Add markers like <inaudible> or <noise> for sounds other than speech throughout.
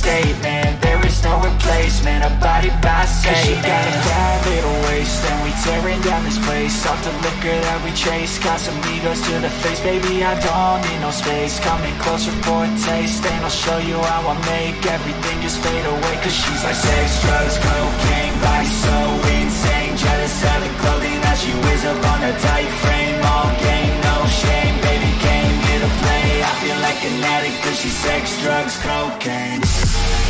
statement There is no replacement, a body by Satan she got a bad little waist and we tearing down this place. Off the liquor that we chase Casamigos to the face. Baby, I don't need no space. Coming closer for a taste And I'll show you how I make everything just fade away. Cause she's like sex, drugs, cocaine Body so insane. Jealous of the clothing that she wears up on a tight frame An addict Cause she's sex, drugs, cocaine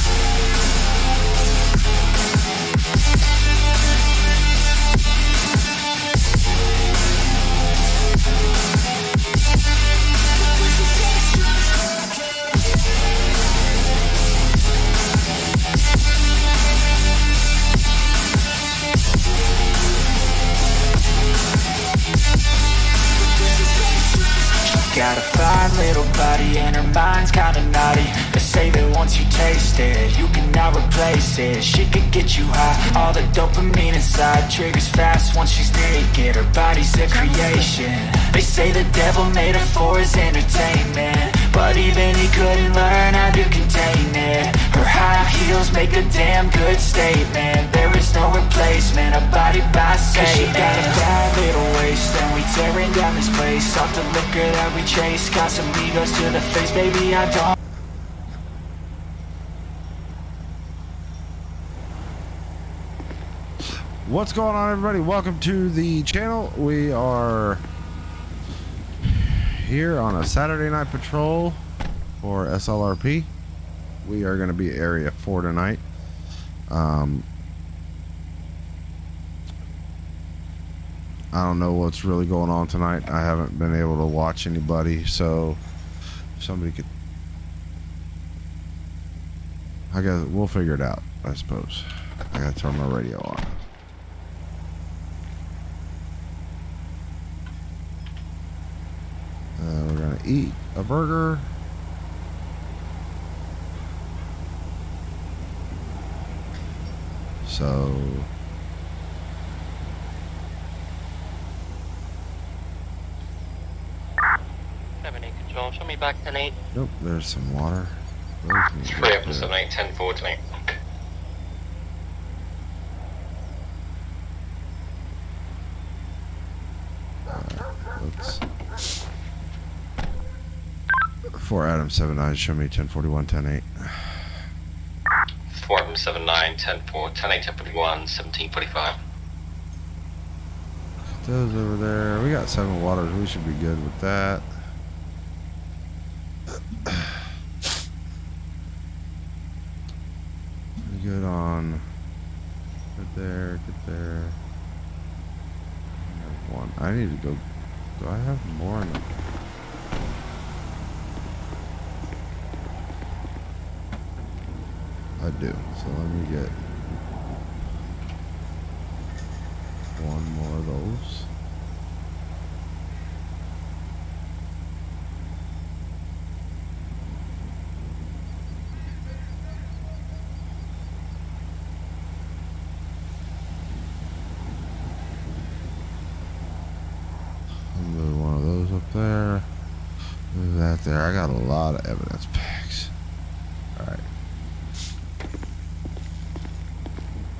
Got a fine little body and her mind's kinda naughty say that once you taste it. You cannot replace it. She could get you high. All the dopamine inside Triggers fast once she's naked. Her body's a creation. They say the devil made her for his entertainment. But even he couldn't learn how to contain it. Her high heels make a damn good statement. There is no replacement. A body by Satan she got a bad little waist And we tearing down this place. Off the liquor that we chase. Got some egos to the face. Baby, I don't What's going on, everybody? Welcome to the channel. We are here on a Saturday night patrol for SLRP. We are going to be Area 4 tonight. Um, I don't know what's really going on tonight. I haven't been able to watch anybody, so somebody could. I guess we'll figure it out, I suppose. I gotta turn my radio on. Uh, we're gonna eat a burger. So Seven eight control. Show me back ten eight. nope, there's some water. Three up good. seven eight ten forward tonight. Let's for Adam seven nine. Show me ten forty one ten eight. Four up and seven nine ten four ten eight ten forty one seventeen forty five. Those over there. We got seven waters. We should be good with that. Good on. Good there. Good there. I have one. I need to go. Do I have more in the? I do. So let me get one more of those. One of those up there. Move that there. I got a lot of evidence packs. Alright.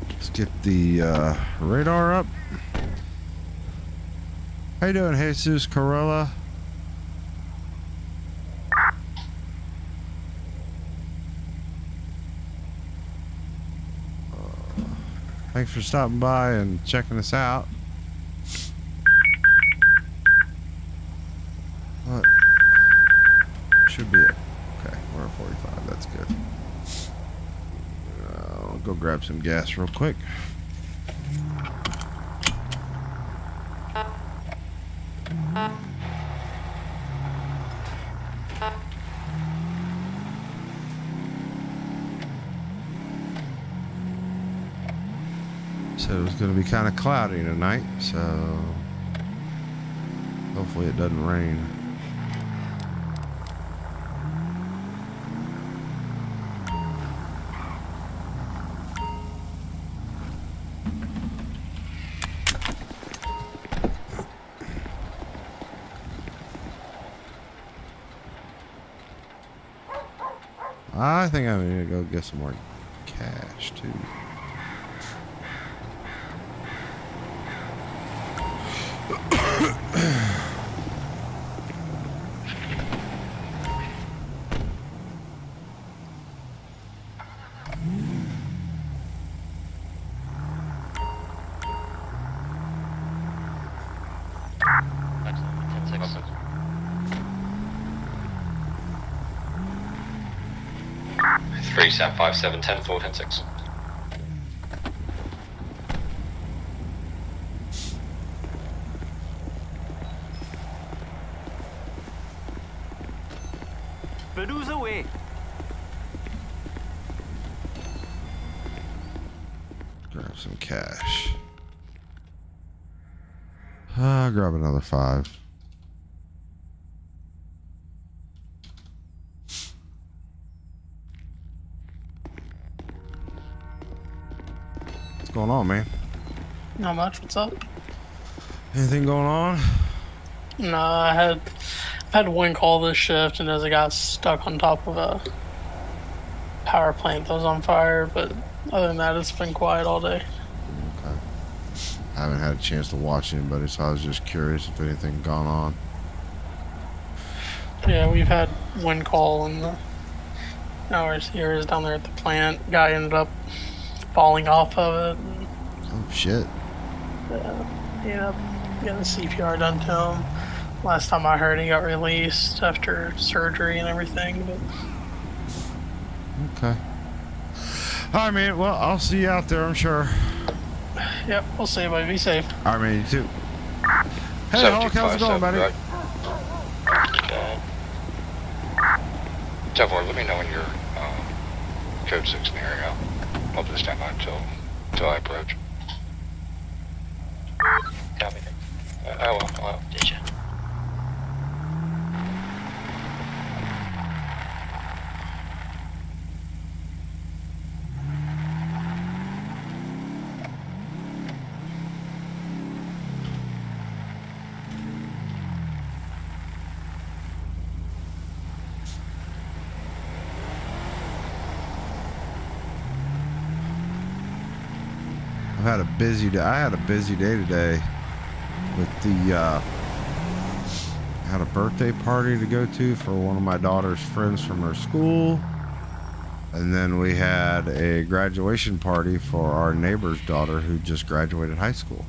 Let's get the uh, radar up. How you doing, Jesus Corolla? Uh, Thanks for stopping by and checking us out. What? Should be it. Okay, we're at 45. That's good. Uh, I'll go grab some gas real quick. Said it was going to be kind of cloudy tonight, so hopefully it doesn't rain. I think I need to go get some more cash too. Ten six. Three seven five seven ten four ten six. Bedou's away. Grab some cash. Uh, grab another five. Much. What's up? Anything going on? No, I had I've had one call this shift, and as I got stuck on top of a power plant that was on fire. But other than that, it's been quiet all day. Okay. I haven't had a chance to watch anybody, so I was just curious if anything gone on. Yeah, we've had one call and the hours here is down there at the plant. Guy ended up falling off of it. Oh shit. He ended up getting CPR done to him. Last time I heard, he got released after surgery and everything. But Okay. All right, man. Well, I'll see you out there. I'm sure. yep, we'll see. But be safe. All right, man. You too. Hey, Hulk, how's it going, buddy? Right. Okay. Tevor, let me know when you're um, code 6 in the area. I'll just stand by until, until I approach. Copy. Uh, I will, I will. Did you? I've had a busy day. I had a busy day today with the. Uh, had a birthday party to go to for one of my daughter's friends from her school. And then we had a graduation party for our neighbor's daughter who just graduated high school.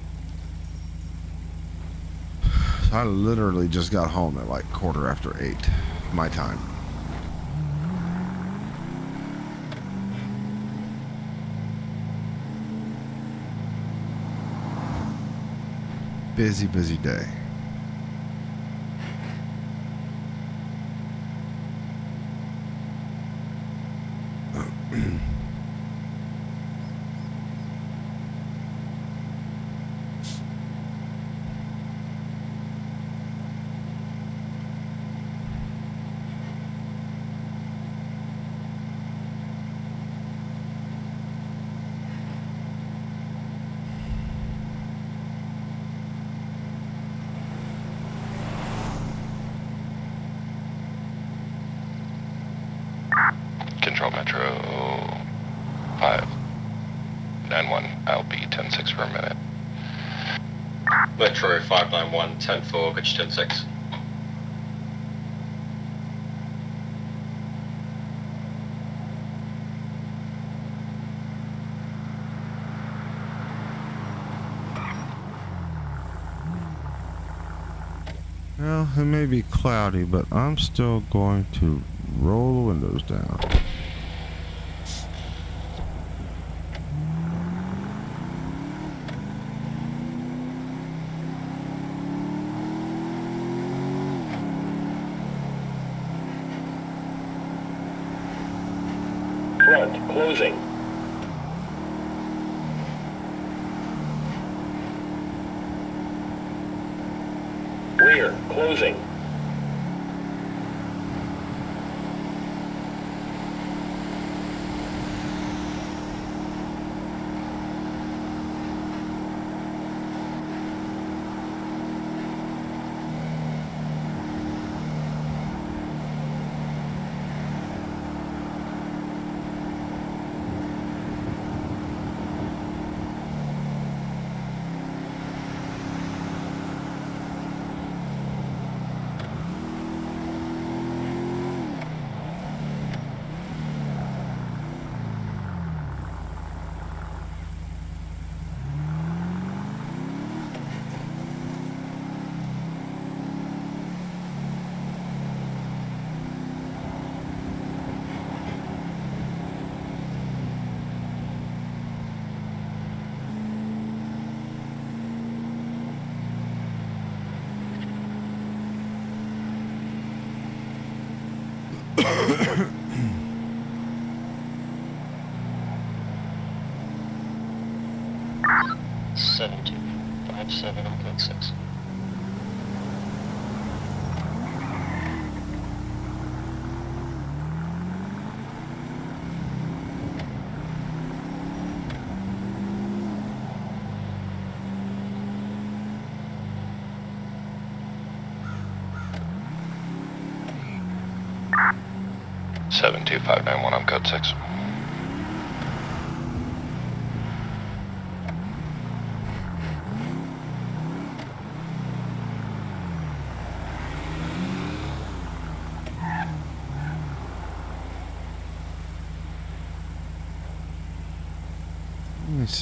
<sighs> I literally just got home at like quarter after eight, my time. Busy, busy day. Control Metro 5. 91. I'll be 10-6 for a minute. Metro 591, 10-4, 10-6. Well, it may be cloudy, but I'm still going to roll the windows down.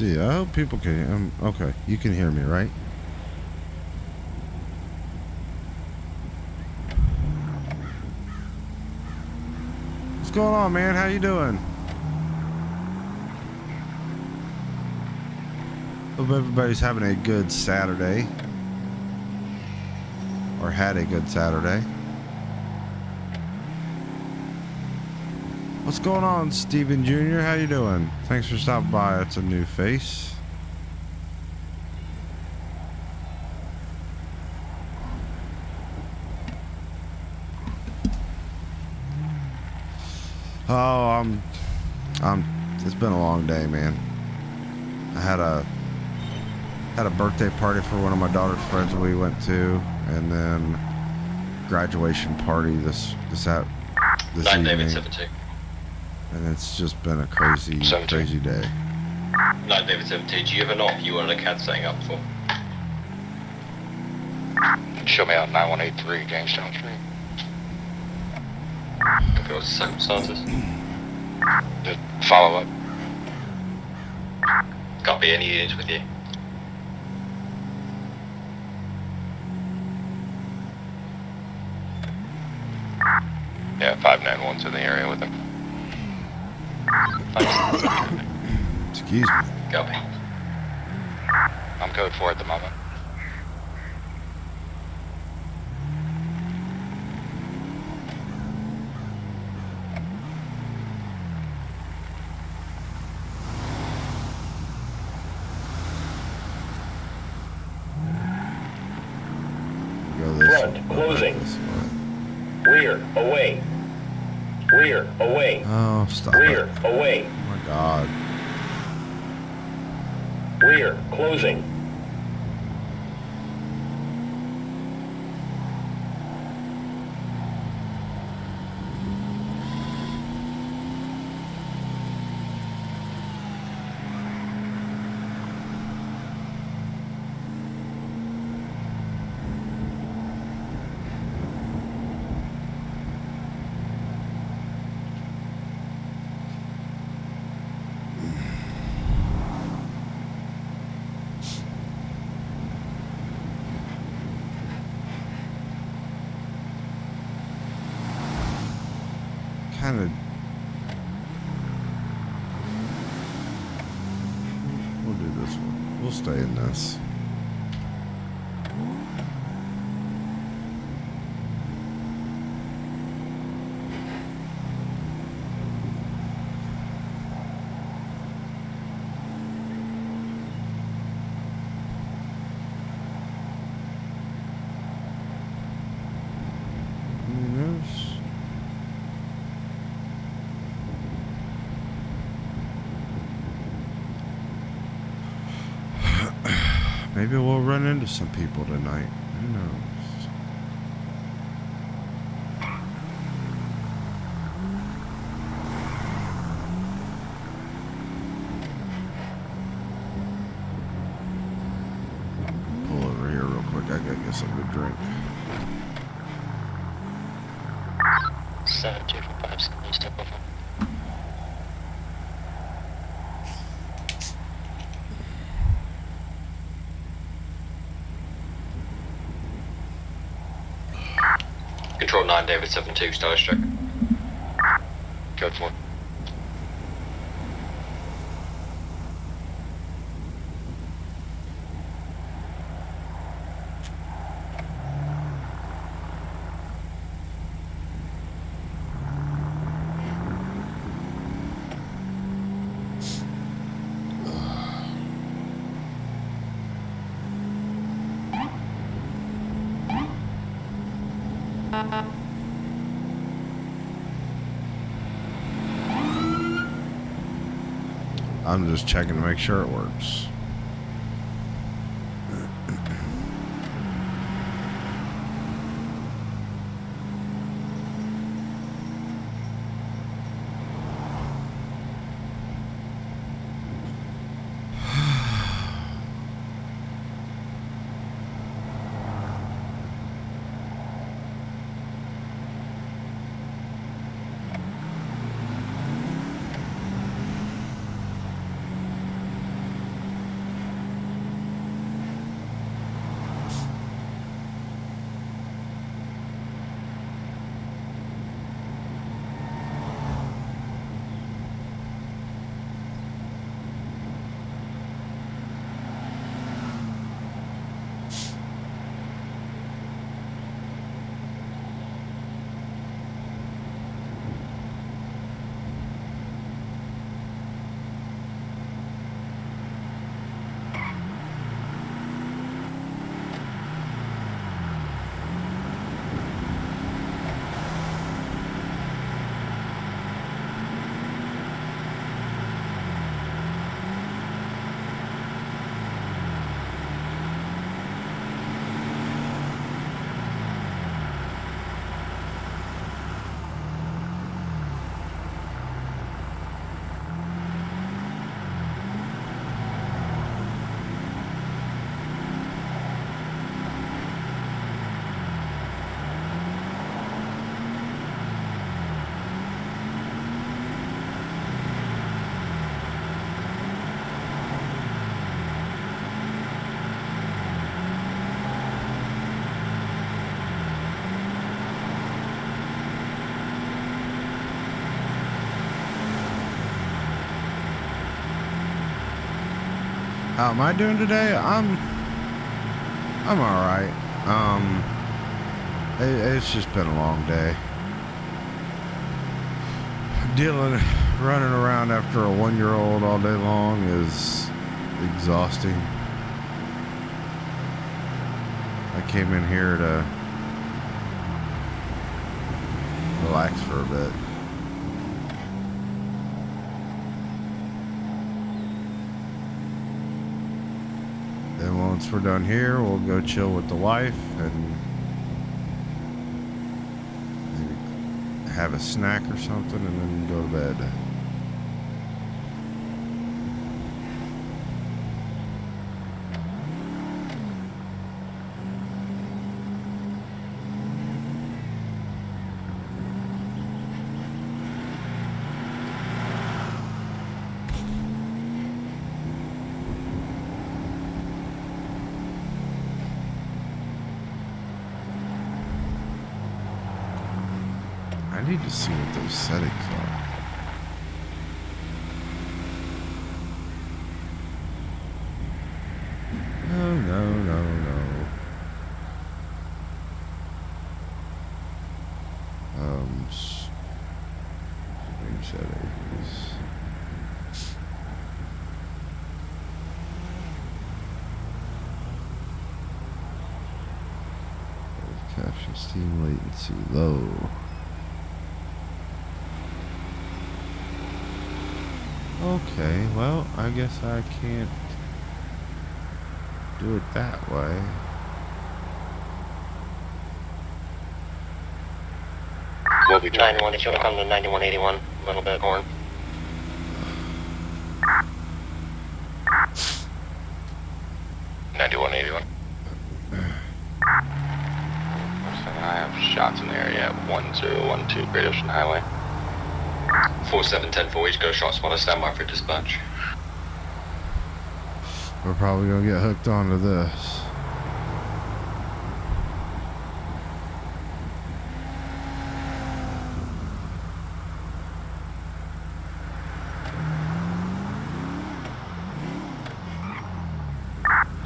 See. I hope people can. Um, okay, you can hear me, right? What's going on, man? How you doing? Hope everybody's having a good Saturday. Or had a good Saturday. What's going on, Steven Jr.? How you doing? Thanks for stopping by. It's a new face. Oh, I'm, I'm. It's been a long day, man. I had a had a birthday party for one of my daughter's friends we went to, and then graduation party this this out this Nine evening, David 72. And it's just been a crazy Seventeen. crazy day. Nine David 72. Do you have an off you wanted a CAD setting up for? Show me out 9183 Jamestown Street. Copy all circumstances. Just follow up. Copy any units with you. Yeah, 591's in the area with him. Thanks. Excuse me. Copy. I'm code 4 at the moment. Go this Front, way. closing. This way. Rear, away. Rear, away. Oh, stop Rear, it. away. Oh my god. Rear, closing. Kind of. We'll do this one. We'll stay in this. Yes. Maybe we'll run into some people tonight. Who knows? Pull over here real quick. I gotta get something to drink. 7245, can you step over? Control 9 David 72, status check. Code 4. I'm just checking to make sure it works. How am I doing today? I'm I'm all right. Um, it, it's just been a long day. Dealing, running around after a one-year-old all day long is exhausting. I came in here to relax for a bit. Then once we're done here, we'll go chill with the wife and have a snack or something and then go to bed. I need to see what those settings are. No, no, no, no. Um, s- range settings. Caption steam latency low. Okay, well, I guess I can't do it that way. We'll be trying 91, should have come to 9181, a little bit horn. Ninety-one eighty-one. I have shots in the area at one zero one two Great Ocean Highway. 4710 each go shot spotter, stand by for dispatch. We're probably gonna get hooked onto this.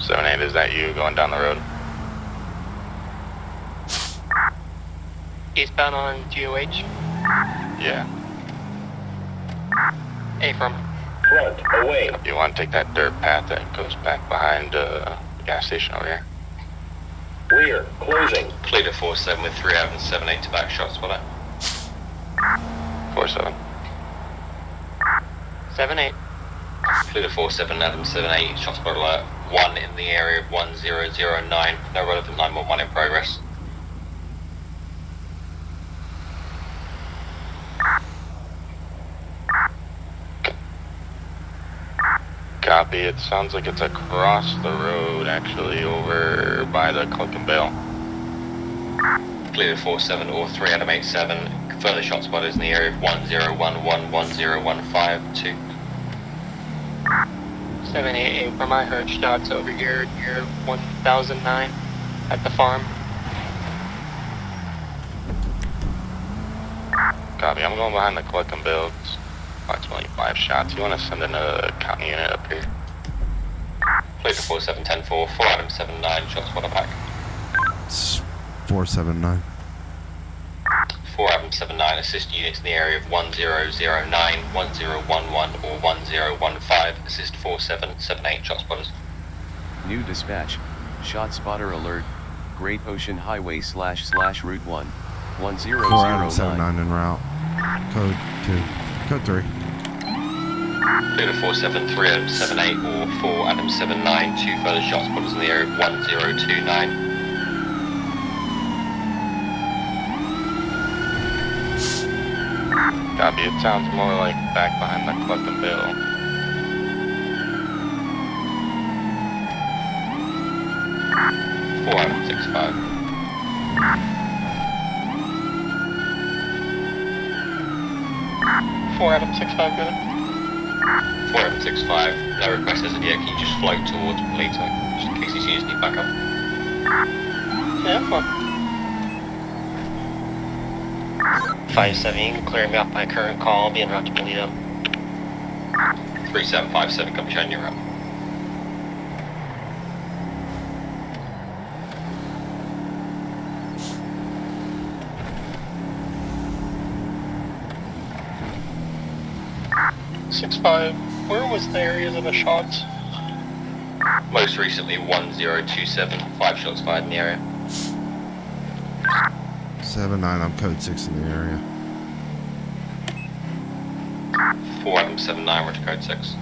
Seven eight, is that you going down the road? Eastbound on GOH. Yeah. A from. Front, away. You want to take that dirt path that goes back behind uh, the gas station over here? Rear, closing. Clear to 47 with 3 out and 7 8 to back shot spotter. Four seven. 7 8. Clear to 47 Adam 7 8, shot spotter alert. 1 in the area of 1009. No relevant 911 in progress. Copy. It sounds like it's across the road, actually, over by the Cluckin' Bell. Clear to 47 or 3 Adam 87. Further shot spotters in the area of 1011 1015 788 from I heard shots over here near 1009 at the farm. Copy. I'm going behind the Cluckin' Bell. It's approximately five shots. You want to send in a county unit up here? Clear to 4710 4, 4 Adam 79, shot spotter back. It's 479. 4 Adam 79 assist units in the area of 1009, 1011 or 1015, assist 4778 shot spotters. New dispatch, shot spotter alert, Great Ocean Highway slash slash Route 1, 4 Adam 1009. 79 en route. Code 2. Code 3. Clear to 473 Adam 78 or 4 Adam 79, two further shots spotters in the area of 1029. Copy. It sounds more like back behind the and Bale. 4 Adam 65. Four Adam six five good. 4765, their request is, yeah, can you just float towards Paleto, just in case he sees us need backup. Yeah, fine. 570, clearing me off my current call, being route to Toledo. 3757, come China, you're. 5, where was the area of the shots? Most recently 1027, 5 shots fired in the area. 7-9, I'm code 6 in the area. 4 7-9, we're to code 6.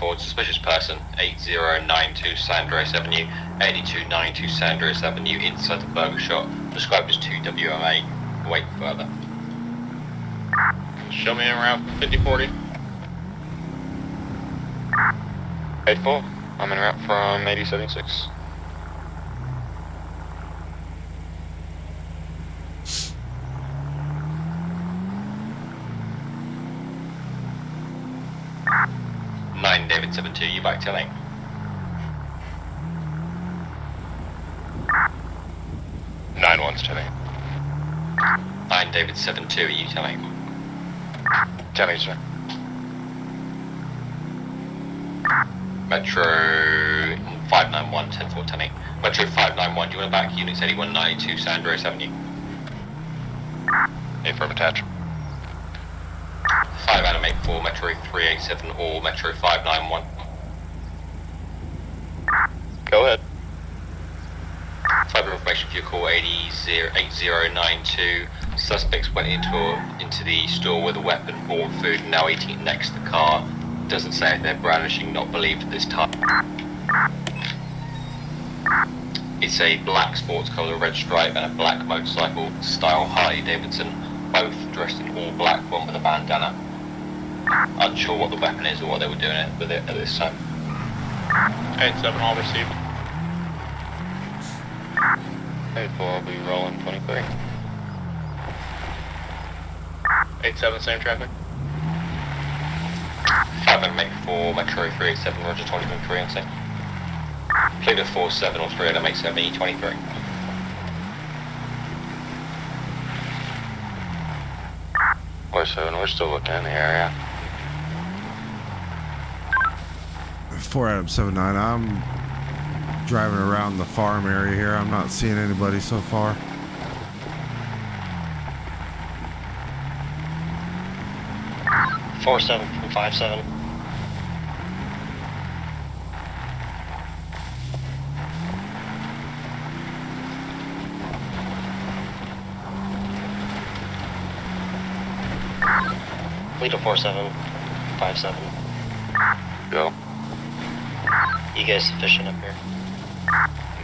387 Adam 84, suspicious person, 8092 San Andreas Avenue, 8292 San Andreas Avenue, inside the burger shop, described as 2WMA. Wait further. Show me around 5040. 84. I'm en route from 8076. Nine David 72, you back to telling. Nine one's telling. Nine David seven two. are you telling? Telling, sir. Metro 591, 10 telling. Metro 591, do you want to back units 8192 San Andreas Avenue? Affirm attach. 5 Animate 84, Metro 387 or Metro 591. Go ahead. Further information for your call 80, 8092. Suspects went into into the store with a weapon, bought food, and now eating next to the car. Doesn't say if they're brandishing, not believed at this time. It's a black sports color, a red stripe, and a black motorcycle style Harley Davidson, both dressed in all black, one with a bandana. Unsure what the weapon is or what they were doing it with it at this time. 87 all received. 84 will be rolling 23. 87 same traffic. 5 and make 4, Metro 387, Roger 23 on scene. Plead at 47 or 3 at make 7 E23. Or seven, we're still looking in the area. 4 Adam 7 9, I'm driving around the farm area here. I'm not seeing anybody so far. Four seven from five seven. Lead to four seven, five seven. Go. You guys sufficient up here?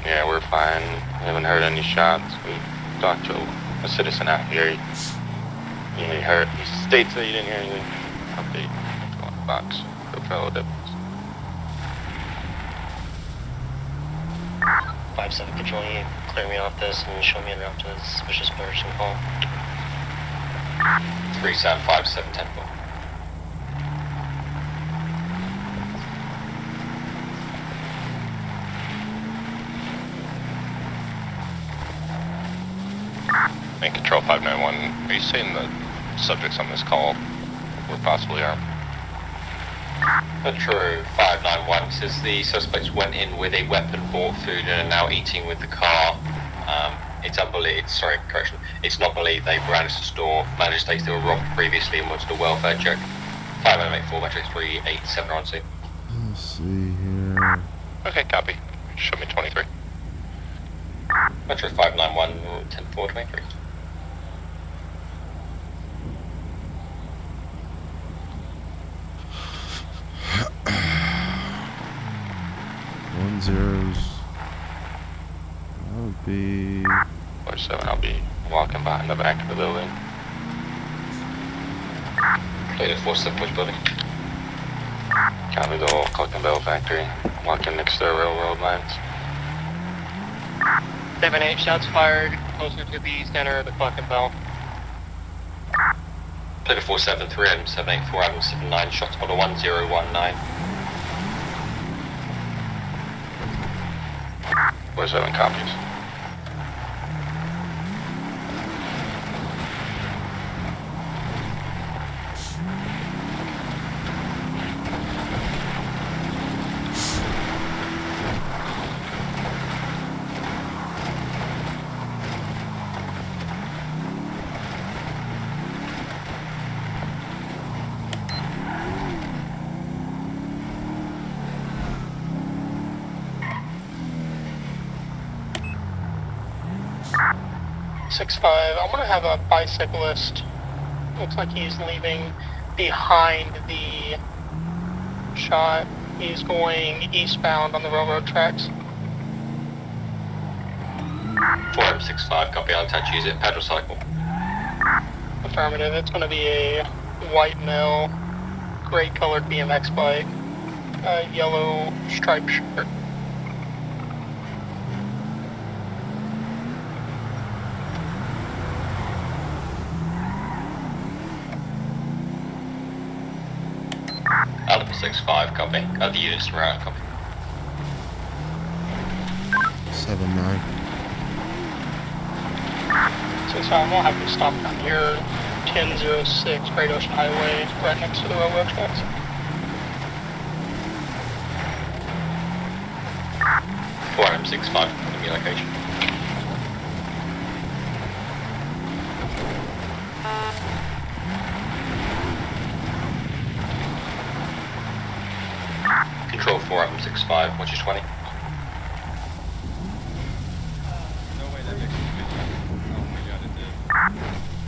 Yeah, we're fine. We haven't heard any shots. We talked to a citizen out here. He, he heard. He states that he didn't hear anything. Update. On the box. Go fellow deputies. Five seven control you clear me off this and show me en route to the suspicious person call. 3757 10 4. And Control 591, are you saying the subjects on this call were possibly armed? True. 591 says the suspects went in with a weapon, bought food, and are now eating with the car. Um, it's unbelievable. Sorry, correction. It's not believed they brandished the store. Manager states they were robbed previously and wanted a welfare check. 5084 Metro 387 on scene. Let's see here. Okay, copy. Show me 23. Metro 591 10423. One zeros. That would be. Or 7, I'll be walking behind the back of the building. Plated 47 push building. Copy the whole Cluckin' Bell factory. Walking next to the railroad lines. Seven eight shots fired closer to the center of the Cluckin' Bell. Plated 473 Adam 784 Adam 79 shots model 1019. Seven copies. Six five. I'm gonna have a bicyclist. Looks like he's leaving behind the shot. He's going eastbound on the railroad tracks. Four M six five. Copy. I'll attach. Use it. Pedal cycle. Affirmative. It's gonna be a white male, gray colored BMX bike, a yellow striped shirt. Alpha six five. Copy. The units around. Copy. Seven nine. Six five. We'll have to stop down here, 1006 Great Ocean Highway, right next to the railroad tracks. Four M six five. Give me location. Control four M six five. Watch your twenty.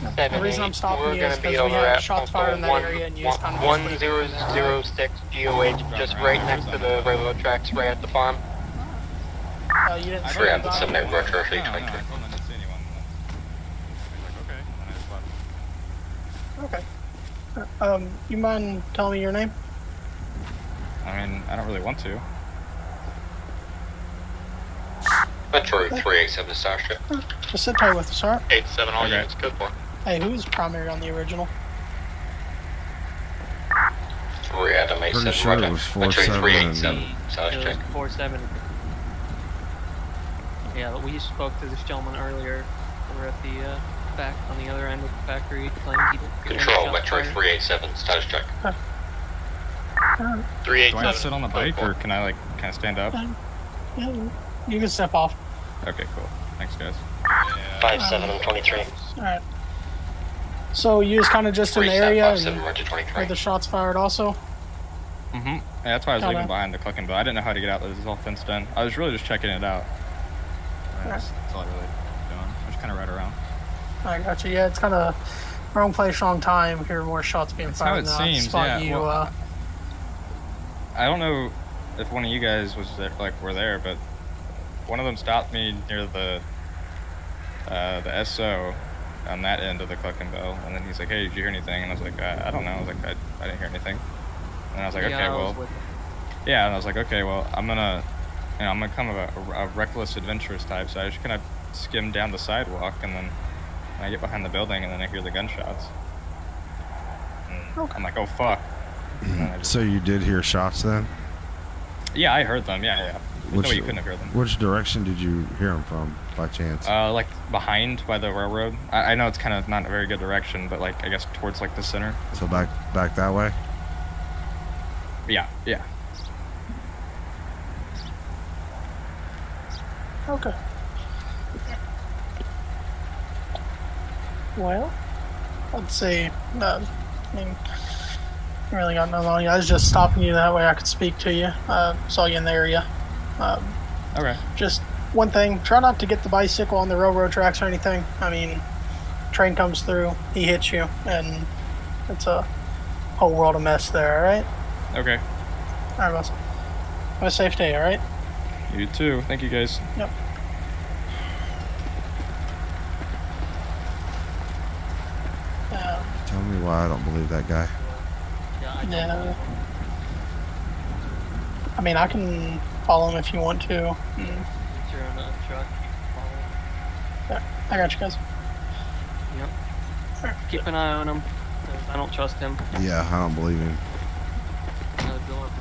The reason I'm stopping We're you gonna is be because we over had at shots fired in that one- area and you one- just kind of one zero zero six GOH, just right next to the railroad tracks, right at the farm. Uh, you didn't see M the seven guy. eight retro fleet. Okay. Um, you mind telling me your name? I mean, I don't really want to. Metro three eight seven Starship. Just sit tight with us, alright? Eight seven all units. Good for. Hey, who's primary on the original? Three Adam eight Pretty seven sure it was four Metro seven three eight and- seven. Status It was check. four seven. Yeah, we spoke to this gentleman earlier. We're at the uh, back on the other end of the factory. He claimed he didn't hear any Control Metro fired. three eight seven. Status check. Three eight Do I have to sit on the bike, or can I like kind of stand up? Yeah, you can step off. Okay, cool. Thanks, guys. Five seven and twenty three. Alright. So you was kind of just in the area five and seven Roger twenty three. heard the shots fired also? Mm-hmm. Yeah, that's why I was Kinda. leaving behind the Clucking but I didn't know how to get out. This is all fenced in. I was really just checking it out. Yeah, That's, that's all I really doing. I just kind of right around. I got you. Yeah, it's kind of wrong place, wrong time. Hear more shots being That's how fired. it than I seems, spot yeah. you. Well, uh, I don't know if one of you guys was there, like were there, but one of them stopped me near the uh, the SO on that end of the Cluckin' Bell, and then he's like, "Hey, did you hear anything?" And I was like, "I, I don't know." I was like, I, "I didn't hear anything." And I was like, Yeah, "Okay, I was well." Yeah, and I was like, "Okay, well, I'm gonna, you know, I'm gonna come a, a, a reckless, adventurous type, so I just kind of skim down the sidewalk, and then I get behind the building, and then I hear the gunshots. And I'm like, "Oh fuck!" <clears throat> And then I just- So you did hear shots then? yeah, I heard them. Yeah, yeah. There's no you couldn't have heard them. Which direction did you hear them from, by chance? Uh, like behind by the railroad. I, I know it's kind of not a very good direction, but like I guess towards like the center. so back back that way. Yeah, yeah. okay. Well, I'd say, uh, I mean, really got no on you. I was just stopping you that way I could speak to you. Uh, saw you in the area. Um, Okay. just one thing try not to get the bicycle on the railroad tracks or anything. I mean, train comes through, he hits you, and it's a whole world of mess there, alright? Okay. Alright, boss. Have a safe day, alright? You too. Thank you guys. Yep. Uh, Tell me why I don't believe that guy. yeah. I mean, I can follow him if you want to. Mm. It's your own truck. Yeah, I got you guys. Yep. Keep an eye on him. I don't trust him. Yeah, I don't believe him. Uh, Dylan.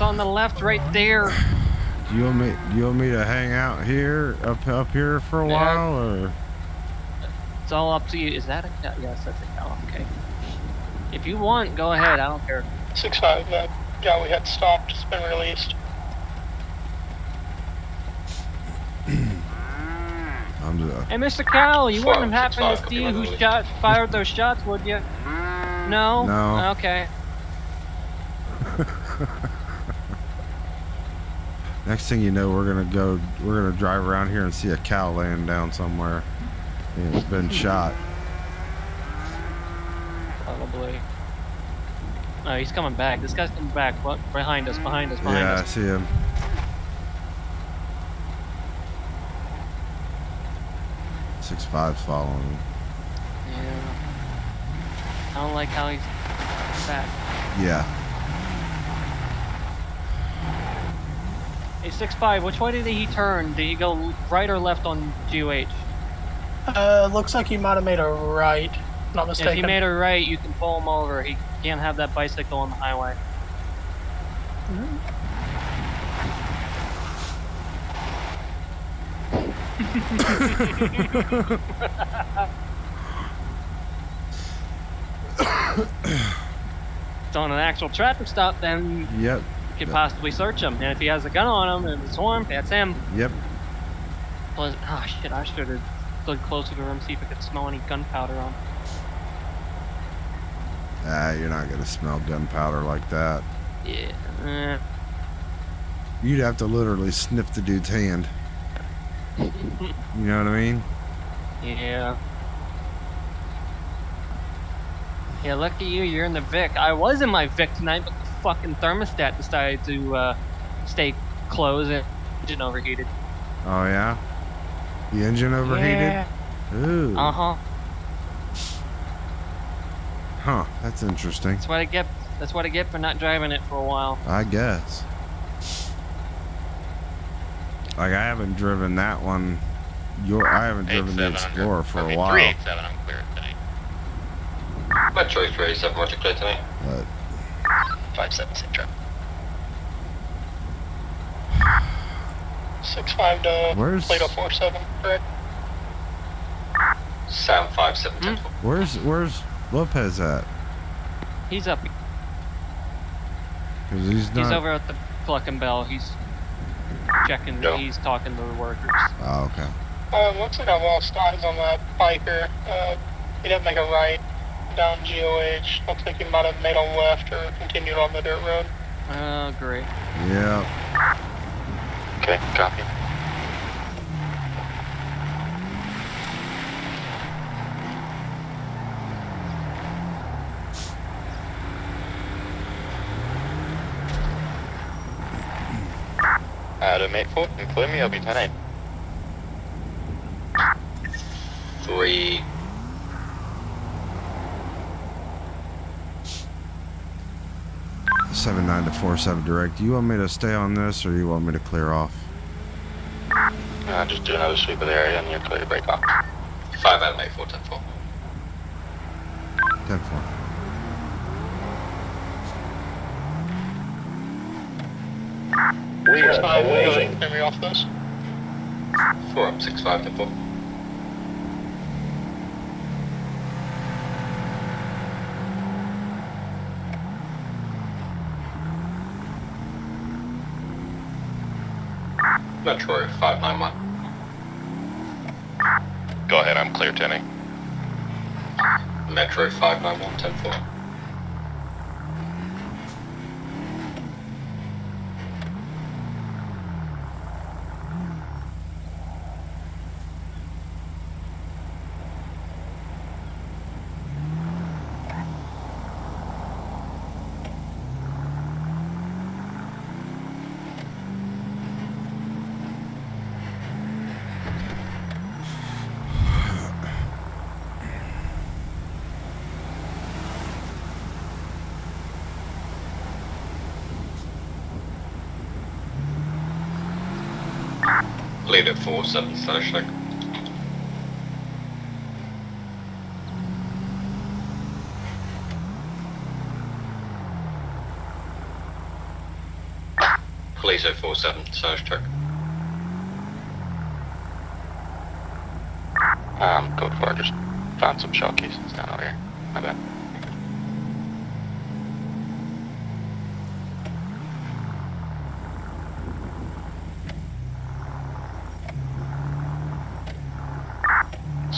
Exit's on the left, right there. Do you want me? Do you want me to hang out here, up up here for a Yeah. while, or? It's all up to you. Is that a cow? Yes, that's a cow. Okay. If you want, go ahead. I don't care. Six five. Uh, that guy we had stopped It's been released. <clears throat> I'm just. Hey, Mr. Cowell, you wouldn't have Fuck, happened it's to see who shot, fired those shots, would you? No. No. Okay. Next thing you know, we're gonna go. We're gonna drive around here and see a cow laying down somewhere. And it's been shot. Probably. Oh, he's coming back. This guy's coming back. What? Behind us. Behind us. Behind Yeah, I see him. Six five's following him. Yeah. I don't like how he's back. Yeah. Hey, six five. Which way did he turn? Did he go right or left on GOH? Uh, looks like he might have made a right. Not mistaken. If he made a right, you can pull him over. He can't have that bicycle on the highway. <laughs> It's on an actual traffic stop, then Yep. Could possibly search him. And if he has a gun on him and it's warm, that's him. Yep. Plus, ah, shit, I should have stood closer to him, see if I could smell any gunpowder on him. Ah, you're not gonna smell gunpowder like that. Yeah. eh. You'd have to literally sniff the dude's hand. <laughs> You know what I mean? Yeah. Yeah, lucky you, you're in the Vic. I was in my Vic tonight, but fucking thermostat decided to uh, stay closed and engine overheated. Oh yeah. The engine overheated. Yeah. Ooh. Uh huh. Huh. That's interesting. That's what I get. That's what I get for not driving it for a while. I guess. Like I haven't driven that one. Your I haven't driven the Explorer for I a mean, while. 387, I'm clear tonight. Metro 387, Roger, clear tonight. But Five seven six trap. Six five to Where's- Plato four seven. Correct. Sam 5710. where's where's Lopez at? He's up. 'Cause he's not. He's over at the Cluckin' Bell. He's checking. No. He's talking to the workers. Oh, okay. Uh, looks like I lost eyes on that biker. Uh, he didn't make a right down GOH. Looks like he might have made a left or continued on the dirt road. Oh, great. Yeah. Okay, copy. Adam 84, and clear me, I'll be 10 8. 3. Seven nine to four seven direct. Do you want me to stay on this, or you want me to clear off? Uh, just do another sweep of the area and you're clear to break off. 5 Adam 84, 10 4. Ten four. We Six are five. Go awaiting. ahead, clear me off this. 4 up, 6 5, 10 4. Metro 591. Go ahead, I'm clear, Tenny. Metro 591, 10 4. Lead at 4 7 slash like. Police 047, search truck. Um, code 4, just found some shell cases down over here. My bad.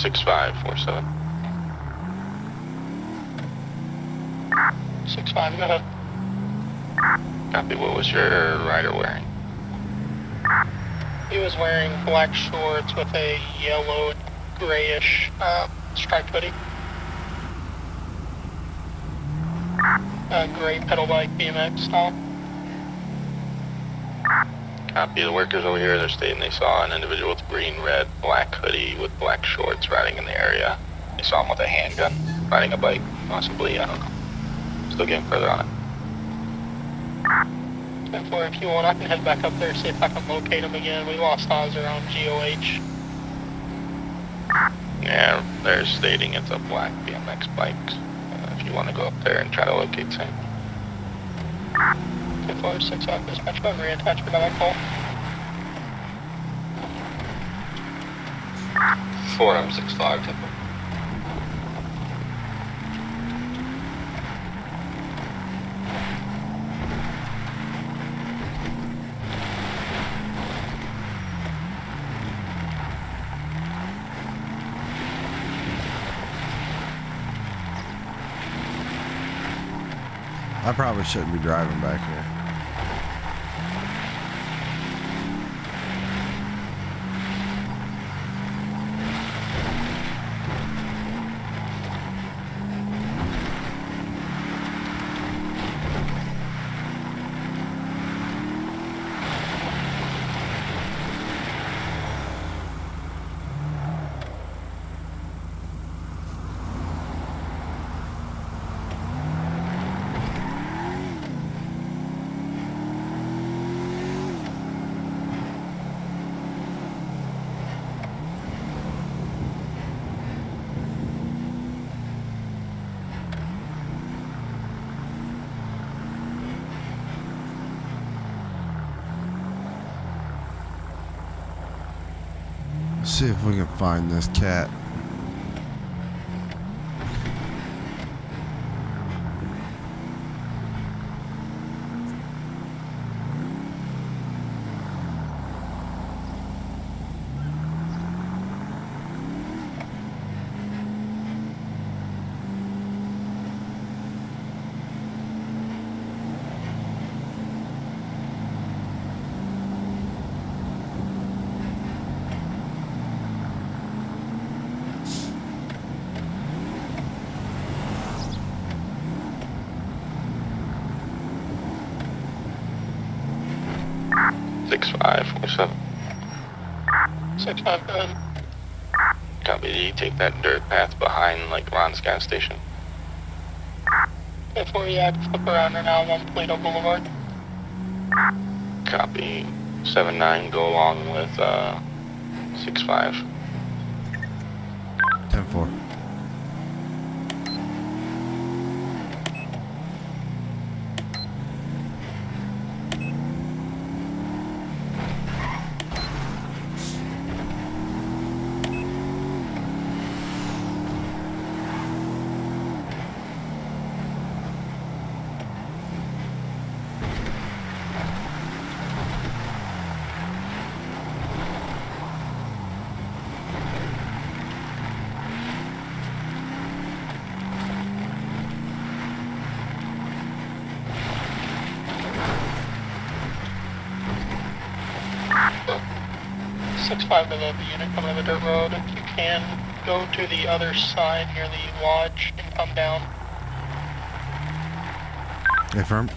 Six five four seven. Six five, go ahead. Copy. What was your rider wearing? He was wearing black shorts with a yellow, grayish uh, striped hoodie. A gray pedal bike BMX style. Copy. The workers over here, they're stating they saw an individual with green, red, black hoodie with black shorts riding in the area. They saw him with a handgun, riding a bike, possibly, I don't know. Still getting further on it. Therefore, if you want, I can head back up there, see if I can locate him again. We lost Oz around GOH. Yeah, they're stating it's a black BMX bike. Uh, if you want to go up there and try to locate same. 2465 dispatch, go and reattach for that call. 4M65, typical. I probably shouldn't be driving back here. Let's see if we can find this cat. that dirt path behind like Ron's gas station. Before you act, flip around and out on Paleto Boulevard. Copy. 7-9, go along with uh, 6-5. Five to the unit coming to the dirt road. You can, go to the other side near the lodge and come down. Affirm.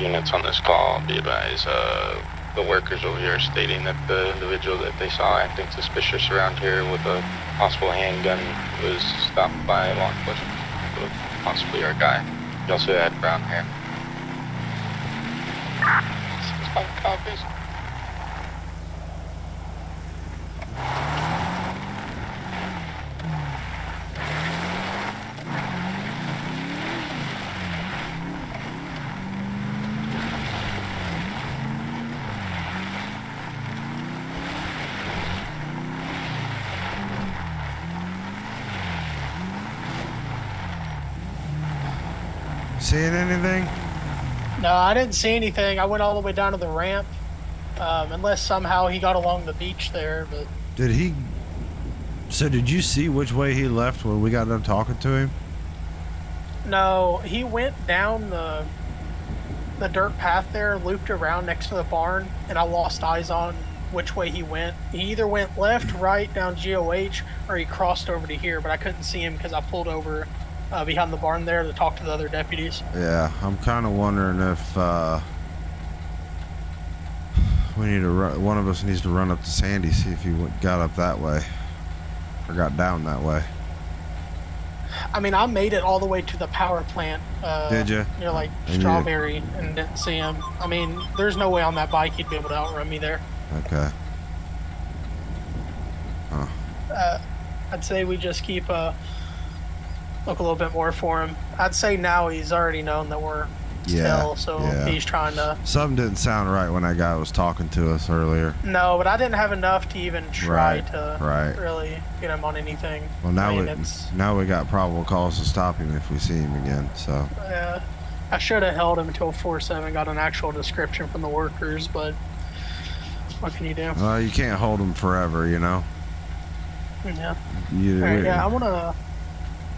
Units on this call, be advised, uh, the workers over here are stating that the individual that they saw acting suspicious around here with a possible handgun was stopped by a law enforcement, possibly our guy. He also had brown hair. Six five copies. Seeing anything? No, I didn't see anything. I went all the way down to the ramp. Um, unless somehow he got along the beach there, but Did he? So did you see which way he left when we got done talking to him? no, he went down the the dirt path there, looped around next to the barn, and I lost eyes on which way he went. He either went left, right, down GOH, or he crossed over to here, but I couldn't see him because I pulled over uh, behind the barn there to talk to the other deputies. Yeah, I'm kind of wondering if uh, we need to. Run, one of us needs to run up to Sandy see if he got up that way or got down that way. I mean, I made it all the way to the power plant. Uh, Did? You know, like Strawberry, and didn't see him. I mean, there's no way on that bike he'd be able to outrun me there. Okay. Huh. Uh, I'd say we just keep uh, look a little bit more for him. I'd say now he's already known that we're Yeah, still, so yeah. he's trying to. Something didn't sound right when that guy was talking to us earlier. No, but I didn't have enough to even try Right, to right. really get him on anything. Well, now I mean, we it's, now we got probable cause to stop him if we see him again. So uh, I should have held him until four seven got an actual description from the workers, but what can you do? well, you can't hold him forever, you know. Yeah. You, right, yeah, I wanna.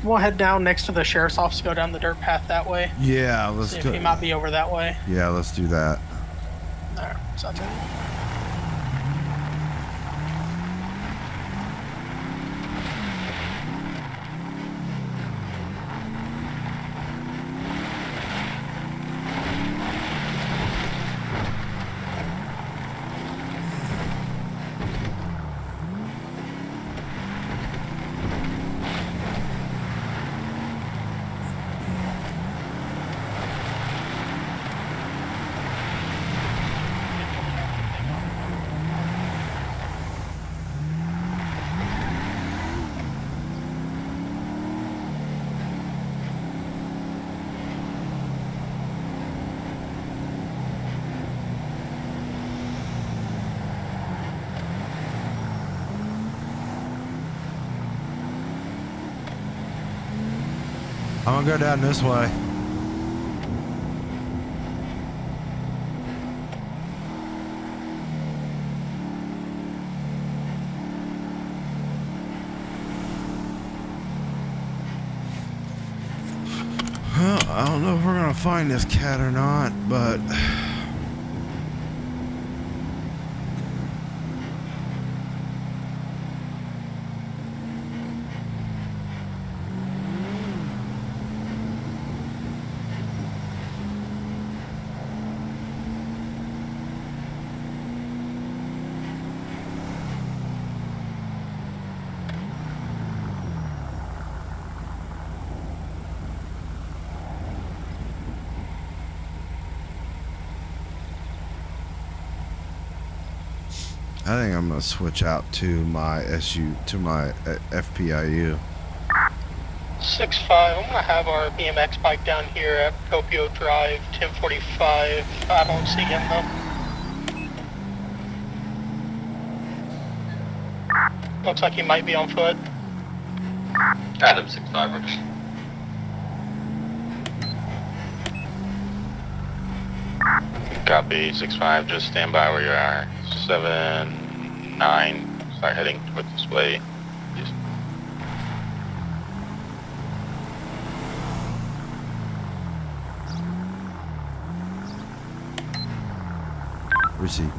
We'll head down next to the sheriff's office, go down the dirt path that way. yeah, let's See if go. he might be over that way. Yeah, let's do that. All right, sounds good. I'm gonna go down this way. I don't know if we're gonna find this cat or not, but I think I'm gonna switch out to my SU to my uh, FPIU. Six five. I'm gonna have our BMX bike down here at Copio Drive, 1045. I don't see him though. Looks like he might be on foot. Adam six five. Copy, 6-5, just stand by where you are. 7-9, start heading towards this way. Receipt.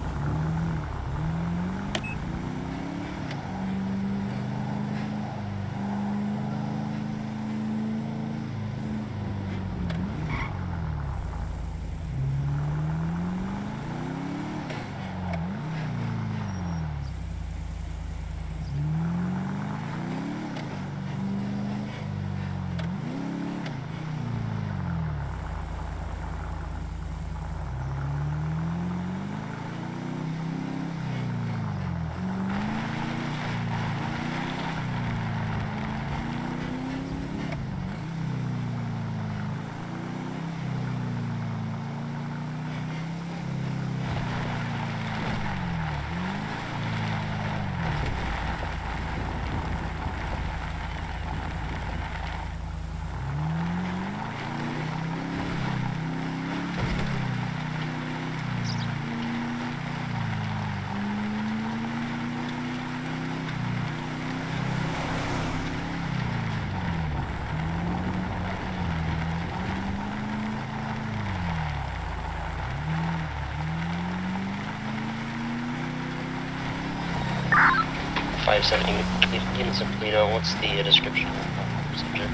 570 units of Toledo. What's the description of the subject?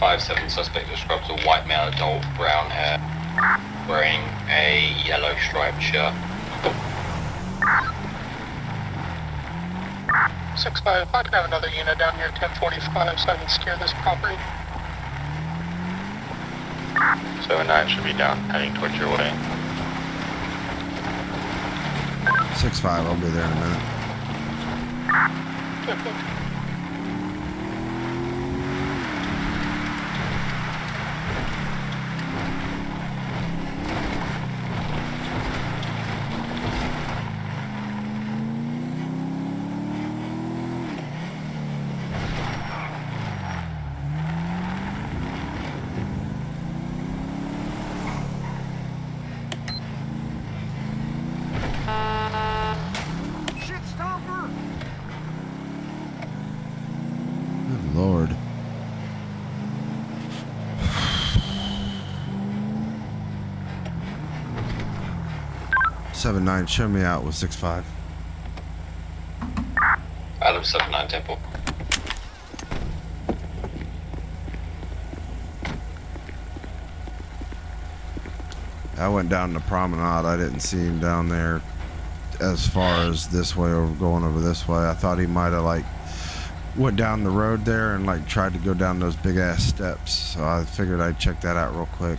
5-7 suspect describes a white male adult, brown hair, wearing a yellow striped shirt. Six five. If I could have another unit down here at 1045 so I can secure this property. 7-9 should be down, heading towards your way. Six five. I'll be there in a minute. Stomper! Good lord. Seven nine. Show me out with six five. Adam 7-9 Temple. I went down the promenade. I didn't see him down there as far as this way over going over this way. I thought he might have like went down the road there and like tried to go down those big ass steps. So I figured I'd check that out real quick.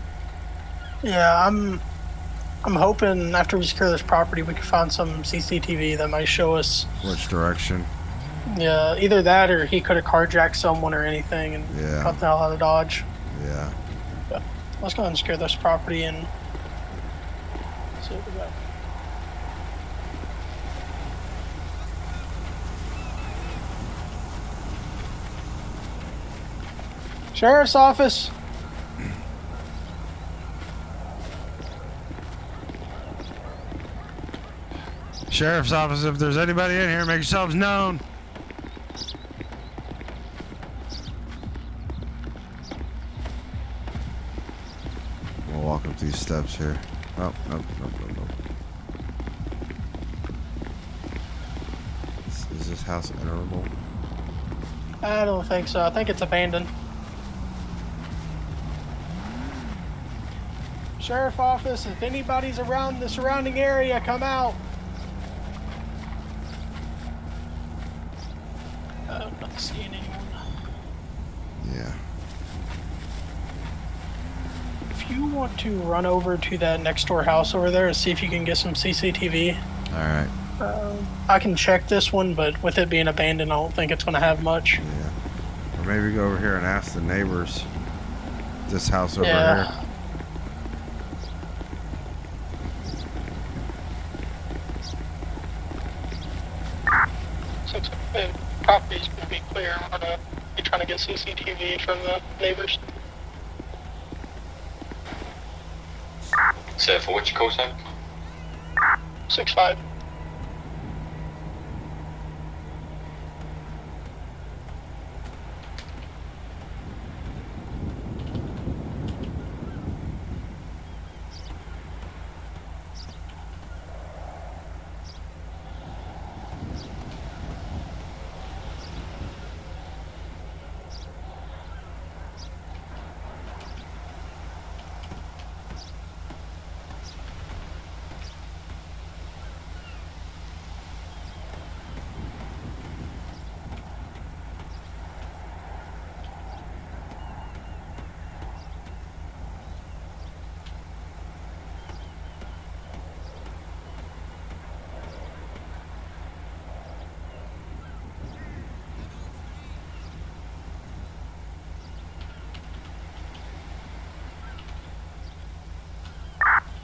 Yeah, I'm. I'm hoping after we secure this property, we can find some CCTV that might show us. Which direction? Yeah, either that or he could have carjacked someone or anything and Yeah. got the hell out of Dodge. Yeah. Let's go ahead and secure this property and see what we got. Sheriff's office. Sheriff's office. If there's anybody in here, make yourselves known. We'll walk up these steps here. Oh, nope, nope, nope, nope. Is, is this house enterable? I don't think so. I think it's abandoned. Sheriff office, if anybody's around the surrounding area, come out. I'm not seeing anyone. Yeah. If you want to run over to that next door house over there and see if you can get some CCTV, All right. um, I can check this one, but with it being abandoned, I don't think it's going to have much. Yeah. Or maybe go over here and ask the neighbors. This house over Yeah. here. Since the property's going to be clear, I'm going to be trying to get CCTV from the neighbors. So for which call sign? Six five.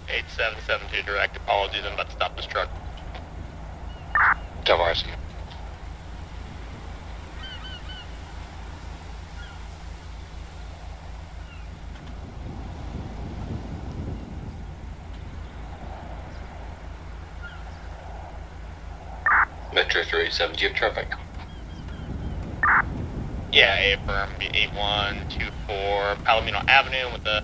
Eight seven seven two direct. Apologies, I'm about to stop this truck. Tavares. Metro 37, do you have traffic? Yeah, affirm. 8124 Palomino Avenue with the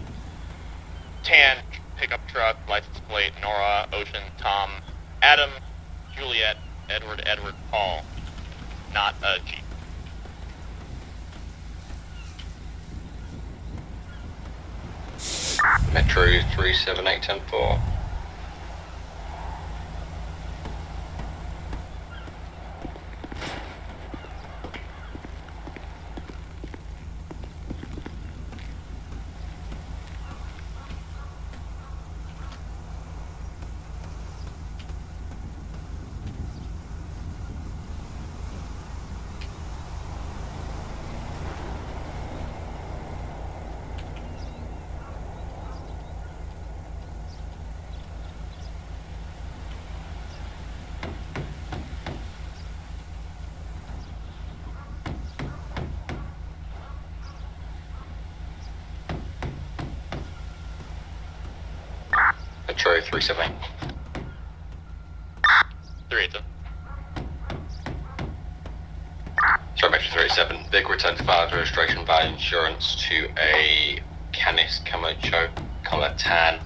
tan pickup truck, license plate Nora, Ocean, Tom, Adam, Juliet, Edward Edward Paul, not a Jeep. Metro 37810-4. 378. 382. Sorry, Metro 37. Vehicle returned to valid registration valid insurance to a Canis Camacho color tan.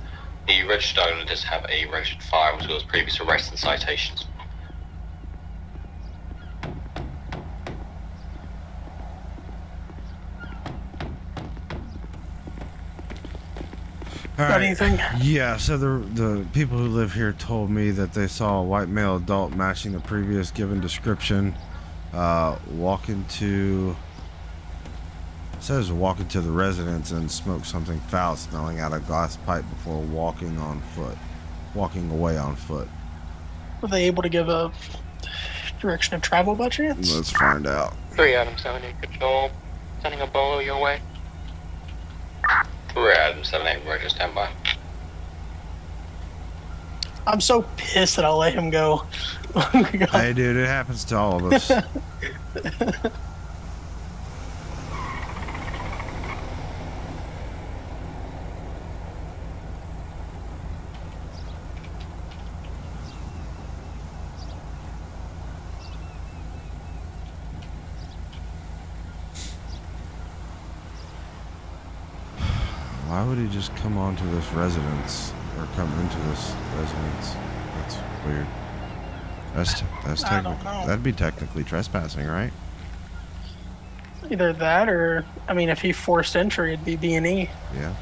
The registered owner does have a registered firearm as well as previous arrests and citations. All Got anything? Yeah, so the the people who live here told me that they saw a white male adult matching the previous given description, uh, walk into says walk into the residence and smoke something foul smelling out a glass pipe before walking on foot, walking away on foot. Were they able to give a direction of travel by chance? Let's find out. 3 Adam 78 Control, sending a bolo your way. 3 Adam 78, Roger, standby. I'm so pissed that I'll let him go. <laughs> Hey, dude, it happens to all of us. <laughs> Why would he just come onto this residence or come into this residence? That's weird. That's that's technically that'd be technically trespassing, right? Either that or, I mean, if he forced entry, it'd be B and E. Yeah.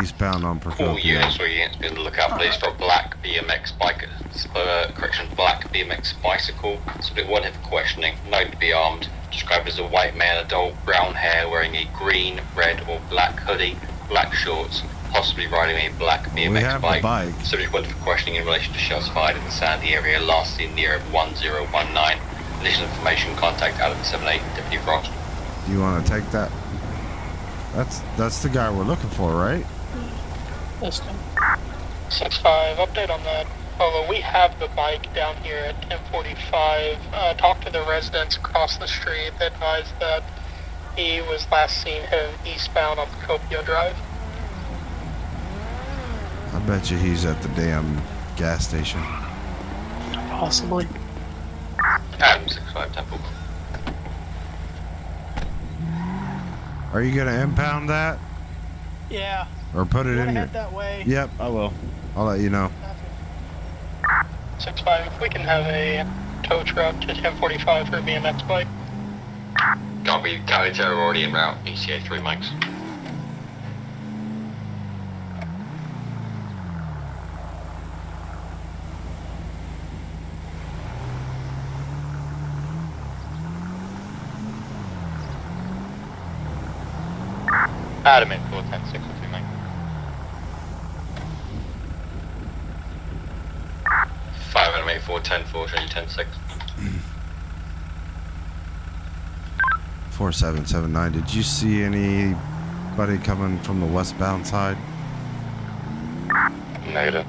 Eastbound on All Procopio. units or units be on the lookout, please, for a black BMX bike, uh, correction, black BMX bicycle. Subject one here for questioning, known to be armed, described as a white male adult, brown hair, wearing a green, red, or black hoodie, black shorts, possibly riding a black BMX We have bike. bike. Subject one for questioning in relation to shots fired in the Sandy area, last seen near 1019. Additional information, contact Adam 78, Deputy Frost. Do you want to take that? That's that's the guy we're looking for, right? This time. 6-5, update on that. Although we have the bike down here at 1045, uh, talked to the residents across the street. They advised that he was last seen heading eastbound on Procopio Drive. I bet you he's at the damn gas station. Possibly. Adam 65 Temple. Are you gonna impound that Yeah. or put it You in wanna your? that way? Yep, I will. I'll let you know. 6-5, if we can have a tow truck to 1045 for a BMX bike. Copy, Cali Terror already en route, ECA 3 mics. Adam 10 4, should I do 10 6? 4779, did you see anybody coming from the westbound side? Negative.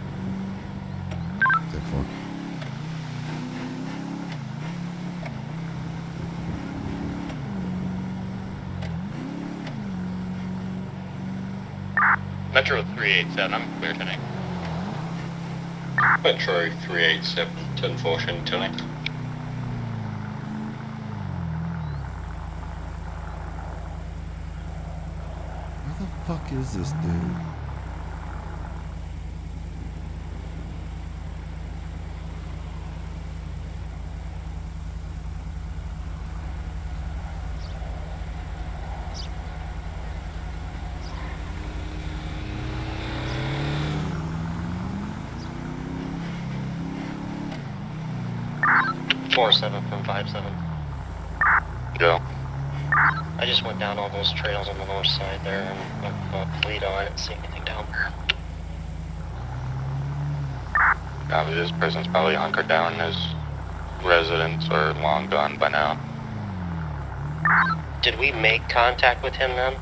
Four. Metro 387, I'm clear tonight. Metro three eight seven ten four show you ten eight. Where the fuck is this dude? 4-7 from 5-7. Go. I just went down all those trails on the north side there and of uh, Paleto. I didn't see anything down there. Copy, this person's probably hunkered down. His residents are long gone by now. Did we make contact with him then?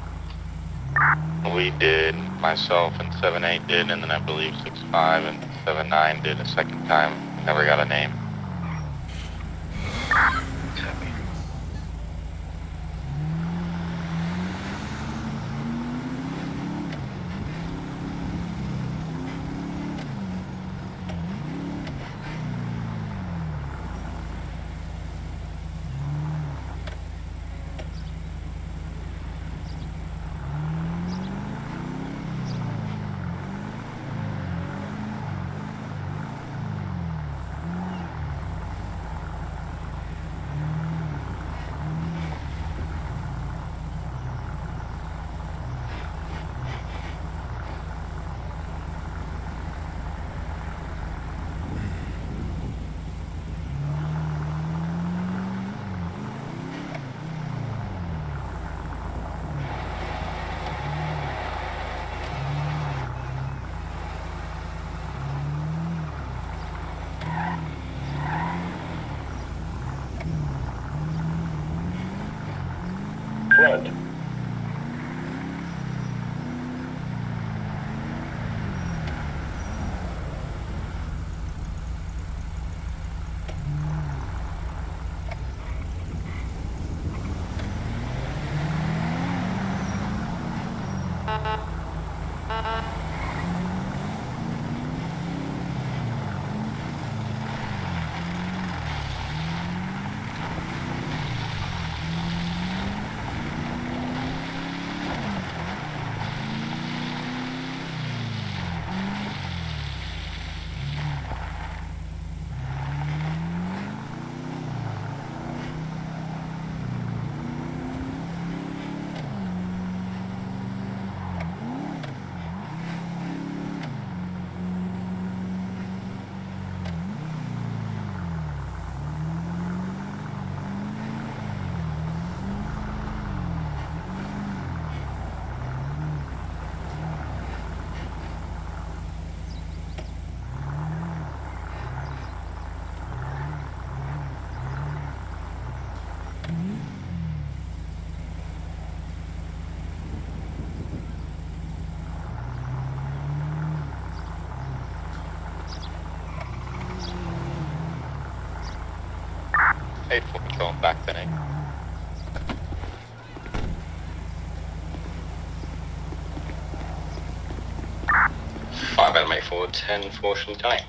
We did, myself and 7-8 did, and then I believe 6-5 and 7-9 did a second time. Never got a name. 10 for time.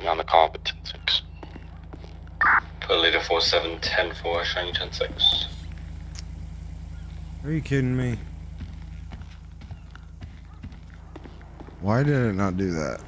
Me on the call, but 10-6. Put leader 47, 10 4, showing 10 6. Are you kidding me? Why did it not do that?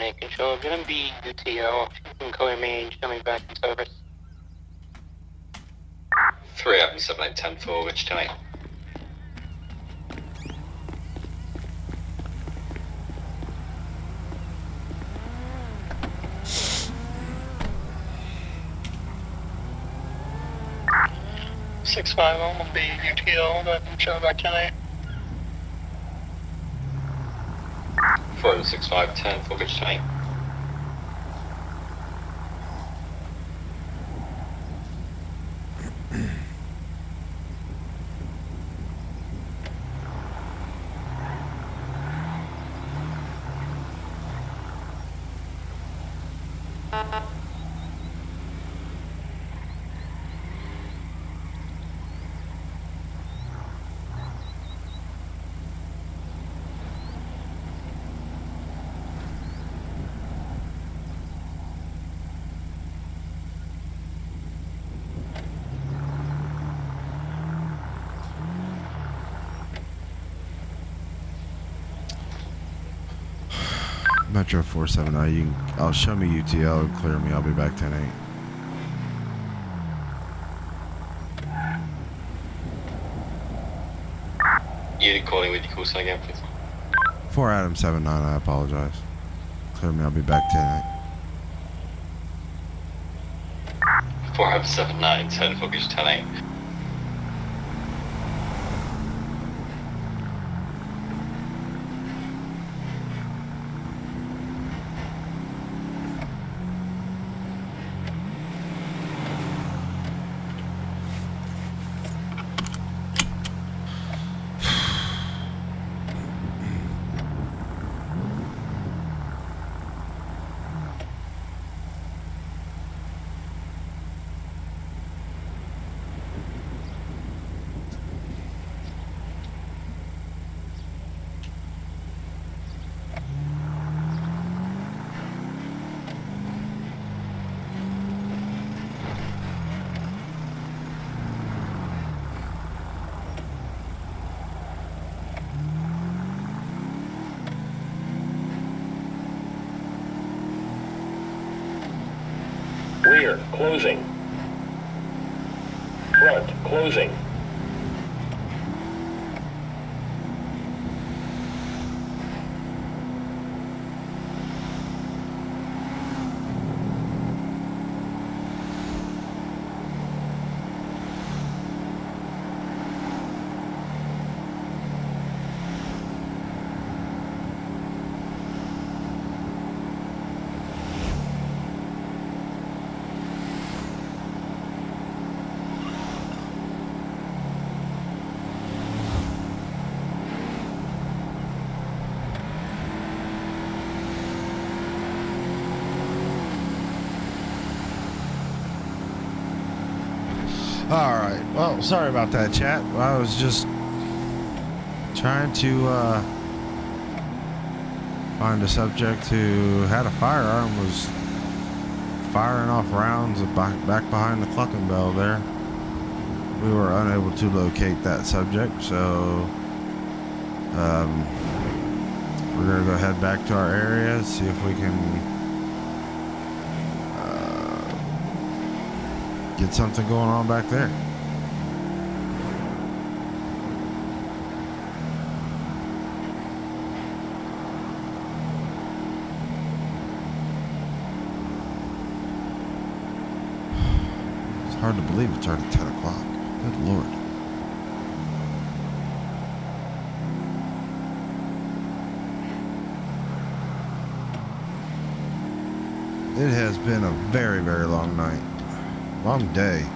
9 control. Gonna be UTL. If you can clear me, show back in service. 3 up and 7 8 10 4, which 10 8. Six five, I'm gonna be UTL. Go ahead and show me back tonight. 4 6 5 10 4, which 10 8. Metro 479, you can, I'll show me UTL and clear me. I'll be back 10 8. Unit calling with your call sign again, please. 4 Adam 79, I apologize. Clear me, I'll be back 10 8. 4 up 7 9 10 4, which 10 8. Rear, closing. Front, closing. All sorry about that, chat. I was just trying to uh, find a subject who had a firearm, was firing off rounds back, behind the Cluckin' Bell there. We were unable to locate that subject, so um, we're to go head back to our area, see if we can uh, get something going on back there. It's hard to believe it's already 10 o'clock. Good lord. It has been a very, very long night. Long day.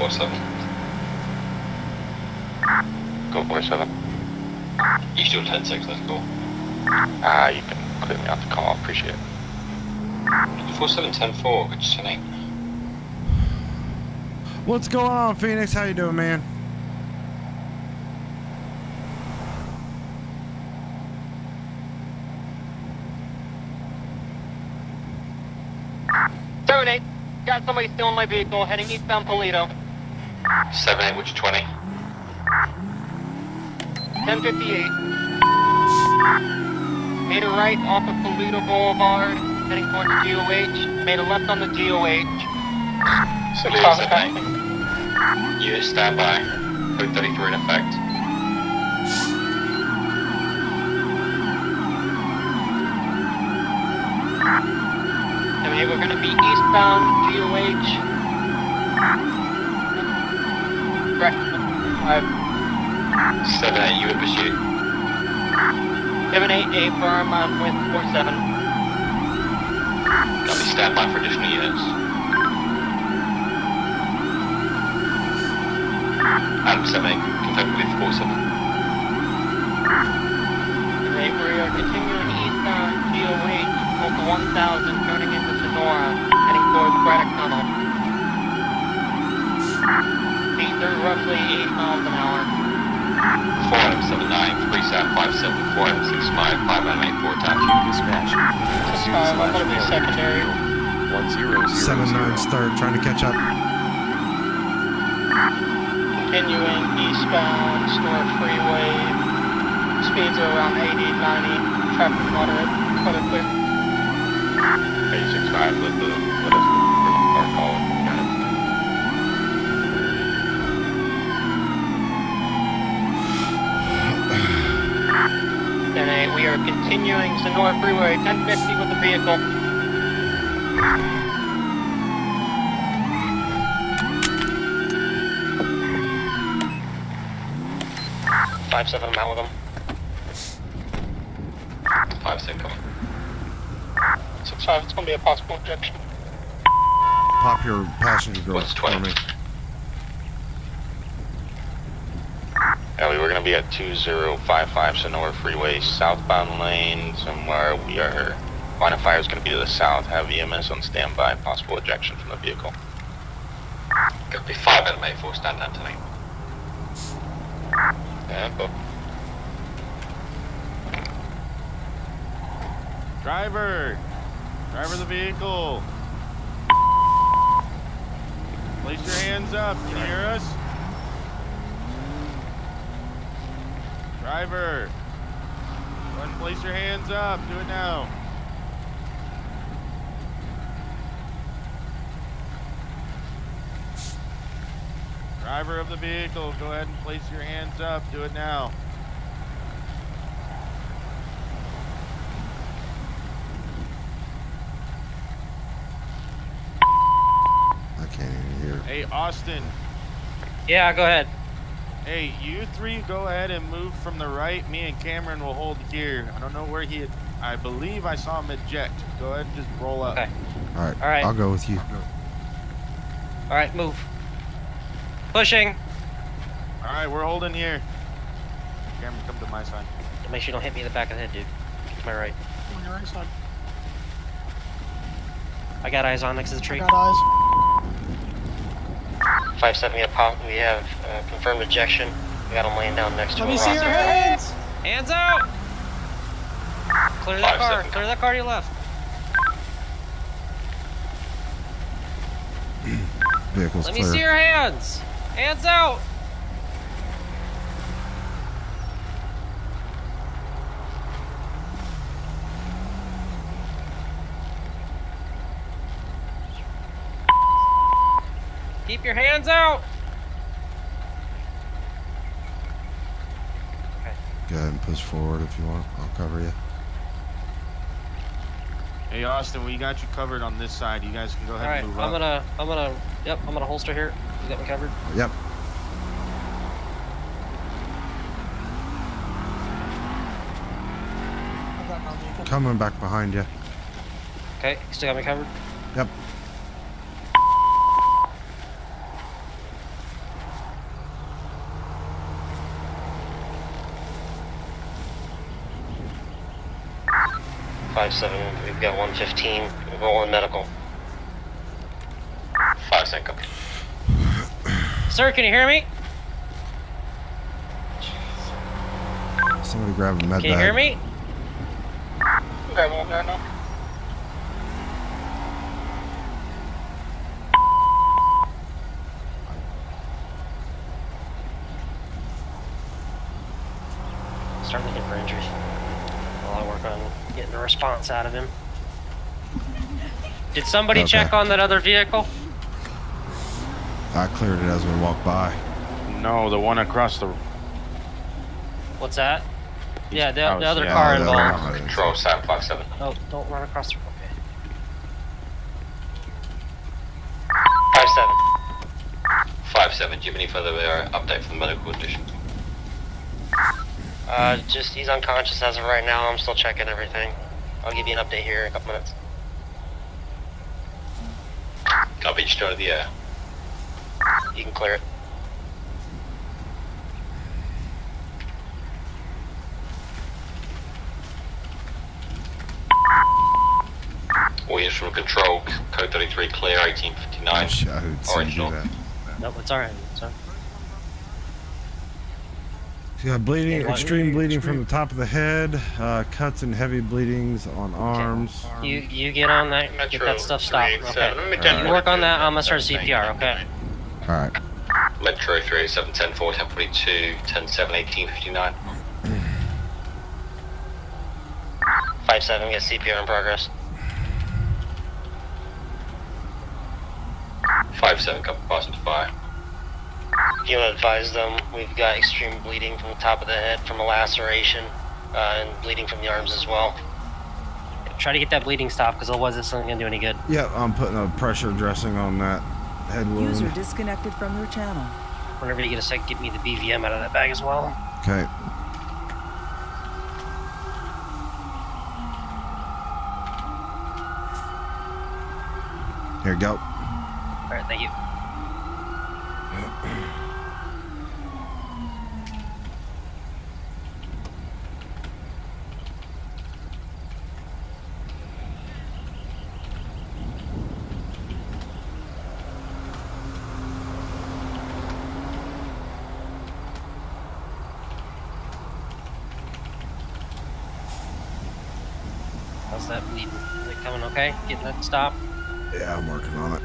47. 7-7 You still 10 6, let's go. Ah, you can clear me out the car, appreciate it. Four seven ten four. 4, good to What's going on, Phoenix? How you doing, man? Donate. Got somebody stealing my vehicle, heading eastbound Paleto. 7-8, which 20? 1058. Made a right off of Paleto Boulevard, heading towards GOH. Made a left on the GOH. Toledo Traffic 7-8. Unit standby. Code 33 in effect. We're gonna be eastbound GOH. Five. 7-8, you in pursuit. Seven eight eight firm. I'm with four seven. Got me standby for additional units. Adam 7-8, confirmed with 4-7. Right, we are continuing eastbound uh, GOH, Delta 1000, turning into Sonora, heading towards Braddock Tunnel. Speeds are roughly 8 miles an hour. 4M79, 3757, 4M65, 5M84 tap. Dispatch. Pursuit Uh, I'm gonna be failure secondary. One zero zero Seven zero. nine start trying to catch up. Continuing eastbound Sonora Freeway. Speeds are around 80, 90. Traffic moderate. Other clear. 865, let the, let us, are continuing Sonora Freeway, 1050 with the vehicle. Five seven, I'm out with them. 5-6 coming. Six five. It's gonna be a possible objection. Pop your passenger door What's for me. Ellie, we're gonna be at 2055 Sonora Freeway, southbound lane, somewhere we are, line of fire is gonna be to the south, have EMS on standby, possible ejection from the vehicle. Could be 5M84 stand Anthony. Yeah, but Driver! Driver of the vehicle! Place your hands up. Can you hear us? Driver! Go ahead and place your hands up. Do it now. Driver of the vehicle, go ahead and place your hands up. Do it now. I can't even hear. Hey, Austin. Yeah, go ahead. Hey, you three go ahead and move from the right. Me and Cameron will hold here. I don't know where he. I believe I saw him eject. Go ahead and just roll up. Okay. All right. All right. I'll go with you. All right, move. Pushing. All right, we're holding here. Cameron, come to my side. Make sure you don't hit me in the back of the head, dude. To my right. On your right side. I got eyes on next to the I tree. got eyes. Five seven, we have pop. We have uh, confirmed ejection. We got him laying down next to Let me see your hands. Hands out! Clear that Five, car. seven. Clear that car to your left. Vehicle's Let me see your hands. Hands out. Keep your hands out. Go ahead and push forward if you want. I'll cover you. Hey, Austin, we got you covered on this side. You guys can go ahead right, and move I'm up. gonna, I'm gonna, yep, I'm gonna holster here. You got me covered. Yep. I got my vehicle. Coming back behind you. Okay, you still got me covered. Yep. Five seven, we've got one fifteen. We're rolling medical. 5 copy. Sir, can you hear me? Somebody grab a med Can you bag. hear me? Grab one right now. start looking for injuries. While I work on getting a response out of him. Did somebody Okay. check on that other vehicle? I cleared it as we walked by. No, the one across the. What's that? Yeah, the, the other yeah. car the other involved. one. Control Sam 57. Oh, don't run across the road. Okay. Five seven. 57. Do you have any further uh, update from the medical condition? Uh, just he's unconscious as of right now. I'm still checking everything. I'll give you an update here in a couple minutes. Copy, just out of the air. You can clear it. Warriors from control, code 33 clear, 1859. I wish I would Orange do that. Nope, it's alright. It's alright. He's got bleeding, extreme bleeding from the top of the head, uh, cuts and heavy bleedings on arms. You you get on that, get that stuff stopped. Okay. Let me You work on that. I'm gonna start CPR. Okay. All right. Metro 387, 10 4, 10 42, 10 7, 18 59. Five seven. Get CPR in progress. 5 7, couple passenger fire. You know, advise them we've got extreme bleeding from the top of the head from a laceration, uh, and bleeding from the arms as well. Try to get that bleeding stopped, because otherwise this isn't gonna do any good. Yeah, I'm putting a pressure dressing on that head wound. User disconnected from your channel. Whenever you get a sec, get me the BVM out of that bag as well. Okay. Here, go. All right, thank you. How's that bleeding? Is it coming okay? That stopped? Yeah, I'm working on it.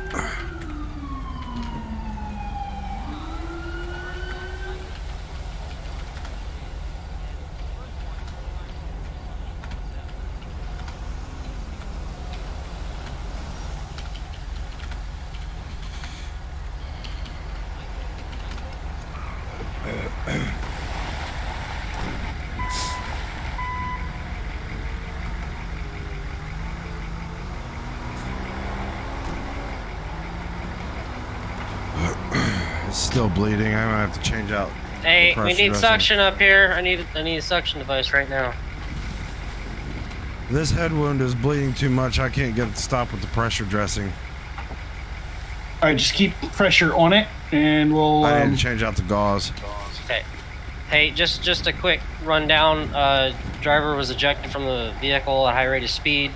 It's still bleeding. I'm gonna have to change out. Hey, the we need dressing. suction up here. I need I need a suction device right now. This head wound is bleeding too much. I can't get it to stop with the pressure dressing. All right, just keep pressure on it, and we'll. I Um, need to change out the gauze. Okay. Hey, just just a quick rundown. Uh, driver was ejected from the vehicle at high rate of speed.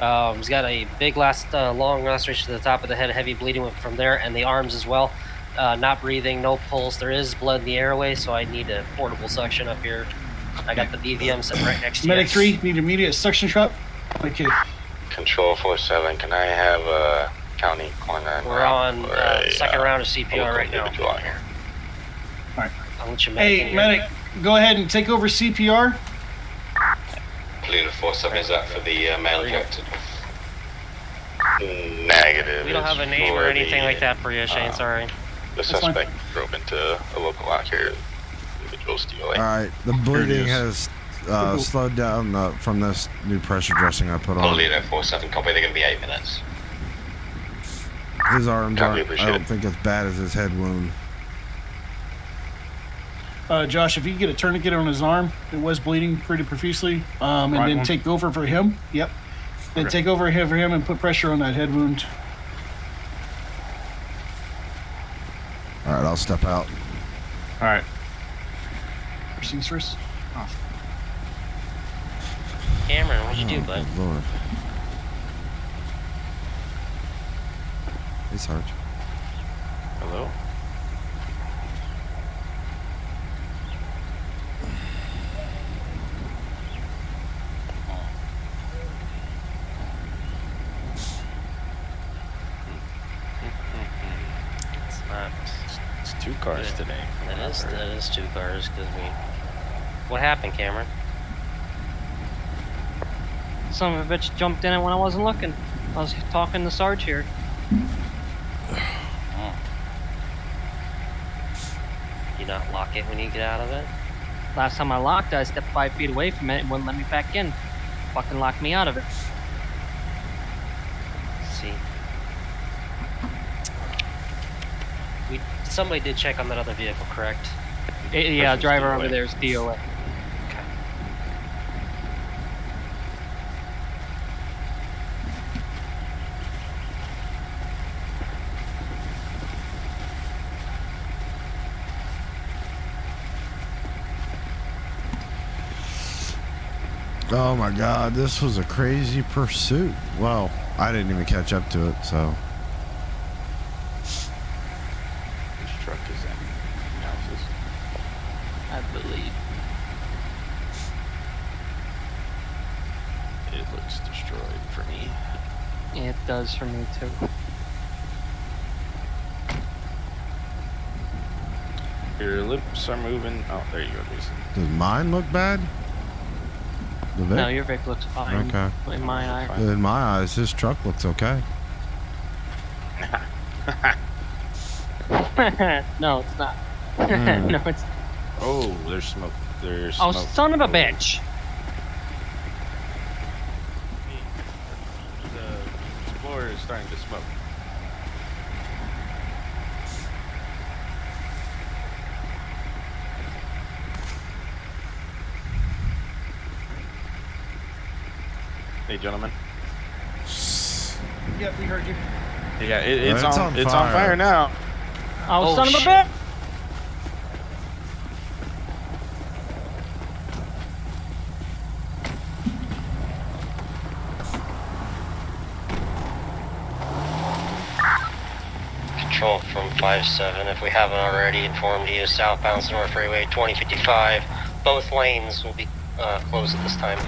Um, he's got a big last uh, long laceration to the top of the head, heavy bleeding from there, and the arms as well. Uh, not breathing, no pulse. There is blood in the airway, so I need a portable suction up here. I got the BVM sitting right next to me. medic you. three need immediate suction truck. Okay. Control 47, can I have a county coroner? We're on for uh, a, second uh, round of CPR local right now. individual out here? All right. I'll let you medic in Hey, here. medic, go ahead and take over CPR. Polluted 47, is that for the uh, male ejected? Negative. We don't have a name or anything the, like that for you, Shane. uh, Sorry. The fine. suspect drove into a local out here. Individual's DOA. All right, the bleeding has uh, slowed down uh, from this new pressure dressing I put on. Lino four seven copy, they're going to be 8 minutes. His arms Copy, aren't. I don't think as bad as his head wound. Uh, Josh, if you could get a tourniquet on his arm, it was bleeding pretty profusely, um, and Right then one? take over for him. Yep. Then Okay. take over here for him and put pressure on that head wound. All right, I'll step out. All right. First things first. Off. Cameron, what'd you do, Oh, bud? good Lord. Hey, Sarge. Hello? It's not. It's two cars Yeah. today. That is two cars because we What happened, Cameron? Some of a bitch jumped in it when I wasn't looking. I was talking to Sarge here. <sighs> Oh. You not lock it when you get out of it? Last time I locked, I stepped five feet away from it and wouldn't let me back in. Fucking locked me out of it. see. We somebody did check on that other vehicle, correct? Eh, yeah, Person's driver DOA. over there is DOA. Oh my god, this was a crazy pursuit. Well, I didn't even catch up to it, so. This truck is in houses. I believe. It looks destroyed for me. It does for me too. Your lips are moving. Oh, there you go, Jason. Does mine look bad? The Vic? No, your Vic looks fine. Okay. In my eye. In my eyes, his truck looks okay. <laughs> no, it's not. <laughs> Hmm. no, it's. Oh, there's smoke. There's Oh, smoke. son of a bitch! The Explorer is starting to smoke. Hey, gentlemen. Yep, we heard you. Yeah, it, it's, It's on, on It's on fire. fire now. Oh, Oh, son of a bitch! Control from 5-7, if we haven't already informed you, southbound Sonora Freeway 2055. Both lanes will be uh, closed at this time.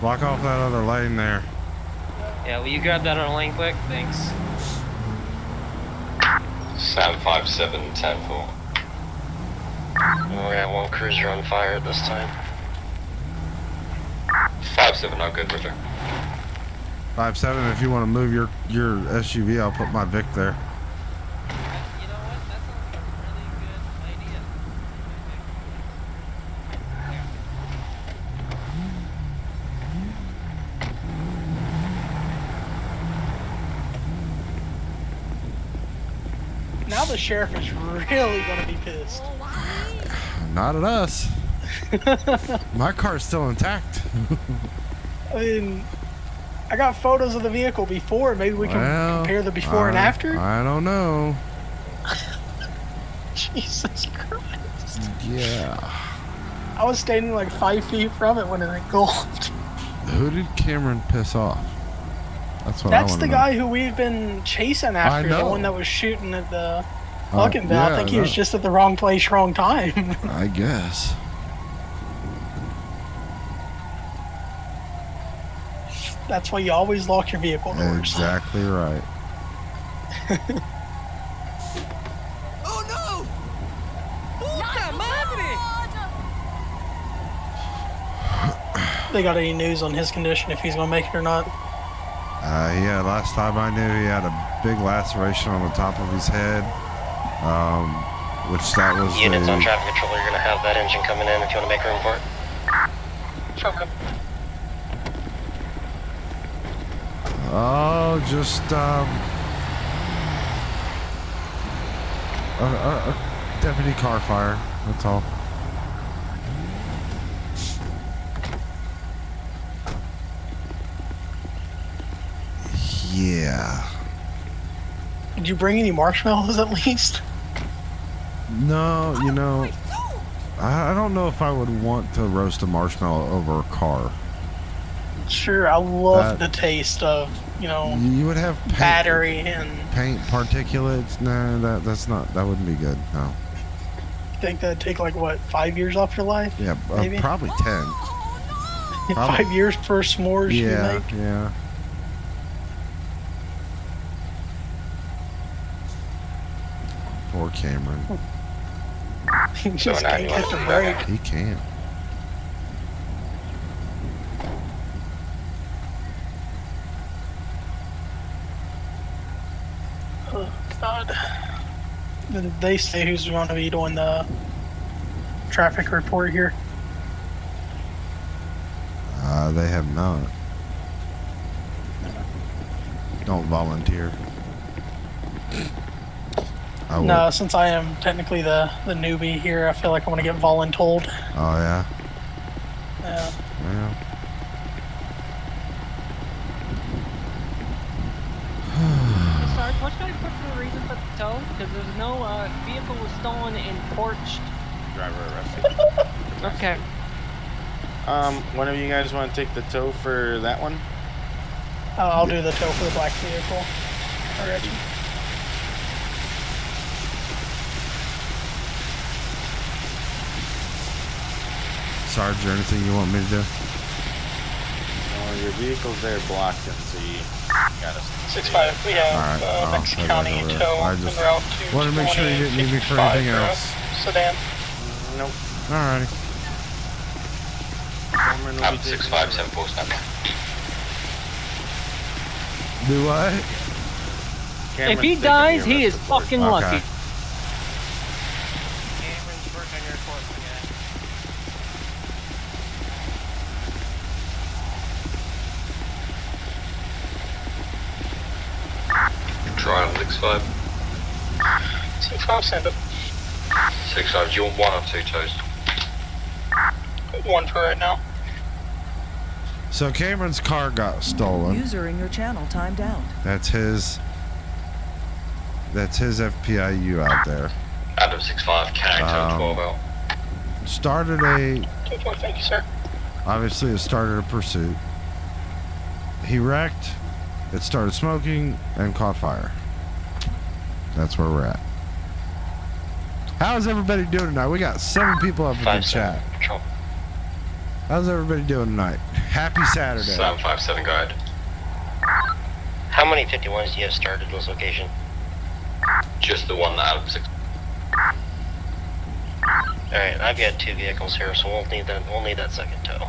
Block off that other lane there. Yeah, will you grab that other lane quick? Thanks. Sam 57 10 4. We're have one cruiser on fire at this time. 5 7, no good, Roger. Five seven. If you want to move your your SUV, I'll put my Vic there. Now the sheriff is really gonna be pissed. <sighs> Not at us. <laughs> my car's still intact. I mean, I got photos of the vehicle before. Maybe we can Well, compare the before and after. I don't know. <laughs> Jesus Christ! Yeah. I was standing like five feet from it when it engulfed. Who did Cameron piss off? That's what That's the guy who we've been chasing after. The one that was shooting at the Oh, fucking. I yeah, think I he was just at the wrong place, wrong time. I guess. That's why you always lock your vehicle doors. Exactly right. <laughs> Oh no! Puta madre! <coughs> They got any news on his condition if he's gonna make it or not? Uh, yeah, last time I knew, he had a big laceration on the top of his head. Um, which that was Units the, on traffic control, you're gonna have that engine coming in if you wanna make room for it. Oh, just um, a, a, a deputy car fire. That's all. Yeah. Did you bring any marshmallows at least? No, you know, I, I don't know if I would want to roast a marshmallow over a car. Sure, I love That- the taste of you know You would have paint, battery and paint particulates. No, that that's not. That wouldn't be good. No. think that'd take like what five years off your life? Yeah, uh, probably ten. Probably. five years per s'mores you Yeah, make. yeah. Poor Cameron. <laughs> He just can't catch the break. He can't. Oh, God. Did they say who's going to be doing the traffic report here? Uh, they have not. Don't volunteer. I. No, since I am technically the, the newbie here, I feel like I want to get voluntold. Oh. Yeah. Well, Sarge, what should for the reason for the tow? Because there's no uh, vehicle was stolen and torched. Driver arrested. <laughs> Okay. Um, one of you guys want to take the tow for that one? Uh, I'll do the tow for the black vehicle. Alright. Sarge, or anything you want me to do? Your vehicle's there blocked in, so you gotta. Six five. We have Alright, uh, I'll Mexico head back County over there. tow I just route to wanted to make sure you didn't need me for anything for else. Sedan. Nope. Alrighty. Cameron will be taking six five seven four standby. Do what? if he dies, he is fucking Okay. lucky. Trial six five. Six five. Send it. Six five. Do you want one or two toes? One for right now. So Cameron's car got stolen. User in your channel timed out. That's his. That's his FPIU out there. Adam six five. Carrying tow Um, twelve out. Started a. Two four. Thank you, sir. Obviously, it started a pursuit. He wrecked. It started smoking and caught fire. That's where we're at. How's everybody doing tonight? We got seven people up in the Five chat. seven. Control. How's everybody doing tonight? Happy Saturday. Seven five seven. Go ahead. How many 51s do you have started in this location? Just the one that Adam six. Alright, I've got two vehicles here, so we'll need that we'll need that second tow.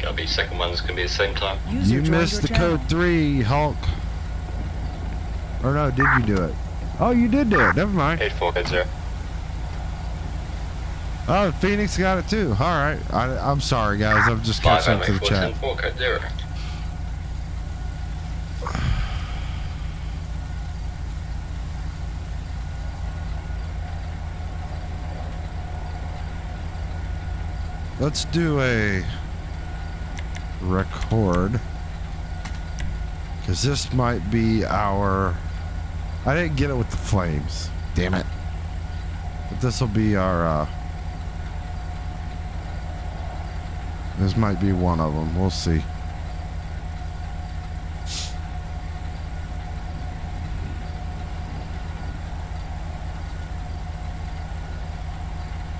Gonna be second one's gonna be the same time. User You missed the channel. code three, Hulk. Or no, did you do it? Oh, you did do it. Never mind. Eight four eight zero. Oh, Phoenix got it too. All right. I, I'm sorry, guys. I'm just catching up to the chat. ten four code. Let's do a record. Because this might be our. I didn't get it with the flames. Damn it. But this will be our. Uh, this might be one of them. We'll see.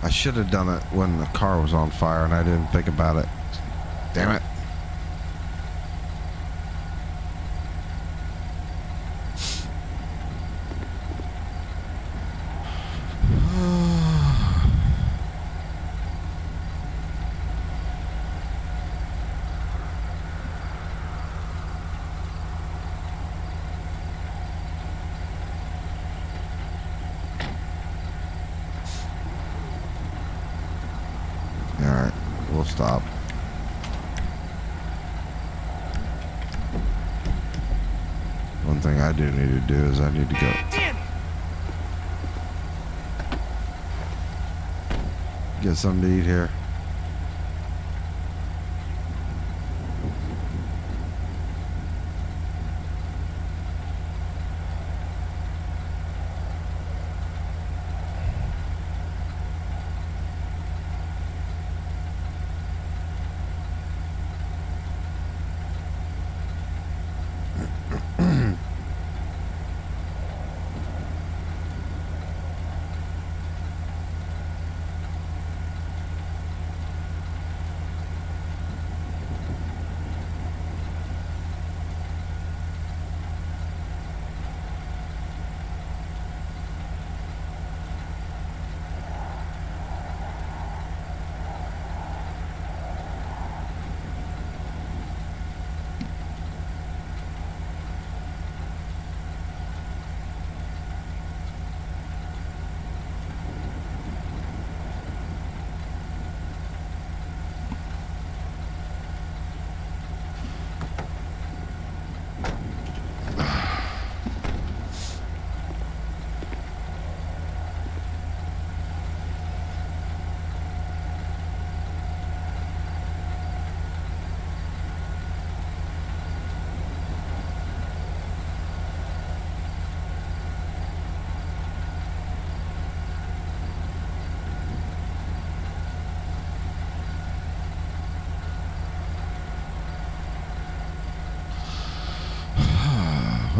I should have done it when the car was on fire and I didn't think about it. Damn it. Alright, we'll stop. One thing I do need to do is I need to go. Get something to eat here.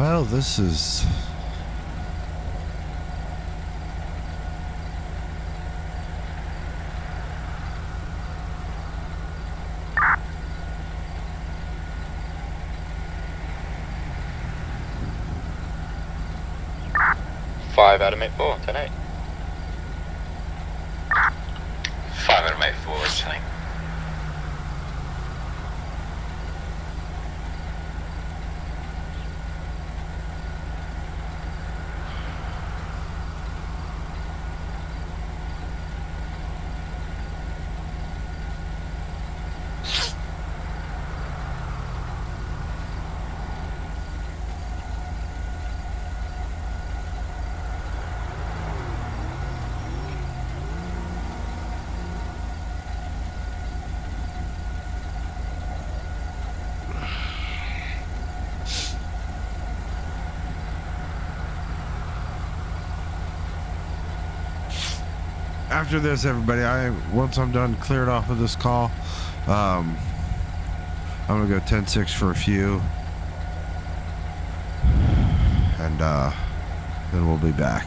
Well, this is. Five out of mate four tonight. Five out of mate four, tonight. After this, everybody, I once I'm done cleared off of this call, um, I'm gonna go 10-6 for a few, and uh, then we'll be back.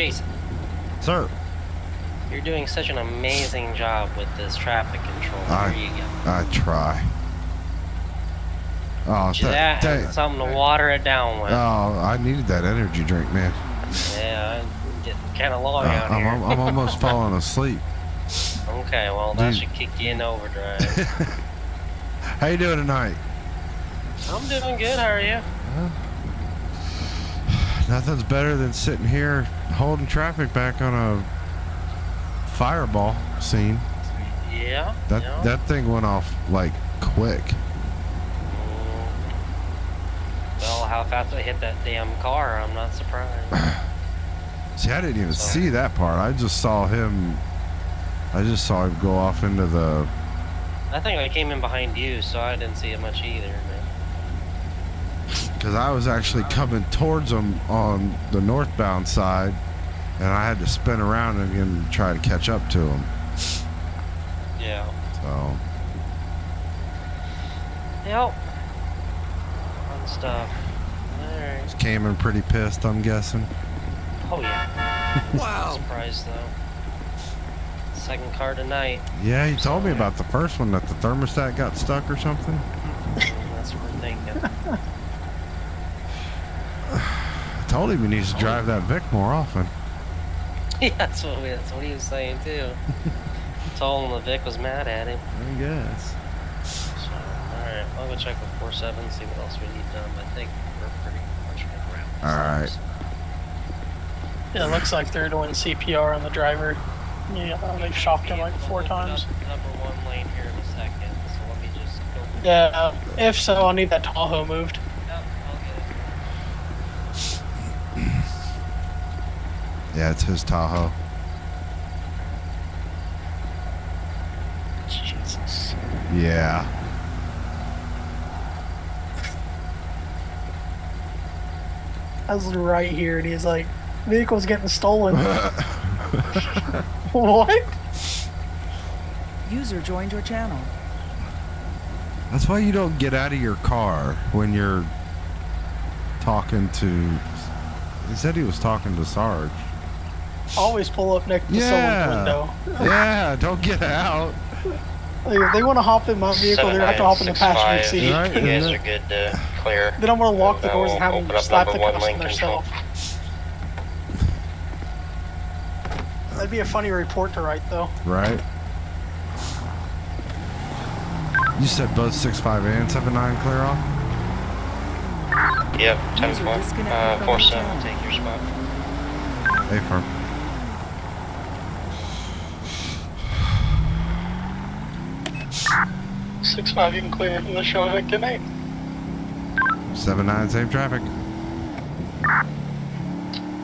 Jason, Sir, you're doing such an amazing job with this traffic control. I, Here you go. I try. Oh, that something to water it down with. oh, I needed that energy drink, man. yeah, I'm getting kind of long Uh, out I'm, here. I'm, I'm almost <laughs> falling asleep. Okay, well that Dude. should kick you in overdrive. <laughs> How you doing tonight? I'm doing good. How are you? <sighs> Nothing's better than sitting here holding traffic back on a fireball scene. Yeah. That yeah. that thing went off like quick. Well, how fast I hit that damn car, I'm not surprised. <sighs> See, I didn't even see that part. I just saw him. I just saw him go off into the. I think I came in behind you, so I didn't see it much either. Because I was actually coming towards him on the northbound side, and I had to spin around and again try to catch up to him. Yeah. So Yep. Fun stuff. Alright. came in pretty pissed. I'm guessing. Oh, yeah. <laughs> Wow. Surprised, though. Second car tonight. Yeah, he told me about the first one that the thermostat got stuck or something. <laughs> That's what we're thinking. <sighs> I told him he needs to drive that Vic more often. <laughs> yeah, that's what, we, that's what he was saying, too. Told him the Vic was mad at him. I guess. So, alright, I'll go check with 4-7, see what else we need done. but I think we're pretty much good around. All right. Yeah, it looks like they're doing CPR on the driver. Yeah, they've shocked him like four times. Number one lane here in a second, so let me just go. Yeah, uh, if so, I'll need that Tahoe moved. Yeah, it's his Tahoe. Jesus. Yeah. I was right here, and he's like, "Vehicle's getting stolen." <laughs> what? User joined your channel. That's why you don't get out of your car when you're talking to. He said he was talking to Sarge. Always pull up next to Yeah. someone's window. Yeah, don't get out. Like, if they want to hop in my vehicle, They're have to hop in the passenger seat. Right, You guys and are good to clear. Then I'm gonna lock the And, doors and have them open slap the number cuffs on lane control. themselves. That'd be a funny report to write, though. Right. You said both six five and seven nine clear off. Yep, 10 User 4. Uh, 4 the 7, channel. take your spot. A firm. Six five, you can clear from the show. Good night. Seven nine, safe traffic.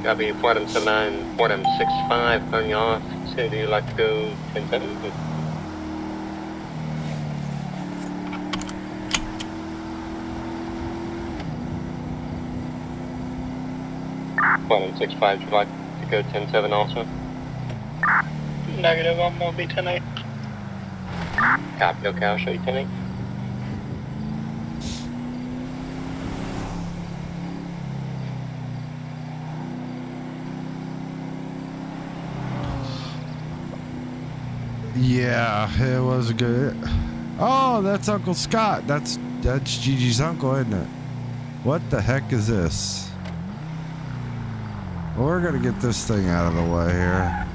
Copy, Fordham 79, Fordham 65, turn you off. Say, do you like to go 10 7? Fordham 65, would you like to go 10 7 also? Negative, I'm gonna be tonight. Copy, I'll show you 10 8. Yeah, it was a good. Oh, that's Uncle Scott. That's that's Gigi's uncle, isn't it? What the heck is this? Well, we're gonna get this thing out of the way here.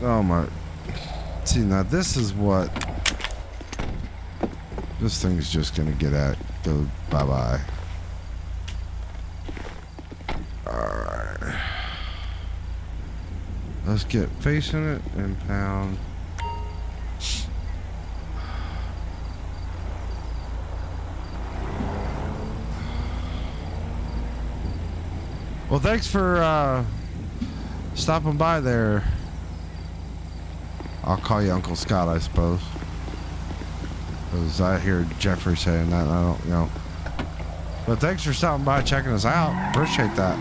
Oh my. See, now this is what. This thing's just gonna get at. Go bye bye. Alright. Let's get facing it and pound. Well, thanks for uh, stopping by there. I'll call you Uncle Scott, I suppose. Because I hear Jeffrey saying that, I don't know. But thanks for stopping by, checking us out. Appreciate that.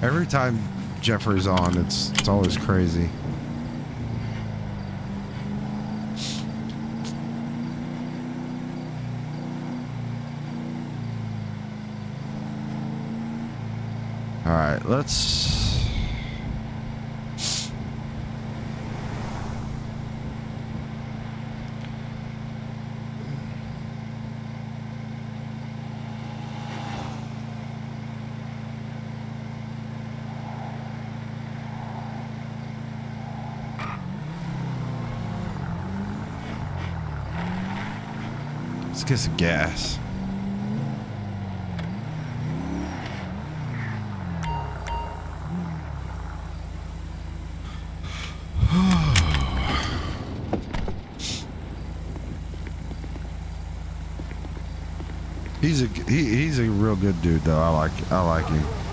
Every time Jeffrey's on, it's it's always crazy. All right, let's. Let's get some gas. <sighs> He's a he, he's a real good dude though. I like I like him.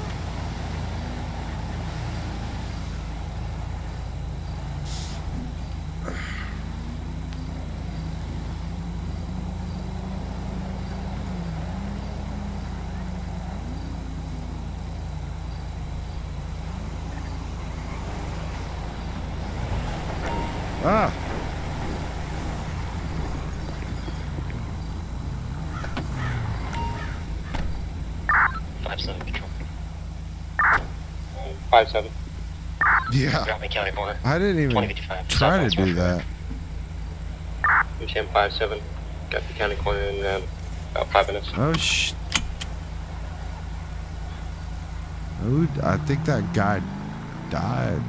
57. Yeah. County border. I didn't even try to do that. Ten five seven, got the county corner in um, about five minutes. Oh sh. Oh, I think that guy died.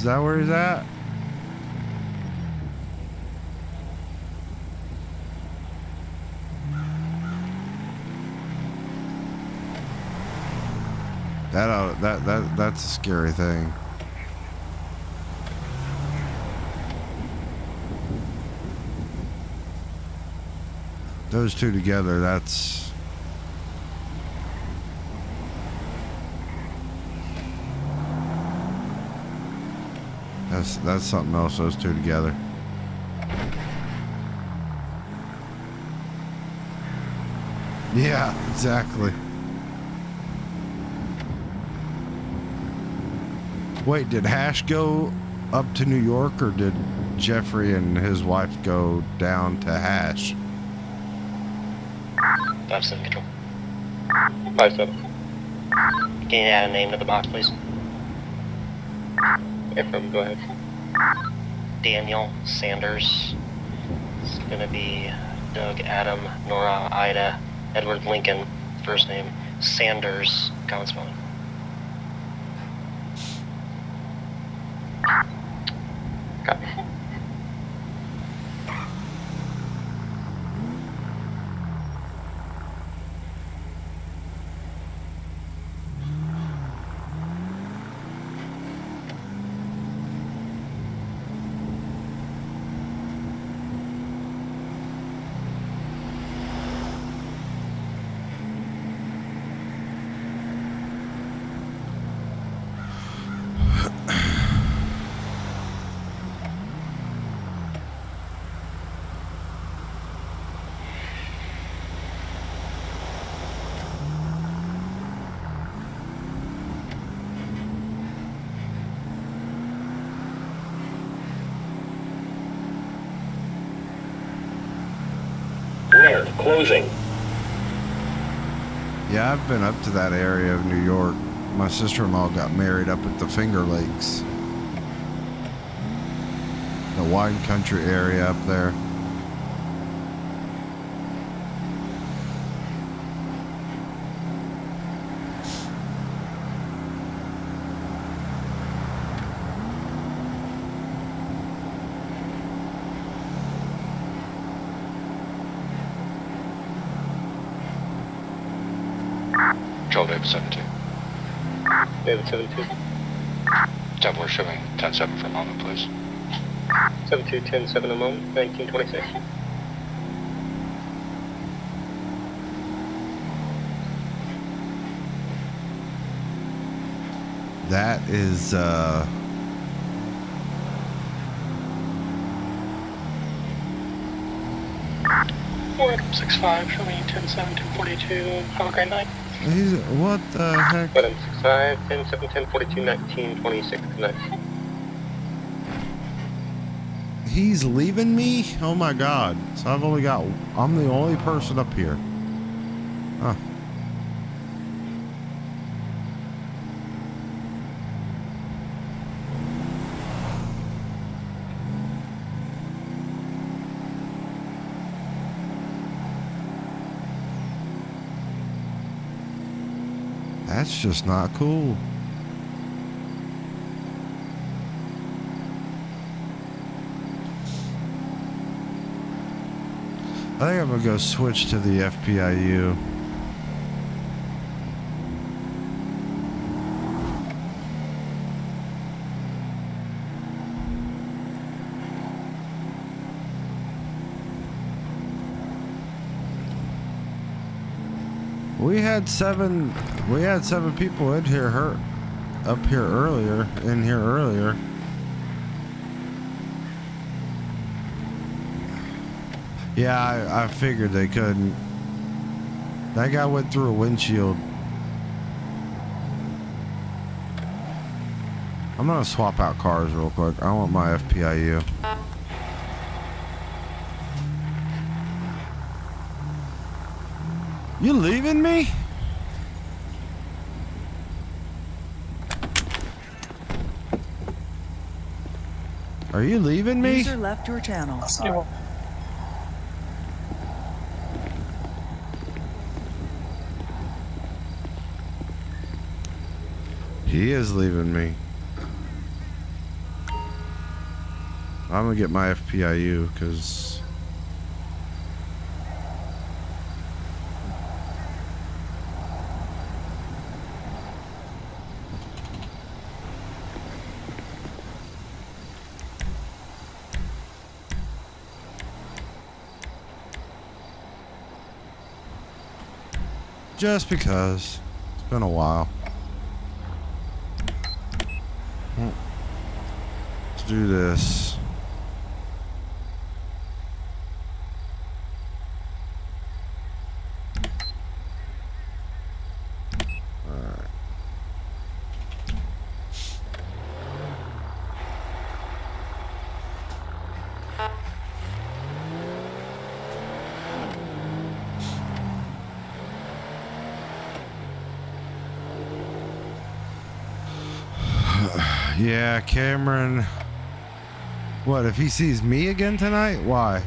Is? That where he's at? That uh, that that that's a scary thing. Those two together, that's that's that's something else. Those two together. Yeah, exactly. Wait, did Hash go up to New York or did Jeffrey and his wife go down to Hash? Five seven control. Five seven. Can you add a name to the box, please? Affirm, go ahead. Daniel Sanders. It's gonna be Doug, Adam, Nora, Ida, Edward Lincoln, first name. Sanders, common spelling. Copy. Clear. Closing. Yeah, I've been up to that area of New York. My sister-in-law got married up at the Finger Lakes. The wine country area up there. 772. Doubler showing 10-7 for a moment, please. 72, 10, 7 a moment, 1926. That is, uh... Six five, showing ten seven two forty two, have a great night he's what the heck? 765, 10, 7, 10, 42, 19, 26. Good night. He's leaving me? Oh my god. So I've only got I'm the only person up here. Huh. That's just not cool. I think I'm gonna go switch to the FPIU. We had seven. We had seven people in here hurt up here earlier. In here earlier. Yeah, I, I figured they couldn't. That guy went through a windshield. I'm gonna swap out cars real quick. I want my FPIU. You leaving me? Are you leaving me? User left your channel. He is leaving me. I'm gonna get my FPIU because just because it's been a while. Hmm. Let's do this. Alright. Cameron. What if he sees me again tonight? Why?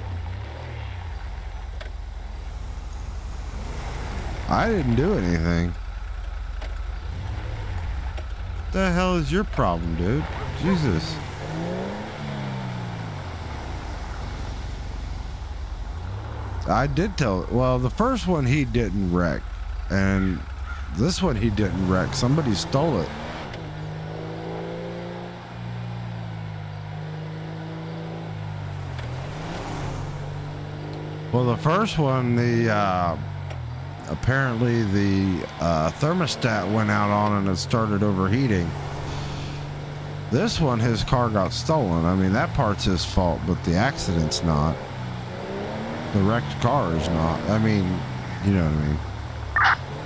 I didn't do anything. The hell is your problem, dude? Jesus. I did tell. Well, the first one he didn't wreck, and this one he didn't wreck. Somebody stole it. Well, the first one, the uh, apparently the uh, thermostat went out on and it started overheating. This one, his car got stolen. I mean, that part's his fault, but the accident's not. The wrecked car is not. I mean, you know what I mean.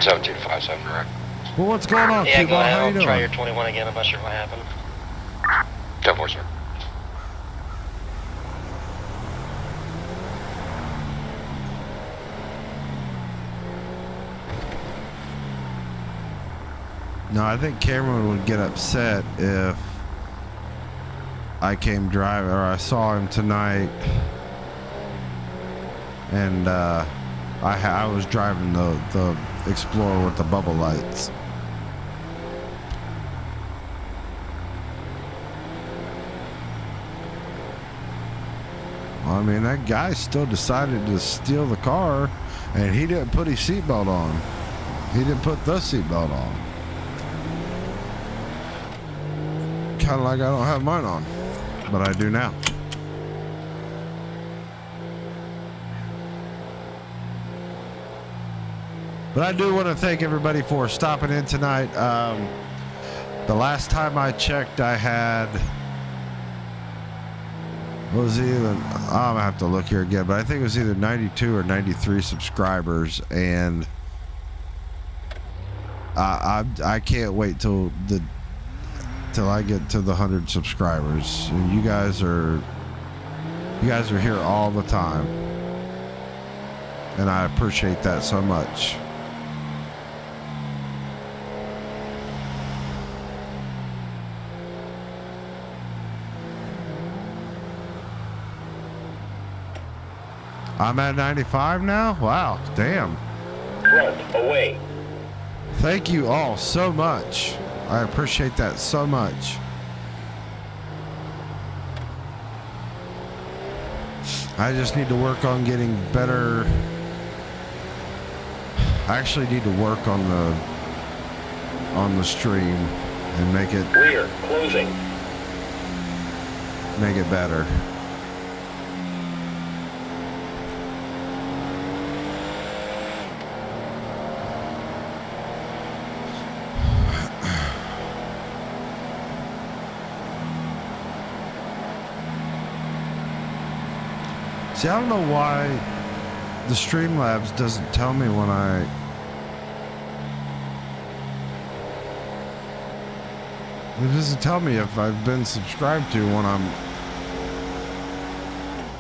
7257, correct. Well, what's going on, Yeah, Cuba? go ahead. How you doing? try your 21 again. I'm not sure what happened. 10 sir. No, I think Cameron would get upset if I came driving or I saw him tonight and uh, I, I was driving the, the Explorer with the bubble lights. I mean, that guy still decided to steal the car and he didn't put his seatbelt on. He didn't put the seatbelt on. Kind of like I don't have mine on, but I do now. But I do want to thank everybody for stopping in tonight. Um, the last time I checked, I had what was it either I'm gonna have to look here again, but I think it was either 92 or 93 subscribers, and I I, I can't wait till the till I get to the hundred subscribers. And you guys are you guys are here all the time, and I appreciate that so much. I'm at 95 now? Wow, damn. Front, away. Thank you all so much. I appreciate that so much. I just need to work on getting better. I actually need to work on the on the stream and make it Rear, closing. make it better. See, I don't know why the Streamlabs doesn't tell me when I. It doesn't tell me if I've been subscribed to when I'm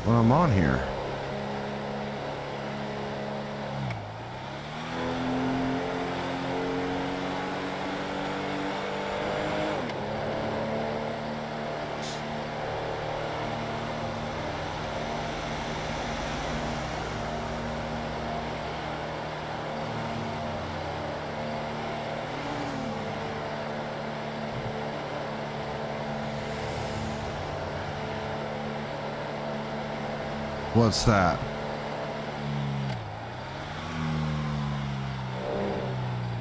when I'm on here. What's that?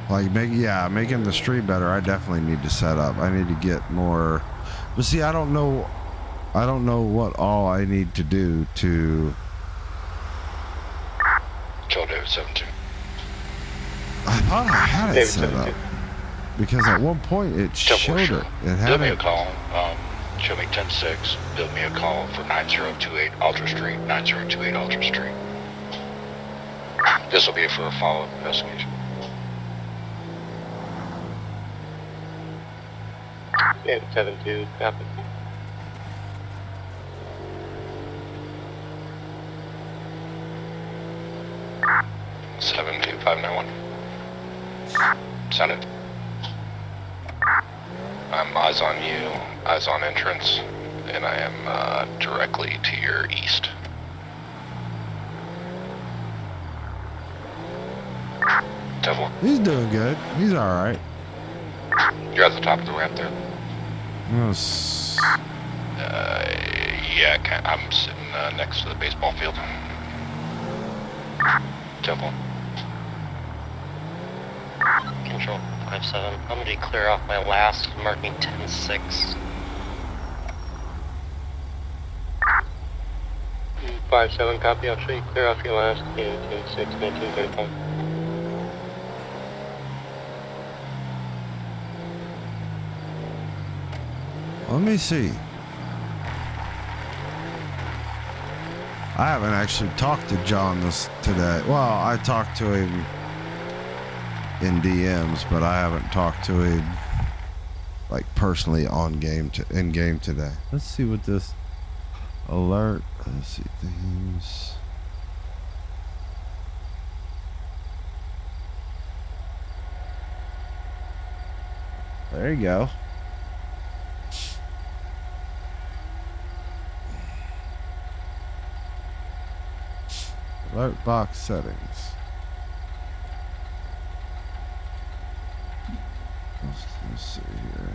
Like make yeah, making the stream better. I definitely need to set up. I need to get more. But see, I don't know. I don't know what all I need to do to. Joe David 72. I thought I had it David set up because at one point it showed it. It had me a call. Um, show me 106. Build me a call for 9028 Alta Street. 9028 Alta Street. This will be for a follow-up investigation. Yeah, seven two, copy. Seven two five nine one. Send it. I'm eyes on you, eyes on entrance, and I am uh, directly to your east. Devil, He's doing good. He's all right. you're at the top of the ramp there. Yes. Uh, yeah, I'm sitting uh, next to the baseball field. Devil, Control 5-7. I'm gonna be clear off my last, marking 10-6. Five seven copy. I'll show you clear off your last in ten six nineteen thirty five. Let me see. I haven't actually talked to John this today. Well, I talked to him in DMs, but I haven't talked to him like personally on game to in game today. Let's see what this alert. Let's see themes. There you go. Alert box settings. Let's, let's see here.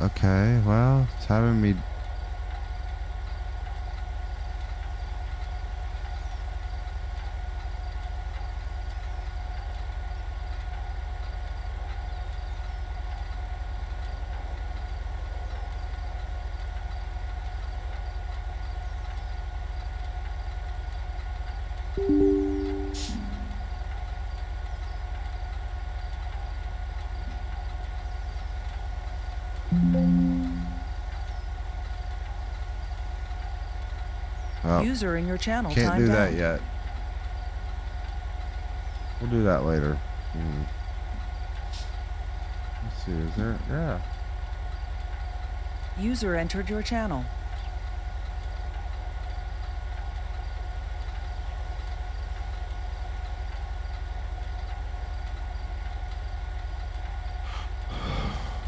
Okay, well, it's having me. Oh, User in your channel can't do out. that yet. We'll do that later. Hmm. Let's see, is there? Yeah. User entered your channel. <sighs>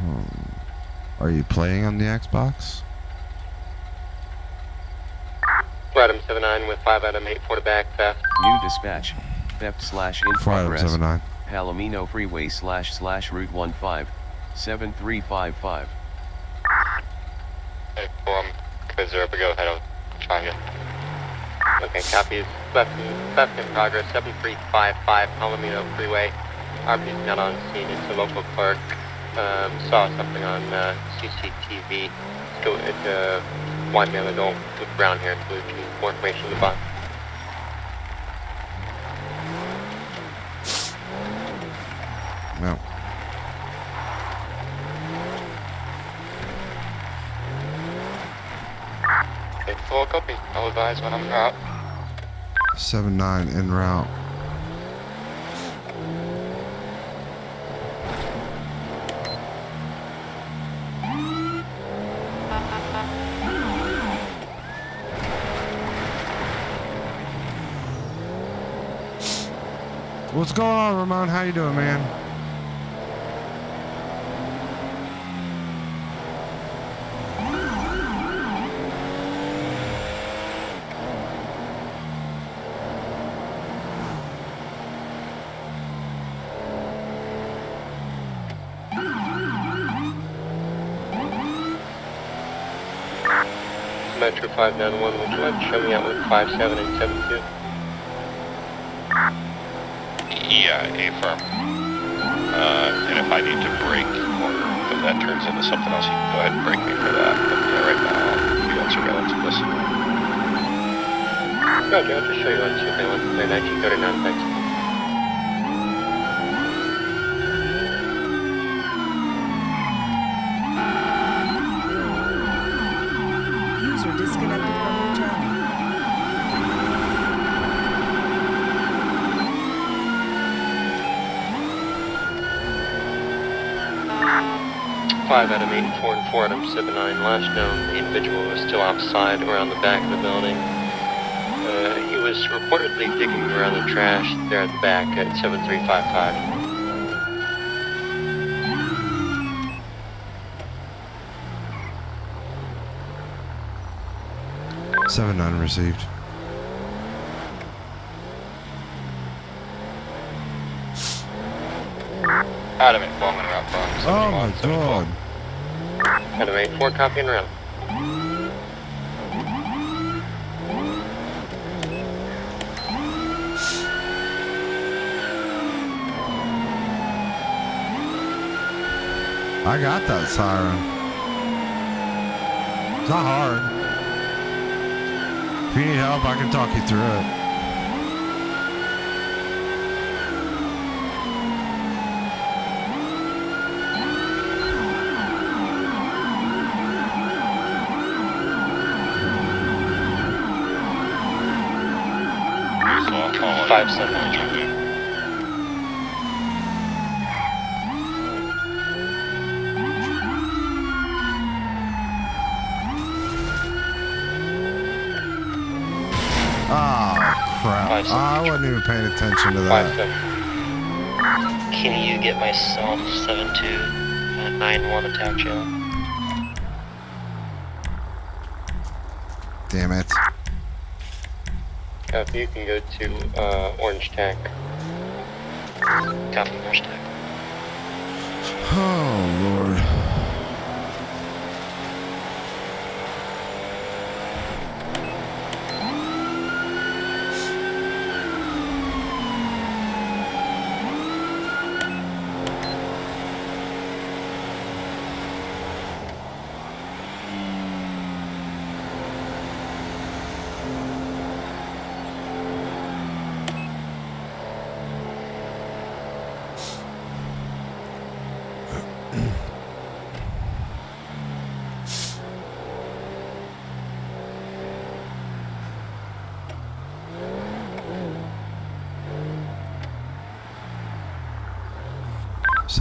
Hmm. Are you playing on the Xbox? Item seven nine with five item eight four to back fast. New dispatch. Theft slash in For item progress. 79. Palomino Freeway slash slash Route 15. 7355. Hey, well, I'm good, zero, but go ahead, I'll try again. Okay, copies. Left in, left in progress. Seven three five five Palomino Freeway. RP's not on scene. It's a local clerk. Um, saw something on uh, CCTV. Let's go one man adult with brown hair and blue jeans. More information in the box. No. Okay, full copy. I'll advise when I'm out. 7 9 en route. What's going on, Ramon? How you doing, man? Metro 591, would you like to show me out with 57 and 72? Yeah, affirm. Uh, and if I need to break or if that turns into something else, you can go ahead and break me for that. But yeah, right now, I'll be on surveillance of this. Roger, I'll just show you 291, 1939, thanks. 5 Adam 8, 4 and 4 Adam 7, 9. Last known, the individual was still outside around the back of the building. Uh, he was reportedly digging around the trash there at the back at 7355. Seven nine received. I got that siren. It's not hard. If you need help, I can talk you through it. Five seven. Oh crap! I wasn't even paying attention to that. Can you get myself seven two uh, nine one attack channel? Damn it! Copy. You can go to uh, Orange Tech. Copy Orange Tech. Oh lord.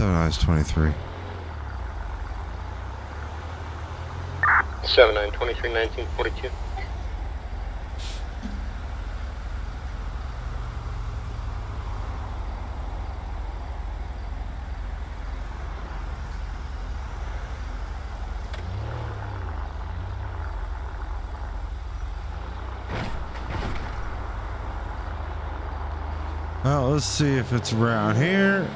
Seven eyes twenty-three. Seven nine twenty three nineteen forty two. Well, let's see if it's around here.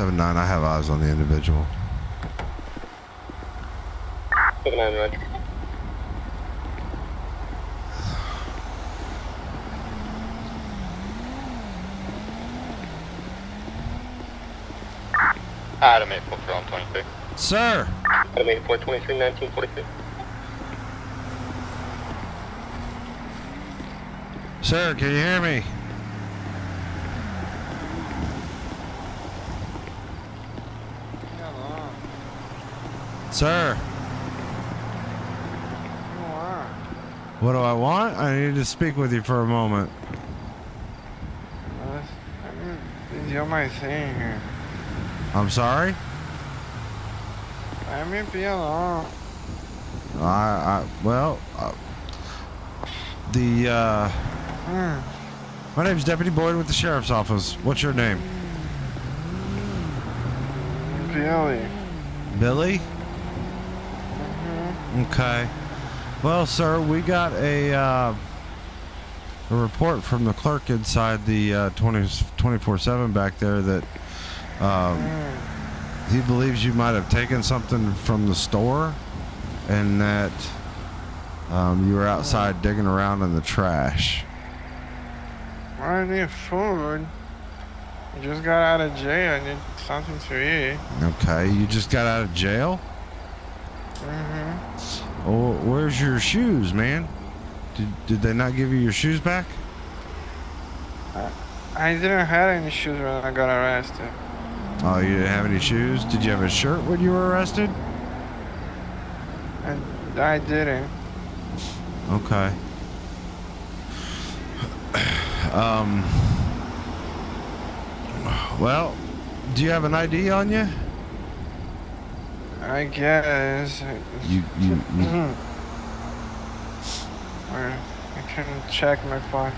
7-9, I have eyes on the individual. 7-9, roger. Adam 843 on 23. Sir! Adam 843, 1942. Sir, can you hear me? Sir. What do I want? I need to speak with you for a moment. Yo my thing here. I'm sorry? I mean, be alone. I, I well, uh, the, uh, Hmm. my name's Deputy Boyd with the Sheriff's Office. What's your name? Billy. Billy? Okay. Well, sir, we got a, uh, a report from the clerk inside the uh, 20, 24-7 back there that Um, he believes you might have taken something from the store, and that um, you were outside digging around in the trash. I need food. I just got out of jail. I need something to eat. Okay, you just got out of jail. Mm-hmm. Oh, where's your shoes, man? Did, did they not give you your shoes back? I didn't have any shoes when I got arrested. Oh, you didn't have any shoes? Did you have a shirt when you were arrested? I, I didn't. Okay. Um. Well, do you have an ID on you? I guess. You you, you Mhm. Where I can check my phone.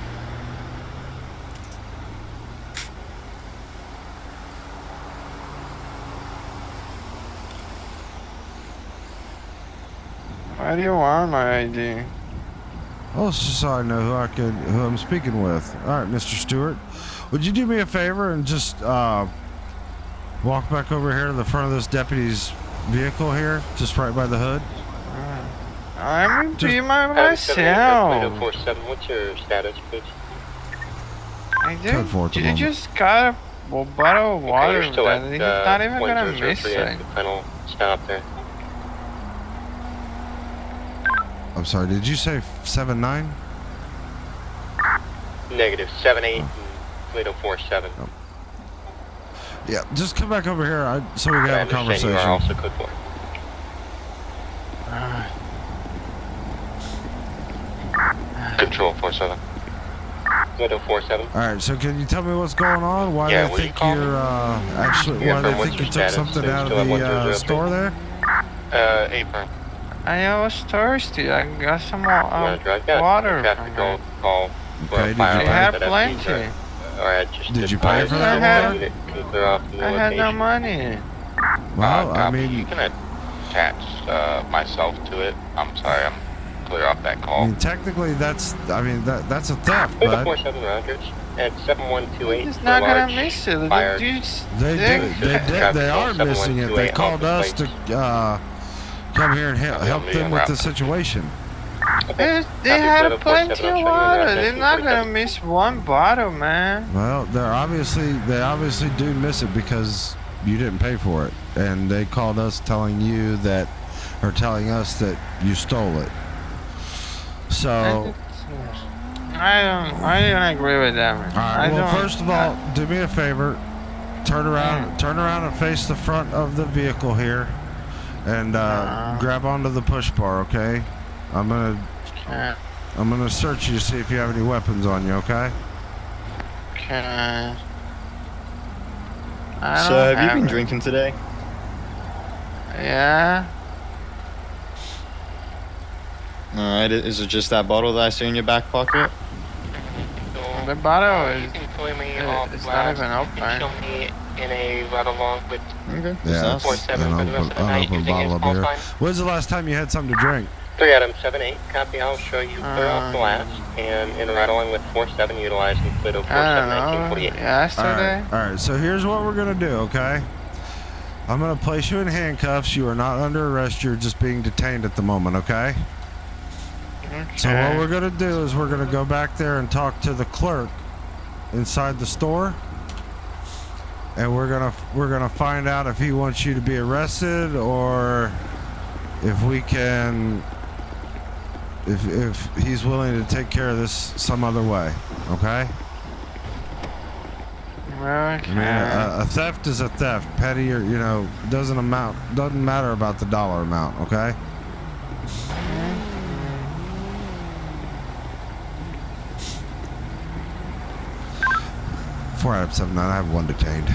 Why do you want my ID? Oh, it's just so I know who I could, who I'm speaking with. All right, Mr. Stewart, would you do me a favor and just uh, walk back over here to the front of this deputy's vehicle here, just right by the hood? I'm Just- be my myself. what's your status, please? I Code did. four You just got a well, bottle of water. you're still that at he's uh, not even gonna 1003 miss at it. the final stop there. I'm sorry, did you say seven nine? Negative 78 and Toledo 47. Yeah, just come back over here I, so we can I have a understand you conversation. are also code 4. Control 47. Toledo 47. All right, so can you tell me what's going on? Why Yeah, they you think call you're uh, actually? Yeah, why from they think you took something out of the uh, store there? Uh, apron. I was thirsty. I got some more You uh, water Traffic call, call Okay, a did fire you I alarm had at plenty. Sir. Alright, just Did you pay for advise that that water? it can clear off from the I had no money. Well, Uh, I copy. mean, you can attach uh, myself to it. I'm sorry, I'm clear off that I call. mean, technically, that's I mean that that's a theft, Toledo bud. 47 Rogers at 7128. He's for not gonna large miss it. fire. The dude's They dick. did, <laughs> they did, they are missing it. They called us to uh, come here and help, help them with the situation. They, they had plenty of I'll show you water. They're not gonna miss one bottle, man. Well, they're obviously they obviously do miss it because you didn't pay for it, and they called us telling you that, or telling us that you stole it. So, I don't. I don't agree with that. Man. all right. I Well, first of all, do me a favor. Turn around, turn around, and face the front of the vehicle here, and uh, grab onto the push bar. Okay. I'm gonna, Can, I'm gonna search you to see if you have any weapons on you. Okay. Okay. I? I So, don't have you been it. drinking today? Yeah. Alright, is it just that bottle that I see in your back pocket? The bottle is. You can fill me it- off it's not last. even You can open. show me in a ride along with Okay. Yeah, Four it's seven an for the rest of the night unopened bottle of beer. When's the last time you had something to drink? 3 Adam 78. Copy, I'll show you clear off the Uh, last. And in a ride along with 47 utilizing Toledo 47 I don't 1948. Yesterday. All right, all right. So here's what we're gonna do, okay? I'm gonna place you in handcuffs. You are not under arrest. You're just being detained at the moment, okay? okay. So what we're gonna do is we're gonna go back there and talk to the clerk inside the store, and we're gonna we're gonna find out if he wants you to be arrested or if we can if if he's willing to take care of this some other way, okay? I mean, a, a theft is a theft. Petty or you know doesn't amount doesn't matter about the dollar amount. Okay. Four out of seven nine. I have one detained.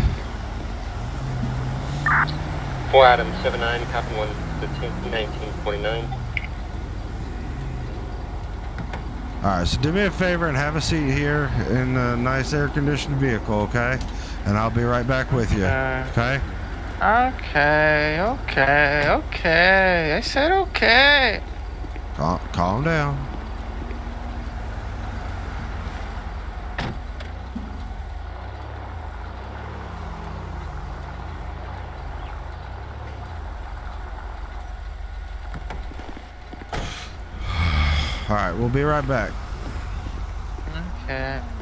4 Adam 79. Copy 115 1949. All right. So do me a favor and have a seat here in a nice air-conditioned vehicle, okay? And I'll be right back with you. Okay. Okay. Okay. Okay. I said okay. Cal- calm down. All right, we'll be right back. Okay.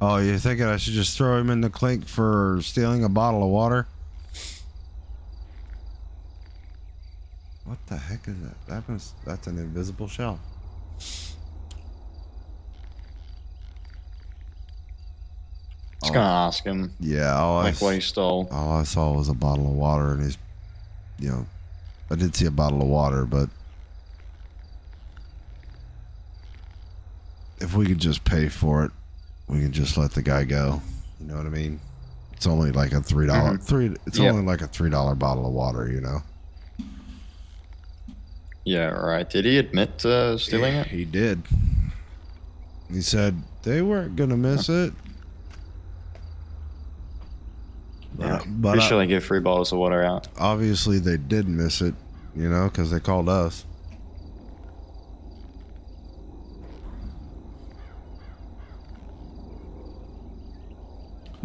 Oh, you're thinking I should just throw him in the clink for stealing a bottle of water? What the heck is that? That must, that's an invisible shell. Just gonna ask him. Yeah, all I Like what he stole. All I saw was a bottle of water, and he's, you know, I did see a bottle of water, but if we could just pay for it, we can just let the guy go. You know what I mean? It's only like a three dollar Mhm. three. It's Yep. only like a three dollar bottle of water. You know. Yeah, right. Did he admit to stealing it? He did. He said they weren't gonna miss it. Yeah. but Pretty I- sure they give free bottles of water out. Obviously, they did miss it. You know, because they called us.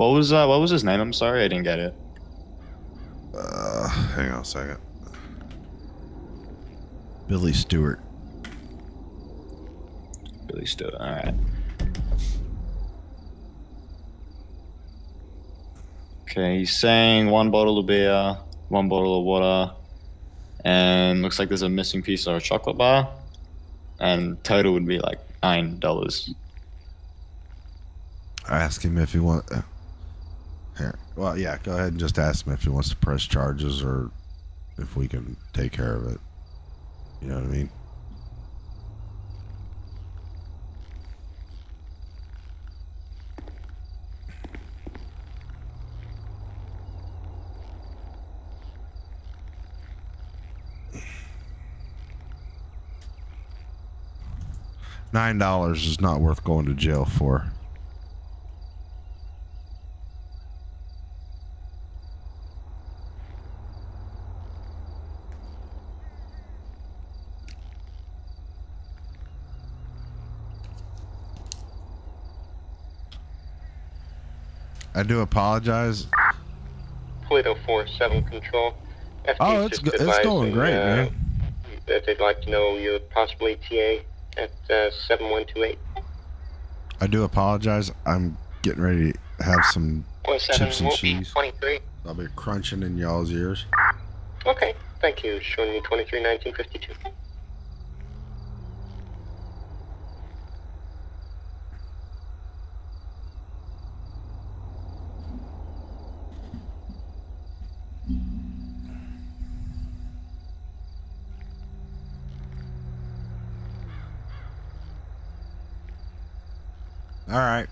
What was uh, what was his name? I'm sorry, I didn't get it. Uh, hang on a second. Billy Stewart. Billy Stewart. All right. Okay, he's saying one bottle of beer, one bottle of water, and looks like there's a missing piece of a chocolate bar, and total would be like nine dollars. I asked him if he want. Here, well, yeah. Go ahead and just ask him if he wants to press charges or if we can take care of it. You know what I mean? Nine dollars is not worth going to jail for. I do apologize. Toledo 4-7 Control. FD Oh, it's go- it's going great, uh, man. If they'd like to know your possible ETA at uh, 7128. I do apologize. I'm getting ready to have some chips and cheese. 23. I'll be crunching in y'all's ears. Okay, thank you. Showing you 23 1952. All right.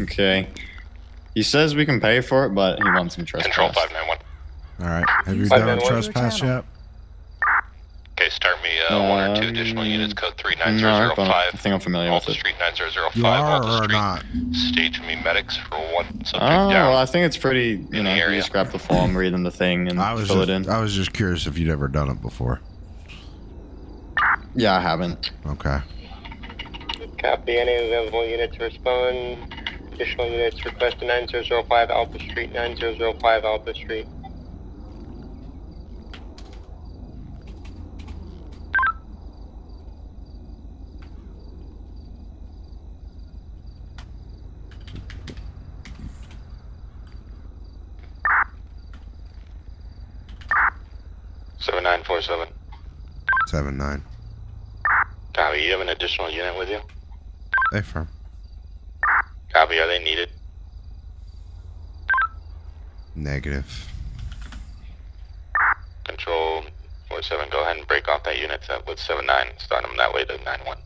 Okay. He says we can pay for it, but he wants some trespass. Control 591. All right. Have you done a trespass yet? Okay, start me uh, one or two additional units, code No, I think I'm familiar with Alpha it. Street 9005. You are Alpha or Street. not? Stage me medics for one subject Oh, down. well, I think it's pretty, you know, you just grab the form, read them the thing, and I was fill just, it in. I was just curious if you'd ever done it before. Yeah, I haven't. Okay. Copy. Any available units respond. Additional units request to 9005 Alta Street, 9005 Alta Street. Seven nine four seven. Seven nine. Copy. You have an additional unit with you? Affirm. Copy. Are they needed? Negative. Control four seven. Go ahead and break off that unit with seven nine. Start them that way to nine one.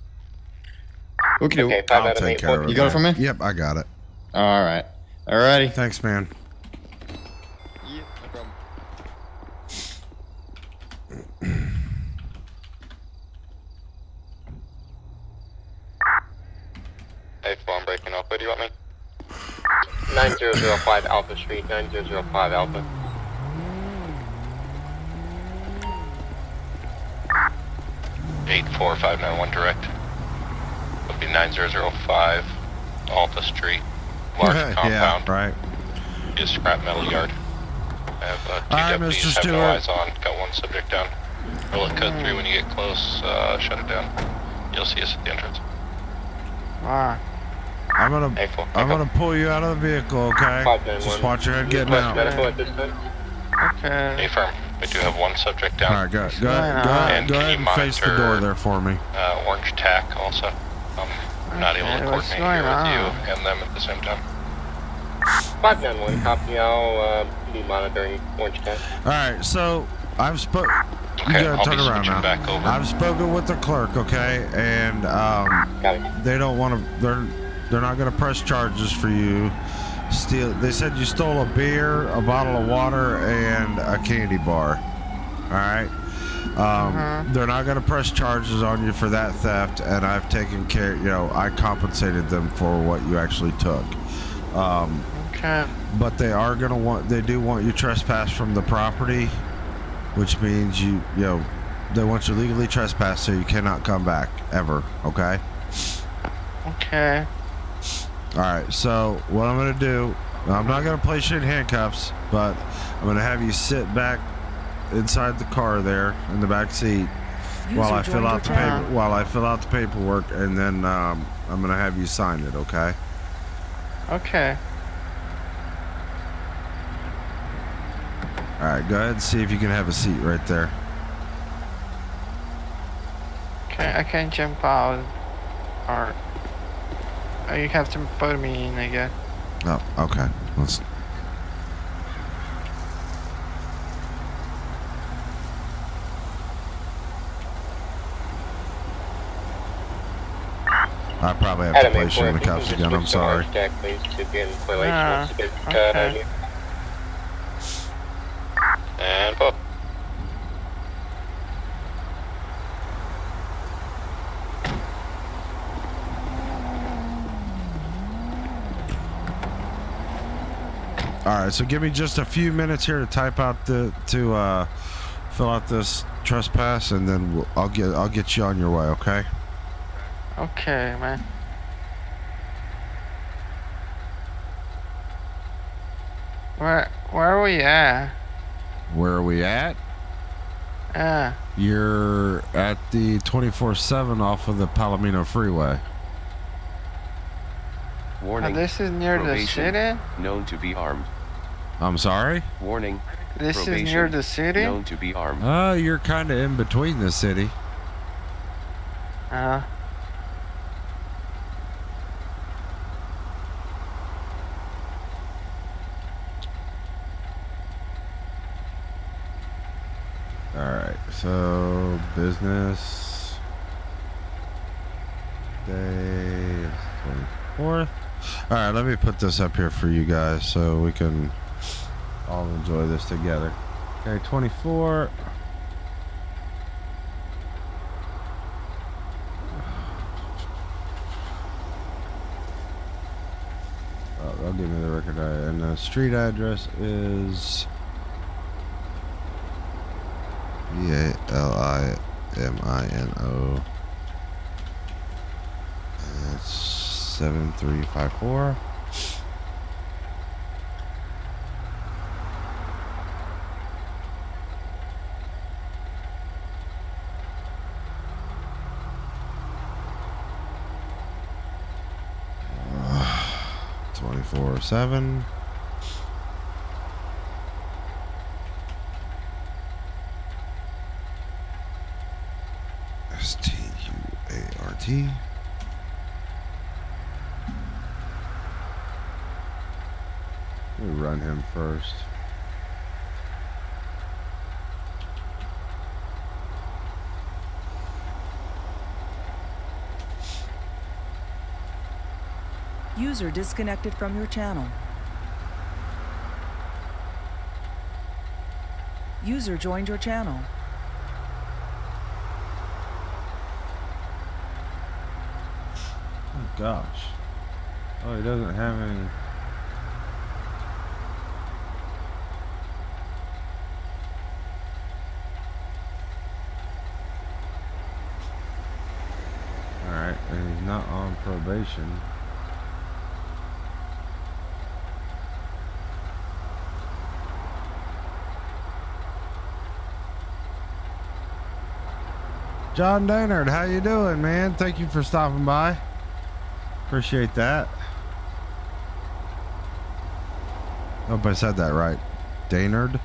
Okay, Okay, five I'll out of take eight. care of it. You got it man. from me? Yep, I got it. All right. Alrighty. Thanks, man. Yeah, no problem. 9005 Alta Street, 9005 Alta. Eight four five nine one direct. Would be nine zero zero five, Alta Street, large <laughs> yeah, compound. right. Is scrap metal yard. I have uh, two All right, deputies Mr. have no eyes on. Got one subject down. Roll it code three when you get close. Uh, shut it down. You'll see us at the entrance. Alright. I'm gonna April, I'm gonna pull you out of the vehicle, okay? Just watch your head getting out. Okay. Affirm. We do have one subject down. All right, go go ahead, go ahead, go ahead and face the door there for me. Uh, orange tack also. I'm not able to coordinate here going with on? you and them at the same time. 591, copy. I'll uh, be monitoring Orange Tech. All right, so I've spoke. Okay, you gotta I'll turn be around switching now. back over. I've spoken with the clerk, okay, and um, they don't want to. They're they're not gonna press charges for you. Steal. They said you stole a beer, a bottle of water, and a candy bar. All right. Um, They're not going to press charges on you for that theft, and I've taken care. You know, I compensated them for what you actually took. Um, Okay. but they are going to want. They do want you trespass from the property, which means you. You know, they want you legally trespass, so you cannot come back ever. Okay. Okay. All right. So what I'm going to do, I'm not going to place you in handcuffs, but I'm going to have you sit back inside the car there in the back seat while I fill out the paper. While I fill out the paperwork, and then um, I'm going to have you sign it. Okay. Okay. All right. Go ahead and see if you can have a seat right there. Okay, I can jump out. Or. Oh, you have to put me in, I guess. Oh, okay. Let's. I probably have to Adam place you in the 84, cuffs again. I'm just switch to sorry. Orange please, to be Ah, okay. And pull. Right, so give me just a few minutes here to type out the to uh, fill out this trespass, and then we'll, I'll get I'll get you on your way. Okay. Okay, man. Where where are we at? Where are we at? Yeah. You're at the 24/7 off of the Palomino Freeway. Warning. this is near the probation, city? Known to be armed. I'm sorry. Warning. This is near the city? Known to be armed. Uh, you're kind of in between the city. Uh. All right, so business day 24th. All right, let me put this up here for you guys so we can all enjoy this together. Okay, 24. Oh, they'll give me the record, and the street address is V A L I M I N O. It's seven three five four. Twenty four seven. S T U A R T. Run him first. User disconnected from your channel. User joined your channel. Oh gosh. Oh, he doesn't have any... Alright, and he's not on probation. John Daynard, how you doing, man? Thank you for stopping by. Appreciate that. Hope I said that right. Daynard.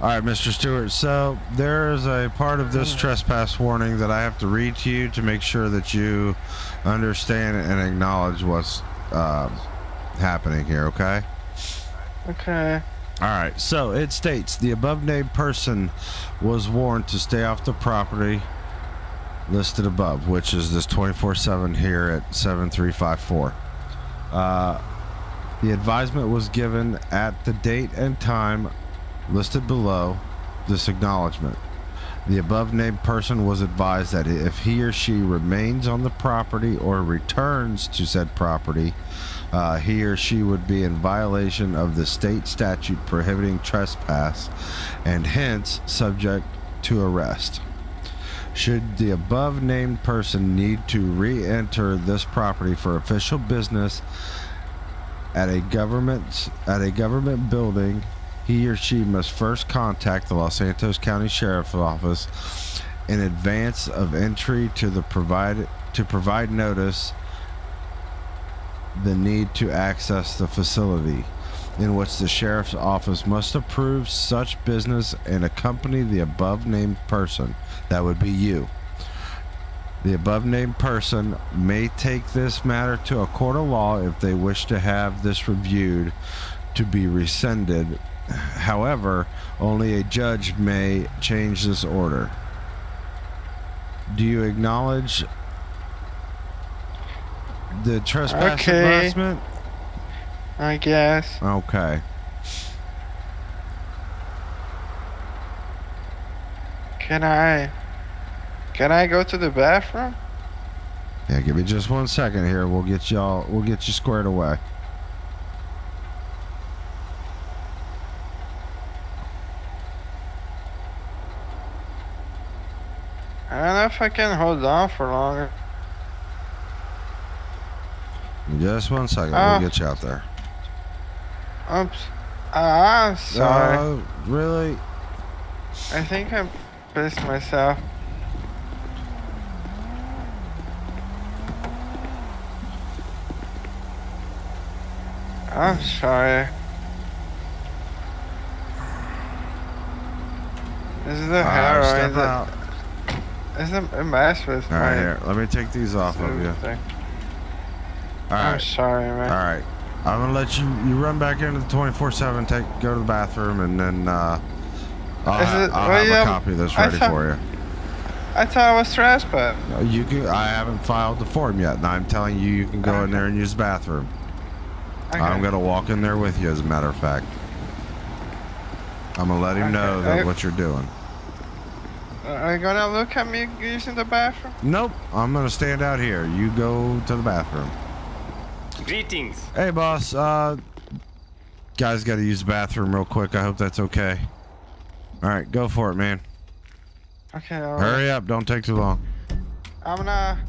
All right, Mr. Stewart. So there is a part of this trespass warning that I have to read to you to make sure that you understand and acknowledge what's uh, happening here. Okay. Okay. All right. So it states the above named person was warned to stay off the property listed above, which is this 24/7 here at 7354. Uh, the advisement was given at the date and time listed below this acknowledgement. The above named person was advised that if he or she remains on the property or returns to said property, uh, he or she would be in violation of the state statute prohibiting trespass and hence subject to arrest. Should the above named person need to re enter this property for official business at a government at a government building, he or she must first contact the Los Santos County Sheriff's Office in advance of entry to the provide to provide notice the need to access the facility in which the sheriff's office must approve such business and accompany the above named person that would be you the above named person may take this matter to a court of law if they wish to have this reviewed to be rescinded. However, only a judge may change this order. Do you acknowledge the trespass Okay. advisement? I guess. Okay. Can I? Can I go to the bathroom? Yeah, give me just one second here. We'll get y'all. We'll get you squared away. I don't know if I can hold on for longer. Just one second. Ah. We'll get you out there. Oops. Ah, I'm sorry. Uh, really? I think I pissed myself. I'm sorry. This is the right, heroin. step out. Is a mess with All my right, here. Let me take these off of you. thing. All I'm sorry, man. All right. I'm gonna let you you run back into the 24/7. Take go to the bathroom and then uh, I'll, Is ha- it- I'll well, have yeah, a copy of this ready thought- for you. I thought it was trespass. No, You can. I haven't filed the form yet, and I'm telling you, you can go in there and use the bathroom. Okay. I'm gonna walk in there with you, as a matter of fact. I'm gonna let him know that I- what you're doing. Are you gonna look at me using the bathroom? Nope. I'm gonna stand out here. You go to the bathroom. Greetings. Hey, boss. Uh, guys, got to use the bathroom real quick. I hope that's okay. All right, go for it, man. Okay, alright. Hurry up. Don't take too long. I'm gonna.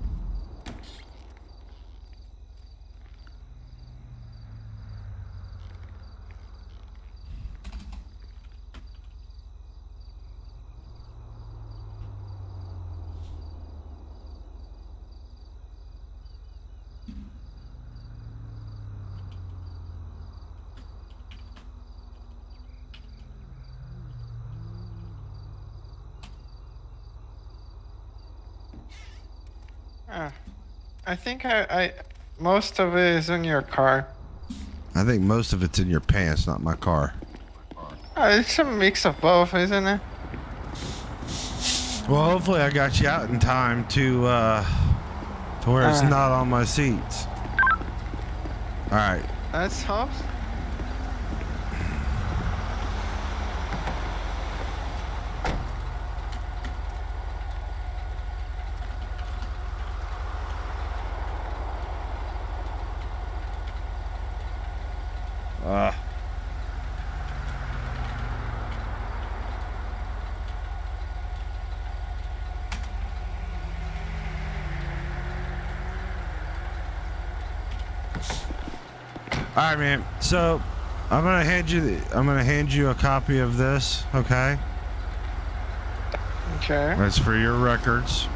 Uh, I think I, I. Most of it is in your car. I think most of it's in your pants, not my car. Uh, it's a mix of both, isn't it? Well, hopefully I got you out in time to uh, to where it's not on my seats. All right. Let's hope. Uh, All right, man. So I'm gonna hand you. The, I'm gonna hand you a copy of this. Okay. Okay. That's for your records.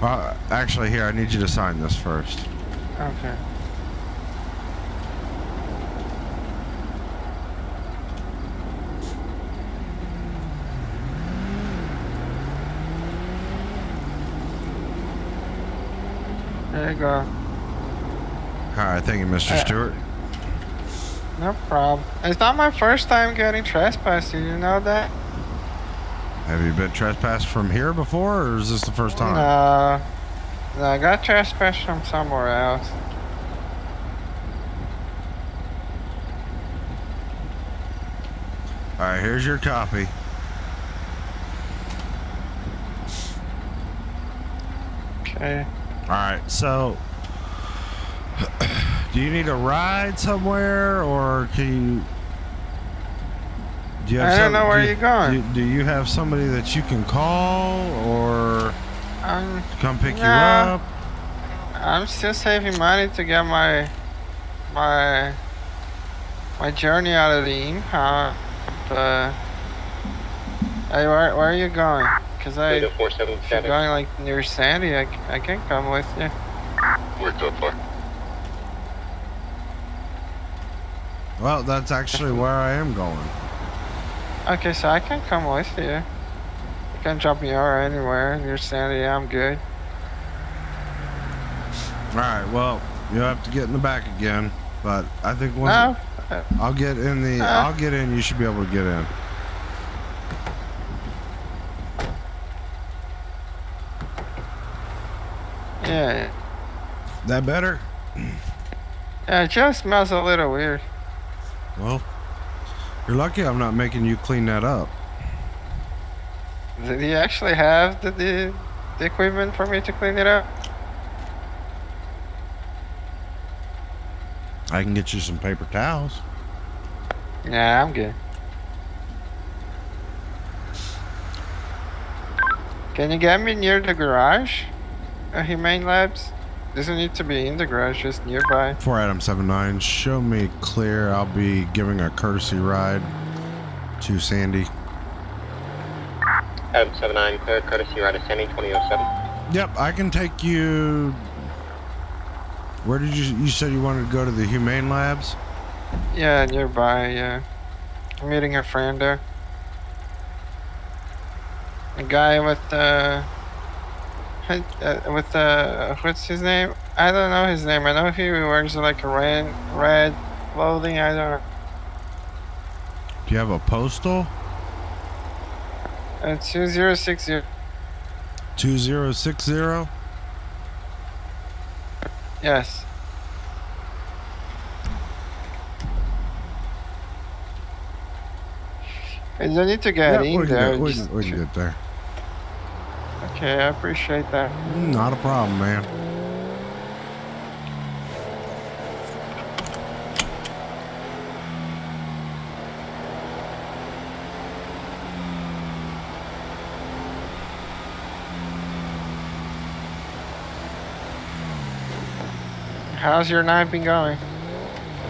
Uh, actually, here I need you to sign this first. Okay. There you go. All right, thank you, Mr. Uh, Stewart. No problem. It's not my first time getting trespassed. Did you know that? Have you been trespassed from here before, or is this the first time? No. No, I got trespassed from somewhere else. All right, here's your copy. Okay. All right, so do you need a ride somewhere, or can you? Do you I don't some- know where do- you're going. Do, do you have somebody that you can call, or Um, come pick you up? I'm still saving money to get my my my journey out of the impound. But hey, where where are you going? Cause I if you're going like near Sandy, I I can come with you. We're good for. Well, that's actually where I am going. Okay, so I can come with you. You can drop me over anywhere near Sandy. I'm good. All right, well, you have to get in the back again, but I think once No. I'll get in the, Uh. I'll get in. You should be able to get in. Yeah. That better? Yeah, it just smells a little weird. Well, you're lucky I'm not making you clean that up. Did he actually have the, the, the equipment for me to clean it up? I can get you some paper towels. Yeah, I'm good. Can you get me near the garage? Uh, Humane Labs? Doesn't need to be in the garage, just nearby. For Adam 79, show me clear. I'll be giving a courtesy ride to Sandy. Adam 79, clear courtesy ride to Sandy 2007. Yep, I can take you. Where did you? You said you wanted to go to the Humane Labs. Yeah, nearby, yeah. I'm meeting a friend there. A guy with, uh, uh, with, uh, what's his name? I don't know his name. I know he wears like a red, red clothing. I don't know. Do you have a postal? Uh, 2060. Two zero six zero. Yes. You don't need to get Yeah, in we there. get- we we get there. Okay, I appreciate that. Not a problem, man. How's your night been going?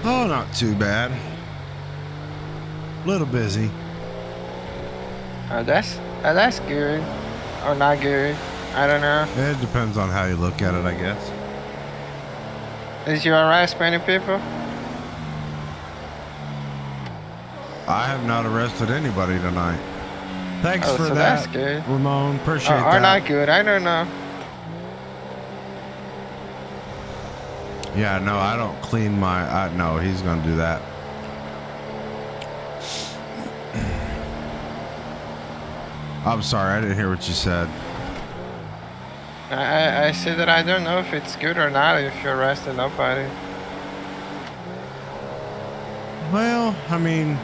Oh, not too bad. A Little busy. Oh, that's oh, that's good, or not good. I don't know. It depends on how you look at it, I guess. Did you arrest many people? I have not arrested anybody tonight. Thanks Oh, for so that, that's good. Ramon. Appreciate or, or that. not good? I don't know. Yeah, no, I don't clean my. I, no, he's gonna do that. I'm sorry, I didn't hear what you said. I I- said that I don't know if it's good or not if you arrested nobody. Well, I mean,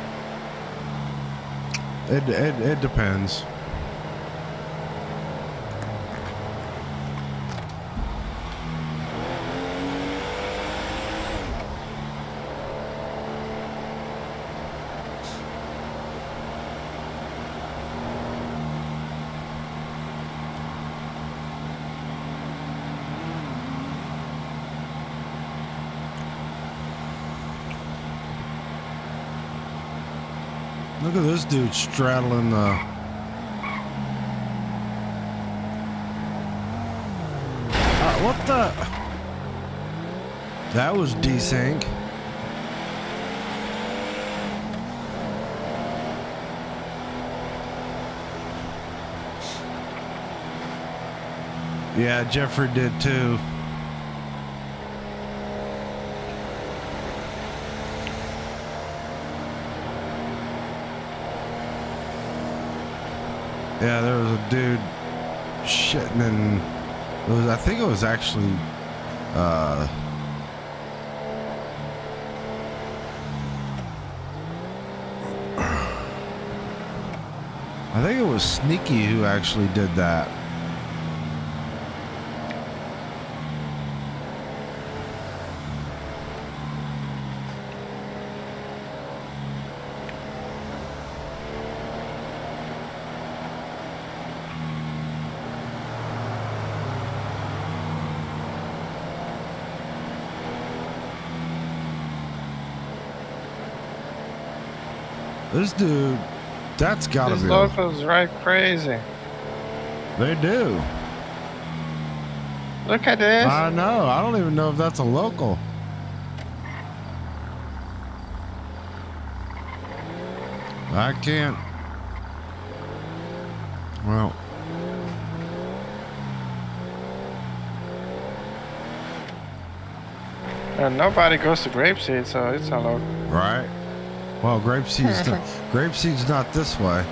it it, it depends. Dude straddling the. Uh, what the? That was desync. Yeah, Jeffrey did too. Yeah, there was a dude shitting in. It was, I think it was actually. Uh, <clears throat> I think it was Sneaky who actually did that. This dude, that's gotta These be. locals right crazy. They do. Look at this. I know. I don't even know if that's a local. I can't. Well, And nobody goes to Grapeseed, so it's a local. right. Well, grapeseed's not, <laughs> grapeseed's not this way.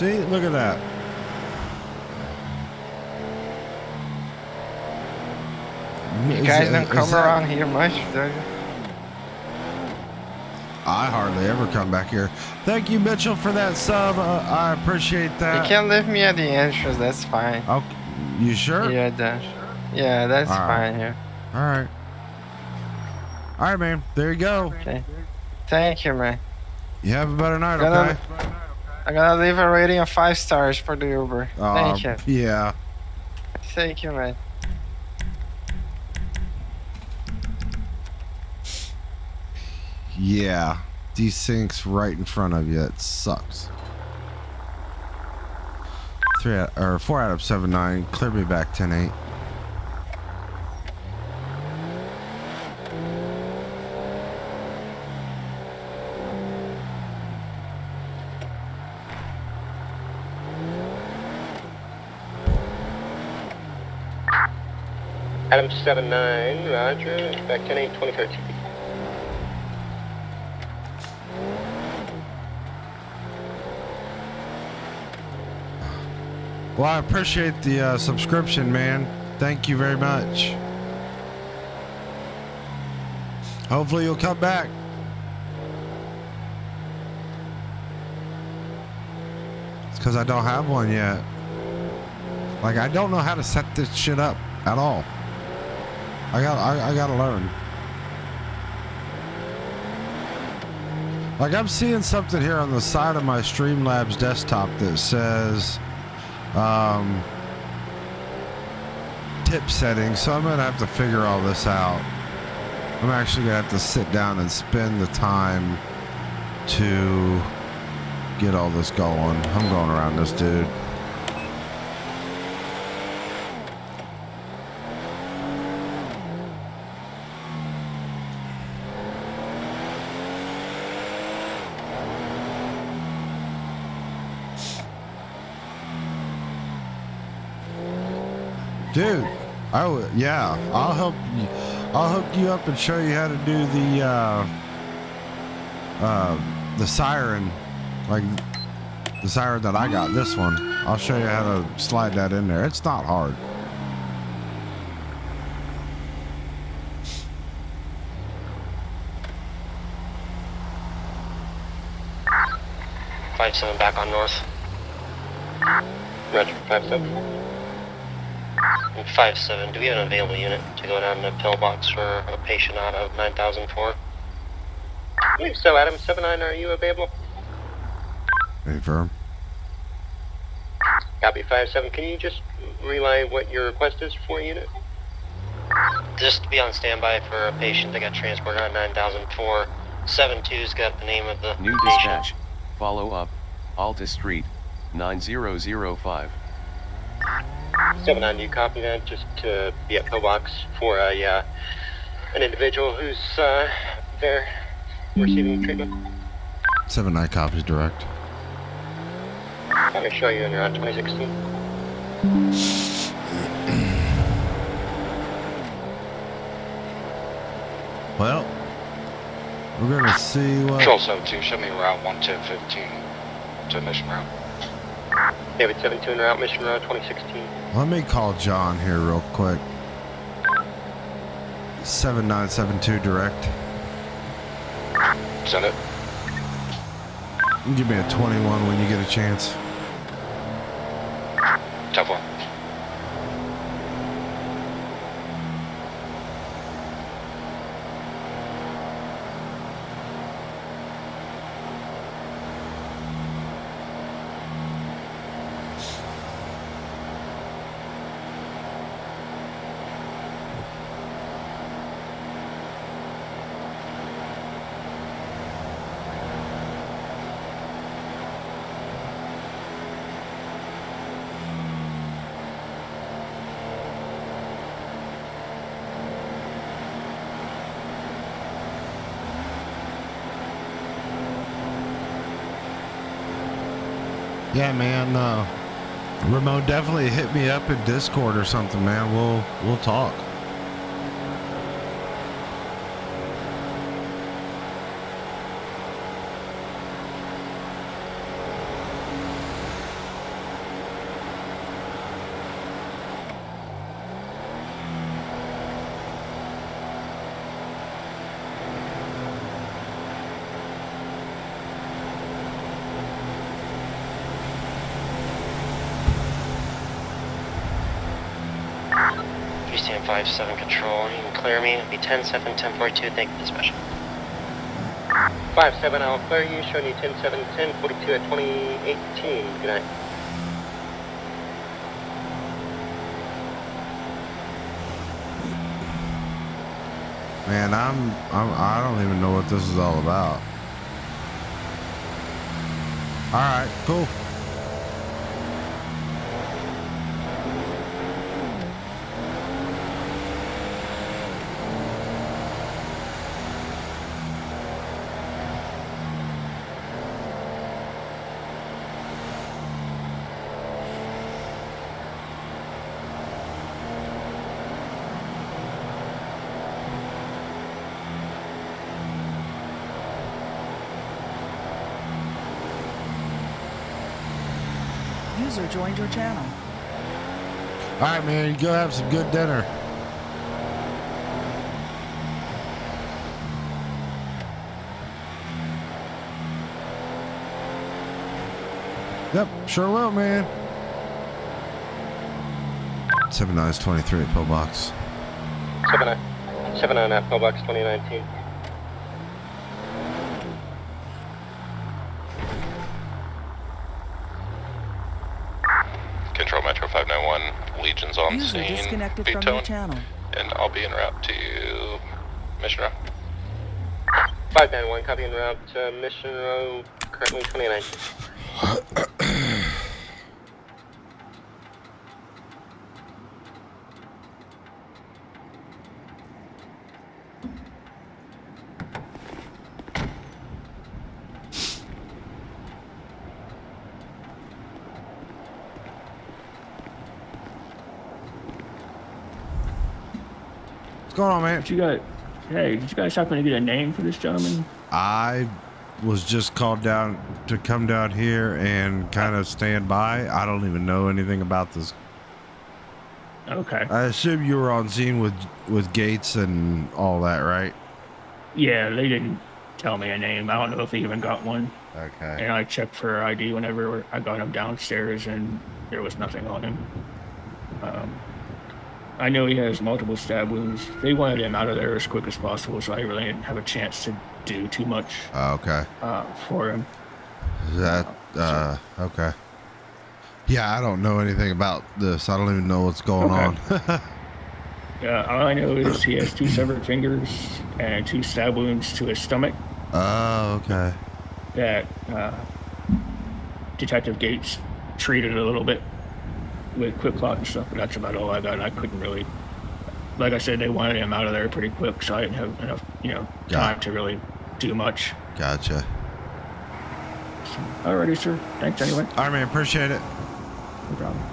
See, look at that. You Is guys it- don't is come that- around here much, do you? I hardly ever come back here. Thank you, Mitchell, for that sub. Uh, I appreciate that. You can leave me at the entrance, that's fine. Okay. You sure? Yeah, that, yeah, that's All right. fine here. All right. All right, man. There you go. Okay. Thank you, man. You have a better night, Gotta- okay? I gotta leave a rating of five stars for the Uber. Thank Uh, you. Yeah. Thank you, man. Desyncs right in front of you. It sucks. Three out, or four out of seven nine. Clear me back ten eight. Adam seven nine. Roger. Back 10 8 2013. Well, I appreciate the uh, subscription, man. Thank you very much. Hopefully, you'll come back. It's because I don't have one yet. Like, I don't know how to set this shit up at all. I got, I, I gotta learn. Like, I'm seeing something here on the side of my Streamlabs desktop that says um, tip settings, so I'm gonna have to figure all this out. I'm actually gonna have to sit down and spend the time to get all this going. I'm going around this dude. Dude, I would, yeah, I'll help you. I'll hook you up and show you how to do the uh, uh, the siren, like the siren that I got, this one, I'll show you how to slide that in there. It's not hard. Five seven back on north. Roger, five seven. And Five seven. Do we have an available unit to go down to pillbox for a patient out of nine thousand four? I believe so, Adam. Seven nine. Are you available? Confirm. Copy five seven. Can you just relay what your request is for a unit? Just to be on standby for a patient that got transported on 9004. 72's got the name of the New patient. dispatch. Follow up. Alta Street. 9005. 7 9, do you copy that? Just to be at pillbox for a, uh, an individual who's uh, there receiving treatment. Seven nine copies direct. I'm going to show you in your 2016. Well, we're gonna see what. Control 72, show me route 11015 to Mission Row. David 72 en route, Mission Row 2016. Let me call John here real quick. 7972 direct. Send it. Give me a 21 when you get a chance. Tough one. Yeah, man. Uh, Ramon, definitely hit me up in Discord or something, man. We'll we'll talk. 10 7 10 42, thank you for the special. 5 7 I'll clear you, showing you 10 7 10 42 at 2018. Good night. Man, I'm, I'm I don't even know what this is all about. All right, cool. Joined your channel. All right, man. You go have some good dinner. Yep, sure will, man. Seven nine twenty three at pillbox. 7 9. 7 9 at pillbox 2019. Control Metro 591, Legion's on User scene. disconnected from your channel. And I'll be en route to Mission Row. 591, copy en route to Mission Row, currently 2019. What's going on, man? Did you guys, hey, did you guys happen to get a name for this gentleman? I was just called down to come down here and kind of stand by. I don't even know anything about this. Okay. I assume you were on scene with with Gates and all that, right? Yeah, they didn't tell me a name. I don't know if they even got one. Okay. And I checked for ID whenever I got him downstairs, and there was nothing on him. Um, I know he has multiple stab wounds. They wanted him out of there as quick as possible, so I really didn't have a chance to do too much Oh, okay. uh, for him. That uh okay. Yeah, I don't know anything about this. I don't even know what's going Okay. on. <laughs> Uh, all I know is he has two severed fingers and two stab wounds to his stomach oh, okay. that uh, Detective Gates treated a little bit with QuikClot and stuff, but that's about all I got. I couldn't really, like I said, they wanted him out of there pretty quick, so I didn't have enough, you know, time to really do much. Gotcha. Alrighty, sir. Thanks anyway. All right, man. Appreciate it. No problem.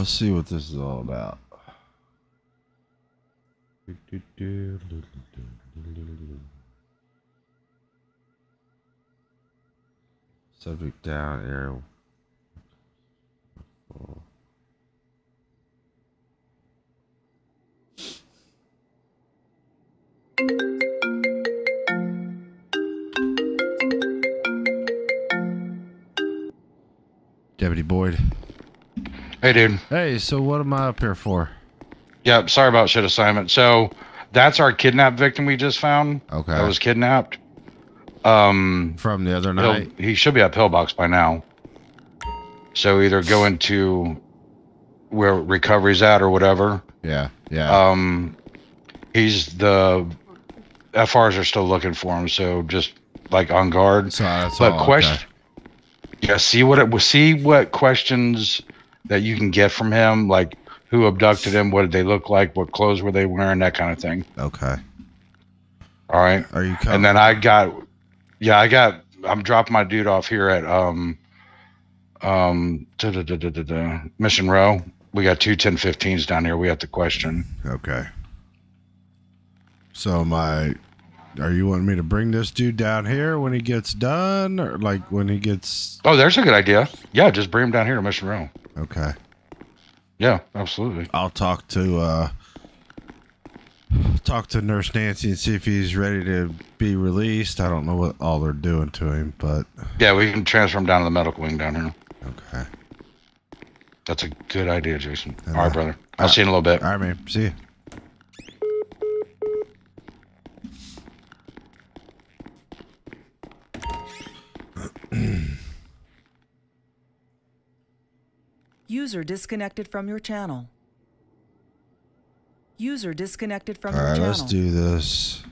Let's see what this is all about. Subject down, arrow. Deputy Boyd. Hey, dude. Hey, so what am I up here for? Yeah, sorry about shit assignment. So that's our kidnapped victim we just found. Okay. That was kidnapped. Um, from the other night. he should be at pillbox by now. So either go into where recovery's at or whatever. Yeah, yeah. Um, he's the FRs are still looking for him, so just like on guard. So that's but all, question, okay. yeah, see what it see what questions that you can get from him, like who abducted him, what did they look like, what clothes were they wearing, that kind of thing. Okay. All right. Are you And then I got, yeah, I got. I'm dropping my dude off here at um, um, da, da, da, da, da, da, Mission Row. We got two 1015s down here. We have to question. Okay. So my are you wanting me to bring this dude down here when he gets done or like when he gets Oh, there's a good idea. Yeah, just bring him down here to Mission Row. Okay. Yeah, absolutely. I'll talk to uh talk to Nurse Nancy and see if he's ready to be released. I don't know what all they're doing to him, but Yeah, we can transfer him down to the medical wing down here. Okay. That's a good idea, Jason. And, All right, uh, brother. I'll see you in a little bit. All right, man. See you. User disconnected from your channel. User disconnected from All your right, channel. let's do this.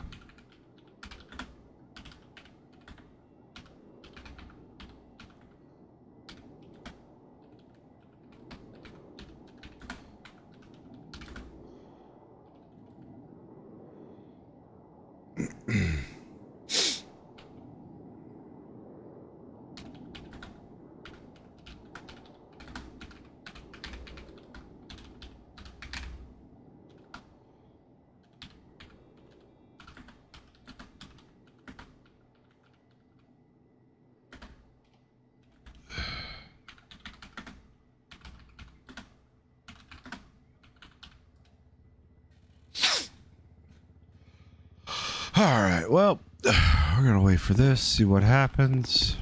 All right. Well, we're gonna wait for this. See what happens.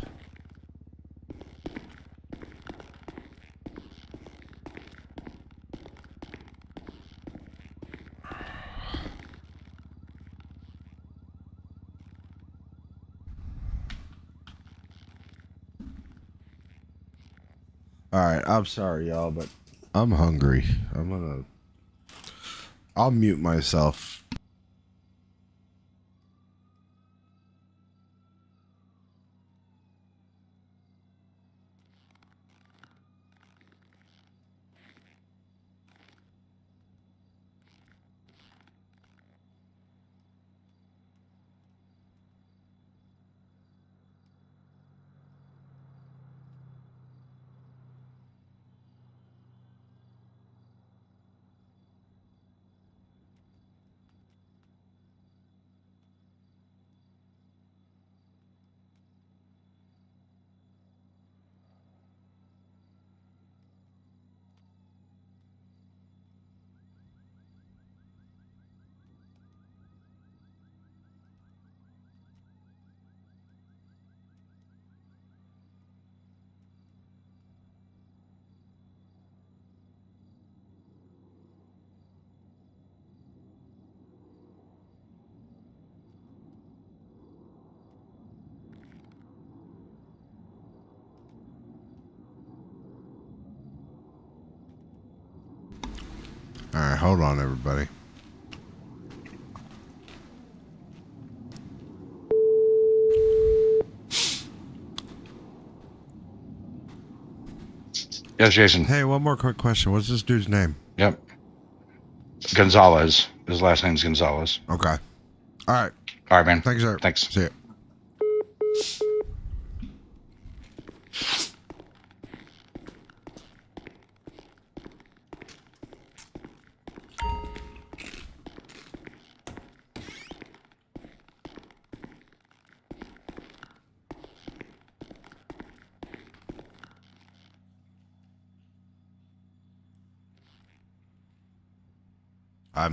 All right. I'm sorry, y'all, but I'm hungry. I'm gonna. I'll mute myself. All right, hold on, everybody. Yes, Jason. Hey, one more quick question. What's this dude's name? Yep. Gonzalez. His last name's Gonzalez. Okay. All right. All right, man. Thanks, sir. Thanks. See ya.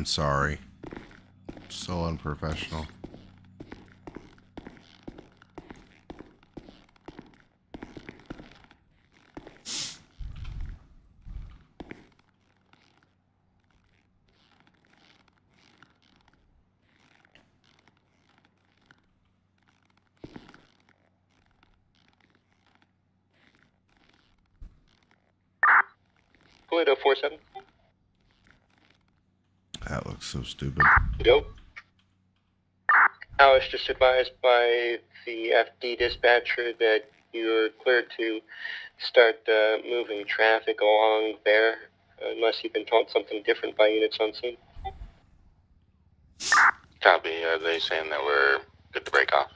I'm sorry. So unprofessional. Toledo 47. That looks so stupid. Go. I was just advised by the FD dispatcher that you're cleared to start uh, moving traffic along there, unless you've been told something different by units on scene. Copy. Are they saying that we're good to break off?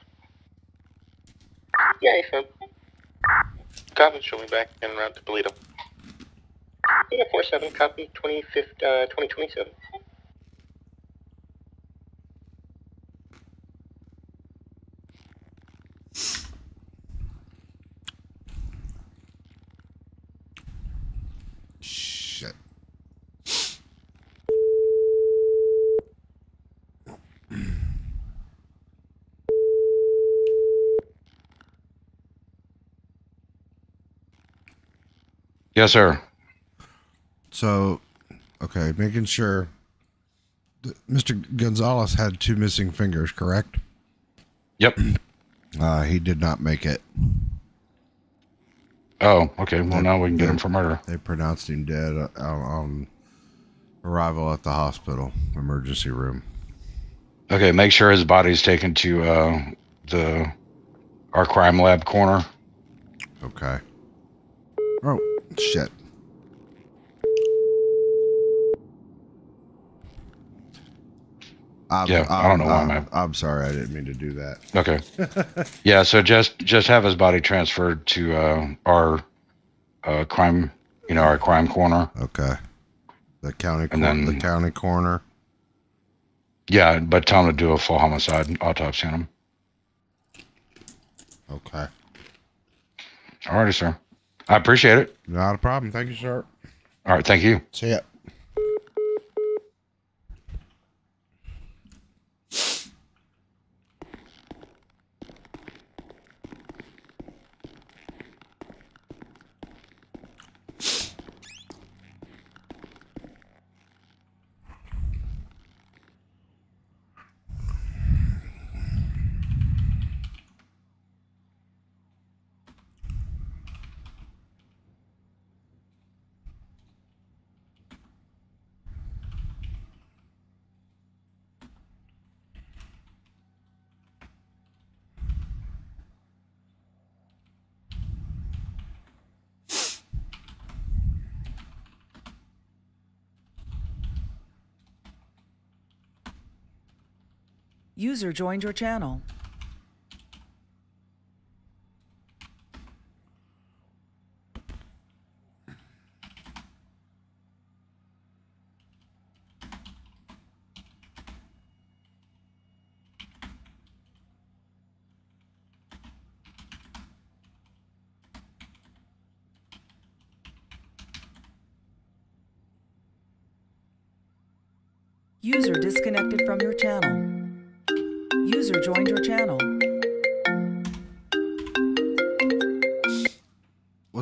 Yeah, affirm. Copy. Show me back en route to Toledo. Toledo 47, copy 25th, uh, 2027. Shit. Yes, sir. So, okay, making sure. Mr. Gonzalez had two missing fingers, correct? Yep. <clears throat> Uh, he did not make it. Oh, okay. Well, now we can get him for murder. They pronounced him dead uh, on, on arrival at the hospital emergency room. Okay, make sure his body's taken to uh, the our crime lab corner. Okay. Oh shit. I'm, Yeah, I don't know why I'm, I'm sorry, I didn't mean to do that. Okay. <laughs> yeah, so just just have his body transferred to uh, our uh, crime, you know, our crime corner. Okay. The county, And cor- then- the county coroner. Yeah, but tell him to do a full homicide autopsy on him. Okay. Alrighty, sir. I appreciate it. Not a problem. Thank you, sir. All right, thank you. See ya. User joined your channel. User disconnected from your channel.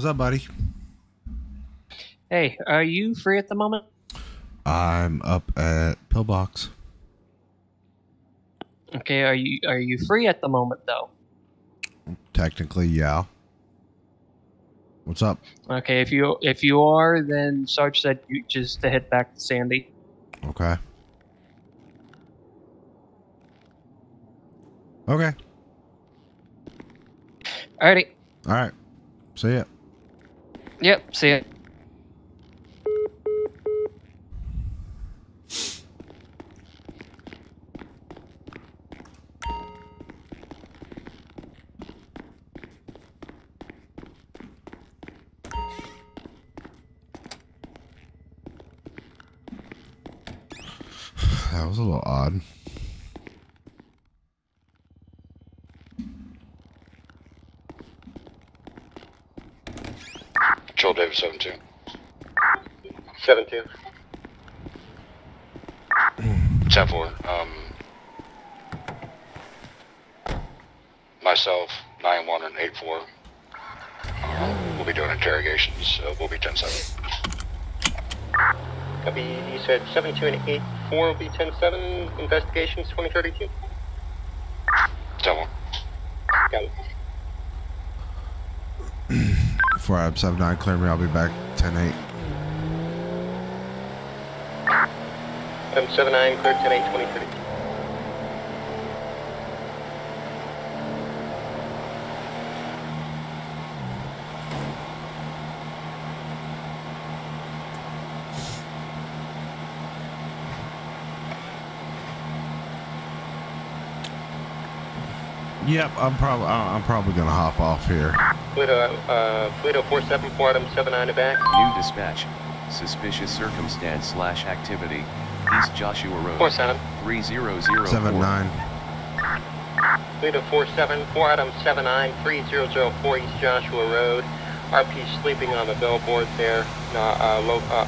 Up, buddy? Hey, are you free at the moment? I'm up at Pillbox. Okay, are you are you free at the moment though? Technically, yeah. What's up? Okay, if you if you are, then Sarge said you just to head back to Sandy. Okay. Okay. Alrighty. All right. See ya. Yep. See ya. That was a little odd. Patrol David 72. 7 2. 10 4. Um, myself, 9 1 and 8 4. Uh, we'll be doing interrogations. So we'll be 10 7. Copy, you said 72 and 8 4 will be 10 7. Investigations 2032. 4-7-9 clear me. I'll be back 10 8. 779, clear 10 8, 23. Yep, I'm probably I'm probably gonna hop off here. Pluto, uh, Pluto 474, Adam 79 to back. New dispatch. Suspicious circumstance slash activity. East Joshua Road. Four seven. 3004. Seven. Pluto 474, Adam 79, 3004 East Joshua Road. RP sleeping on the billboard there. No, uh, low, uh,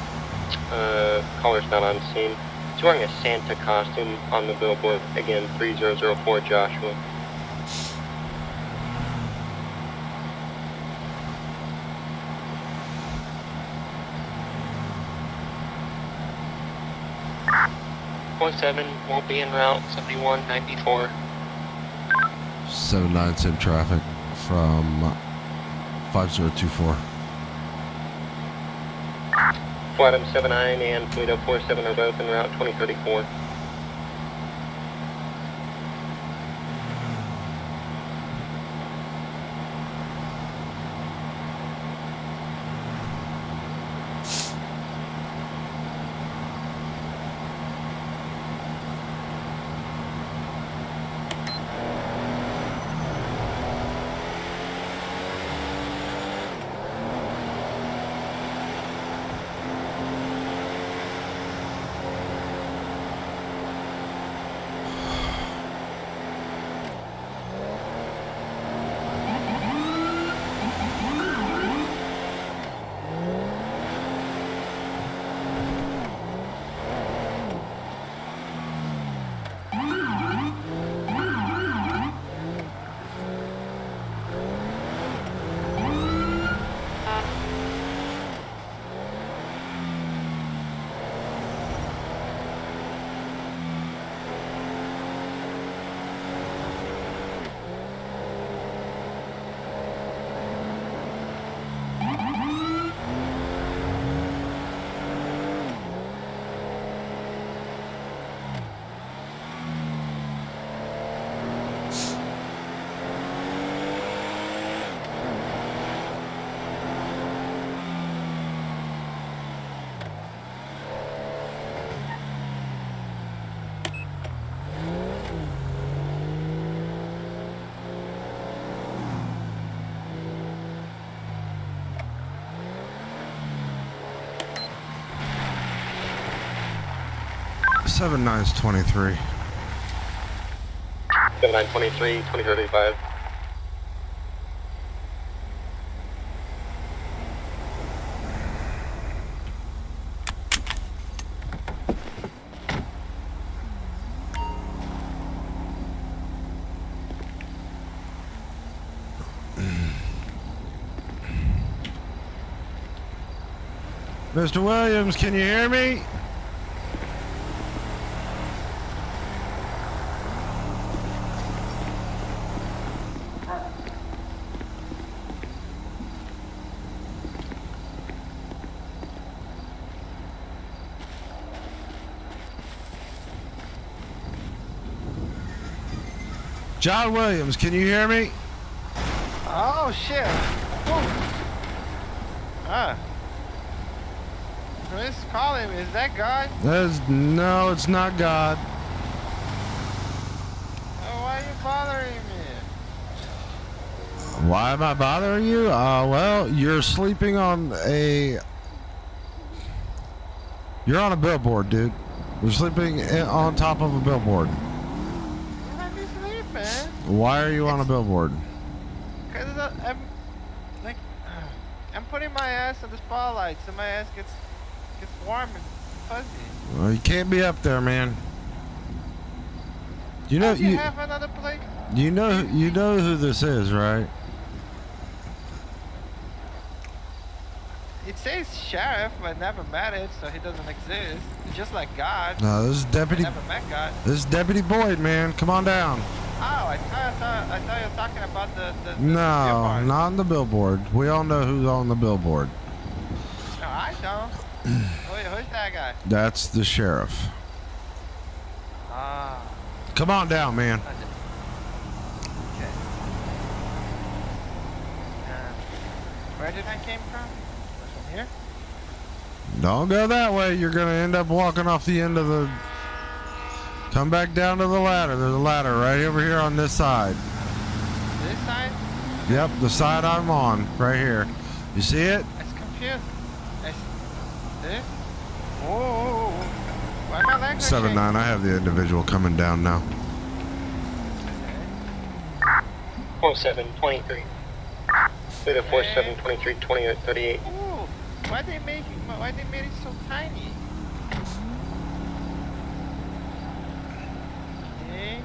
uh, caller's not on scene. He's wearing a Santa costume on the billboard. Again, 3004 Joshua. 747 won't be in route 7194. 797 traffic from 5024. Flatum 79 and Toledo 47 are both in route 2034. Seven nine's 23. Seven nine twenty three. Twenty thirty five. Mr. Williams, can you hear me? John Williams, can you hear me? Oh shit! Whoa. Ah. Who's calling me? Is that God? There's, no, it's not God. Oh, why are you bothering me? Why am I bothering you? Uh, well, you're sleeping on a. You're on a billboard, dude. You're sleeping on top of a billboard. Let me sleep, man. Why are you on a billboard? Cause uh, I'm like, <sighs> I'm putting my ass in the spotlight, so my ass gets gets warm and fuzzy. Well, you can't be up there, man. You know Don't you you have another place? you know you know who this is, right? It says sheriff, but never met it, so he doesn't exist. It's just like God. No, this is Deputy. I never met God. This is Deputy Boyd, man. Come on down. I thought, I thought, I thought you were talking about the. the, the No, not on the billboard. We all know who's on the billboard. No, I don't. <clears throat> Who, who's that guy? That's the sheriff. Ah. Come on down, man. Okay. Uh, where did I came from? From here? Don't go that way. You're gonna end up walking off the end of the. Come back down to the ladder. There's a ladder right over here on this side. This side? Yep, the side I'm on, right here. You see it? It's confused. It's this. Whoa, whoa, whoa. Why my legs are Seven nine. I have the individual coming down now. 4723. Theta 4723, 2838. Ooh, why they making? Why they made it so tiny? Okay.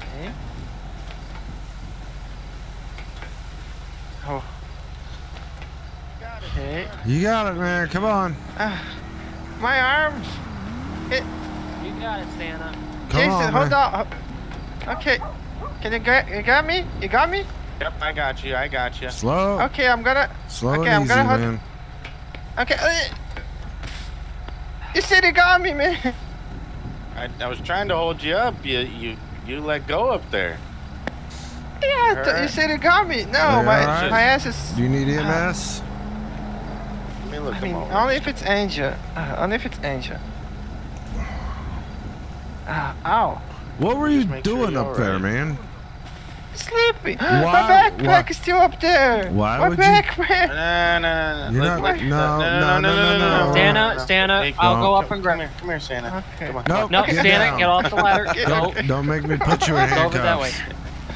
Okay. Oh. Okay. You got it, man. Come on. Ah, my arms. It, You got it, Santa. Come Jason, on, hold man. on. Okay. Can you get? You got me? You got me? Yep, I got you. I got you. Slow. Okay, I'm gonna. Slow okay, and I'm easy, gonna hold. man. Okay. uh, You said you got me, man. I, I was trying to hold you up. You you you let go up there. Yeah, you said you got me. No, my alright? my ass is. Do you need EMS? Let me look I him mean, over. only if it's Angel. Uh, only if it's Angel. Ah, ow. What were you make sure doing up there, alright. man? Sleepy. <gasps> Why- my backpack why- is still up there. Why my would you- backpack. No, no, no, no. You're Look, not- look, no, no, no, no, no. Santa, Santa, Hey, I'll no. go up and grab Come here, come here, Santa. Okay. Come on. Nope. No, get Santa, down. get off the ladder. Go. <laughs> Don't, don't make me put you in Go over that way.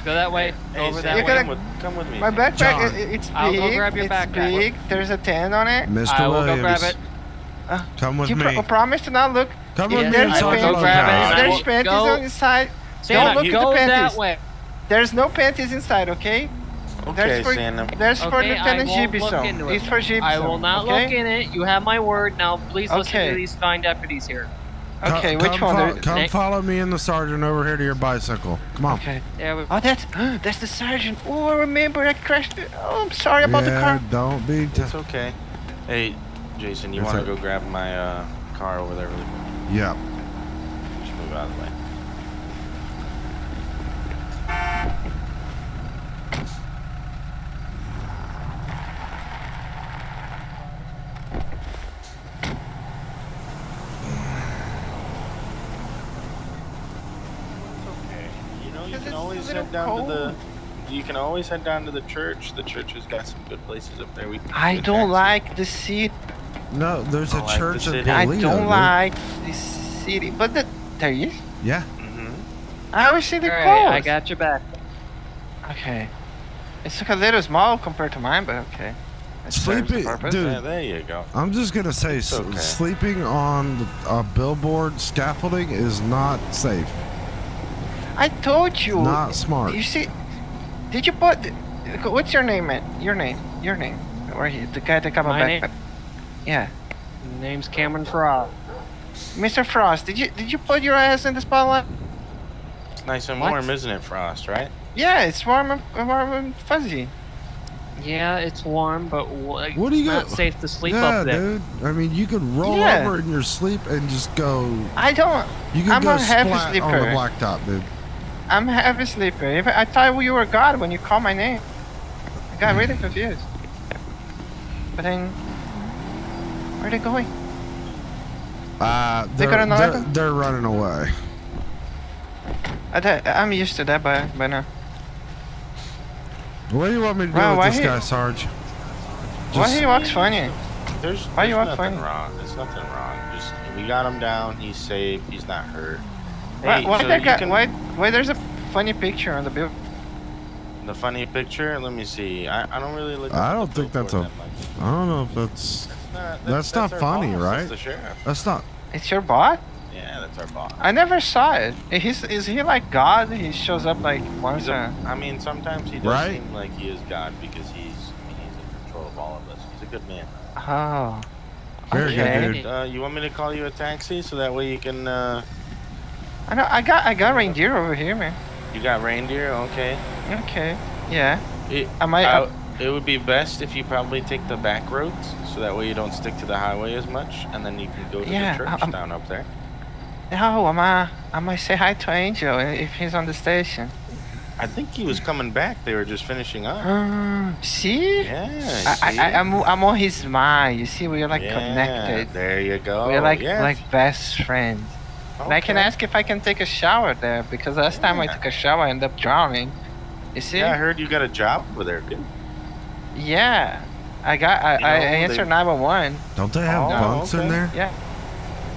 Handcuffs. Go that way. Go Hey, over Santa, that You're way. come with, come with me. My backpack, John. i- i- it's big. I'll go grab your it's backpack. big. There's a tent on it. Mr. I will Williams, go grab it. Uh, come with you me. pro- promise to not look. come Yeah, with me there's and I will go grab it. that. and I There's will panties go- on the side. Santa, Don't look go at the panties. that way. There's no panties inside, okay? Okay, There's for, Santa. There's for Okay, I Lieutenant won't look Gibson. it. It's for Gibson. I will not okay? look in it. You have my word. Now, please listen Okay. to these fine deputies here. Co- Okay, come which one? fo- come Nick? follow me and the sergeant over here to your bicycle. Come on. Okay. There we Oh, that's <gasps> that's the sergeant. Oh, I remember I crashed. it. Oh, I'm sorry about the yeah, car. don't be. T- It's okay. Hey, Jason, you want to go grab my uh, car over there really quick? yeah. Just move out of the way. okay. You know, you 'Cause can it's a always head down to the. You can always head down to the church. The church has got some good places up there. We can I don't taxis. like the city. No, there's a I like the church in city. I don't dude. like the city. But the, there is. Yeah. Mhm. I always see the All clothes. right, I got your back. Okay. It's like a little small compared to mine, but okay. It serves the dude. Yeah, there you go. I'm just gonna say, okay. sleeping on a billboard scaffolding is not safe. I told you. Not smart. You see, did you put? What's your name, man? Your name. Your name. Where he? The guy that got my, My name? backpack. Yeah, Name's Cameron Frost. Mr. Frost. Did you did you put your ass in the spotlight? It's nice and What? warm, isn't it, Frost? Right? Yeah, it's warm and warm and fuzzy. Yeah, it's warm, but w- What do you it's not got? safe to sleep yeah, up there. dude. I mean, you could roll Yeah. over in your sleep and just go. I don't. You could I'm go a heavy splat sleeper. on the blacktop, dude. I'm heavy sleeper. If I thought you were God when you called my name. I got really confused. But then, where are they going? Uh, They they're, got an they're, item? they're running away. I I'm used to that by by now. What do you want me to do Wow, with this he- guy, Sarge? Why Just- he walks funny? There's, Why there's you walk nothing funny? wrong. There's nothing wrong. Just we got him down. He's safe. He's not hurt. Why, Hey, why, so that can- why, why there's a funny picture on the bill? The funny picture. Let me see. I, I don't really look. I don't think that's billboard a. that. I don't know if that's. not- That's, that's- not that's funny, boss, right? that's the sheriff. That's not. It's your bot? Yeah, that's our boss. I never saw it. He's, is he like God? He shows up like once He's a, a... I mean, sometimes he does Right? seem like he is God because he's I mean, he's in control of all of us. He's a good man. Oh. Very good, okay. dude. Uh, you want me to call you a taxi so that way you can? Uh, I know. I got. I got reindeer over here, man. you got reindeer, okay? Okay. Yeah. It, I might. I- it would be best if you probably take the back roads so that way you don't stick to the highway as much, and then you can go to Yeah, the church I- I'm- down up there. no, I'm. Uh, I might say hi to Angel if he's on the station. I think he was coming back. They were just finishing up. Um, <gasps> see? Yeah. I, see? I, I'm, I'm on his mind. You see, we're like Yeah, connected. There you go. we're like yeah. like best friends. And I can ask if I can take a shower there because last time I took a shower, I ended up drowning. You see? Yeah, I heard you got a job over there, dude. Yeah. I got. I, You know, I answered 911. Don't they have Oh, bunks in there? Yeah.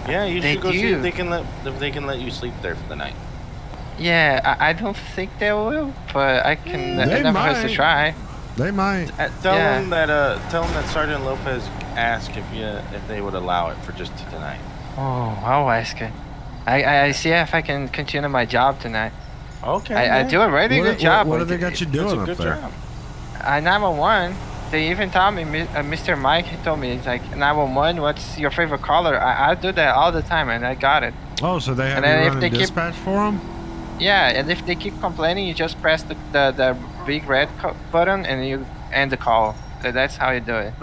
Yeah, you They should go see if they can let if they can let you sleep there for the night. Yeah. I, I don't think they will, but I can. They it never hurts to might. try. They might. Uh, Tell yeah. them that uh, tell them that Sergeant Lopez asked if you if they would allow it for just tonight. Oh, I'll ask it. I, I, I see if I can continue my job tonight. Okay. I, I do a really What- good what- job. what but do they got you doing That's a up good there? job. I 911. They even told me, uh, Mr. Mike, he told me, it's like 911. What's your favorite color? I, I do that all the time, and I got it. Oh, so they have And you then if running they keep- for them? Yeah, and if they keep complaining, you just press the the, the big red button and you end the call. So that's how you do it.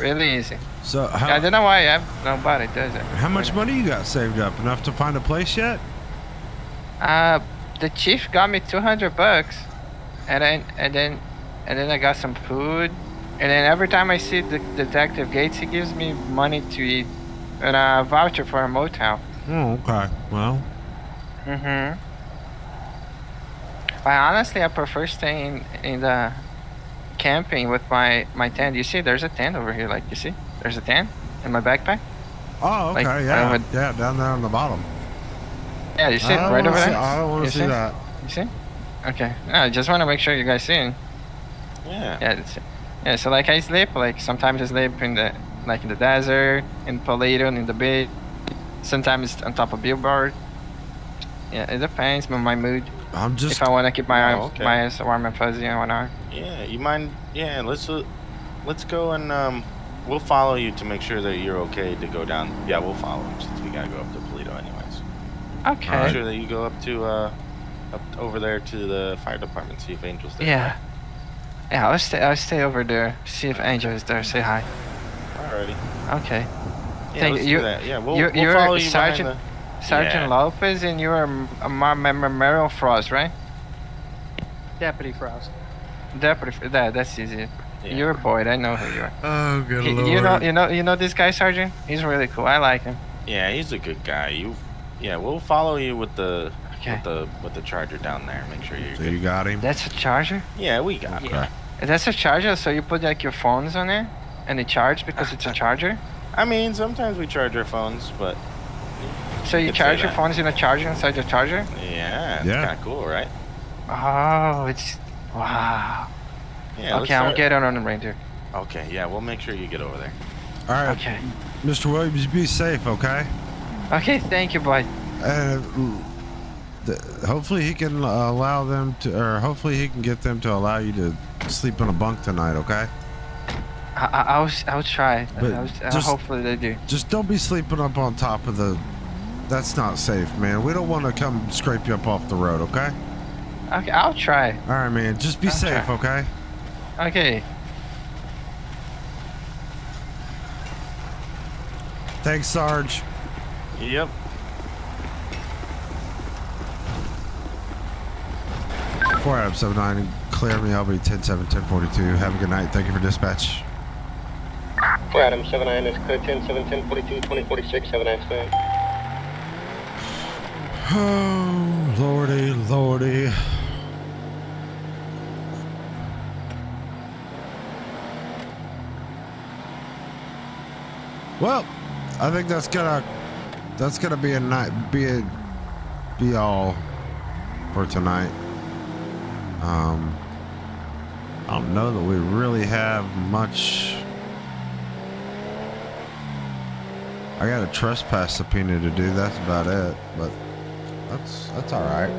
Really easy. So I don't know why I have nobody does it. how much money you got saved up? Enough to find a place yet? Uh, the chief got me 200 bucks, and then and then and then I got some food, and then every time I see the Detective Gates, he gives me money to eat, and a voucher for a motel. Oh, okay. Well, Mm-hmm. But honestly, I prefer staying in the camping with my my tent. You see, there's a tent over here. Like you see, there's a tan in my backpack. oh, okay, Like, I yeah, would- yeah, down there on the bottom. Yeah, you see I it right over see- there. I don't want You to see that. You see? Okay. No, I just want to make sure you guys see it. Yeah. Yeah, that's. Yeah, so like I sleep, like sometimes I sleep in the like in the desert, in Toledo, in the beach. Sometimes on top of billboard. Yeah, it depends on my mood. I'm just. If I want to keep my Oh, arms, okay. my eyes warm and fuzzy and whatnot. Yeah, you mind? Yeah, let's uh, let's go and um, we'll follow you to make sure that you're okay to go down. Yeah, we'll follow him since we gotta go up to Paleto anyways. Okay. Make sure that you go up to uh, up over there to the fire department, see if Angel's there. Yeah. Yeah, I'll stay. I'll stay over there. See if Angel is there. Say hi. Alrighty. Okay. Yeah, Thank let's you. do that. Yeah, we'll, you're, we'll you're follow you Sergeant behind Sergeant Yeah. Lopez, and you're my a Memorial Frost, right? Deputy Frost. Deputy. That that's easy. You're a boy. I know who you are. Oh, good He- lord. you know, you know, you know this guy, Sergeant. He's really cool. I like him. Yeah, he's a good guy. You, yeah, we'll follow you with the Okay. with the with the charger down there. Make sure you're So good. you got him? That's a charger. Yeah, we got. Yeah. That's a charger. So you put like your phones on it, and it charge because it's a <laughs> charger. I mean, sometimes we charge our phones, but So you charge your that. phones in a charger inside your charger. yeah, it's Yeah. kind of cool, right? Oh, it's wow. Yeah. let's okay, I'll start- get on on the reindeer. Okay, yeah, we'll make sure you get over there. All right, Okay. Mr. Williams, be safe, okay? Okay, thank you, bud. Uh, th- hopefully he can uh, allow them to, or hopefully he can get them to allow you to sleep in a bunk tonight, okay? I, I, I'll, I'll try. But I'll, just- hopefully they do. Just don't be sleeping up on top of the. That's not safe, man. We don't want to come scrape you up off the road, okay? Okay, I'll try. All right, man. Just be I'll safe, try. okay? Okay. Thanks, Sarge. Yep. Four Adam seven nine. Clear me. I'll be 10 7 10 42. Have a good night. Thank you for dispatch. 4 Adam 79 is clear 10 7 10 42 20 46 79 stand. <sighs> Oh, lordy, lordy. Well, I think that's gonna that's gonna be a night be a be all for tonight. Um, I don't know that we really have much. I got a trespass subpoena to do. That's about it. But that's that's all right.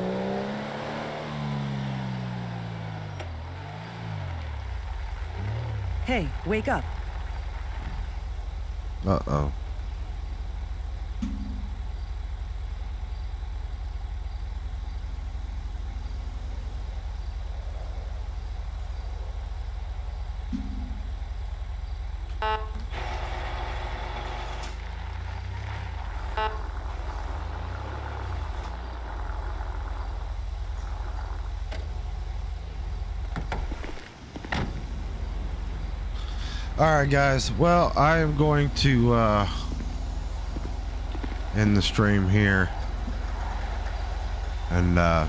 Hey, wake up. Uh oh. All right, guys. Well, I am going to uh, end the stream here, and uh,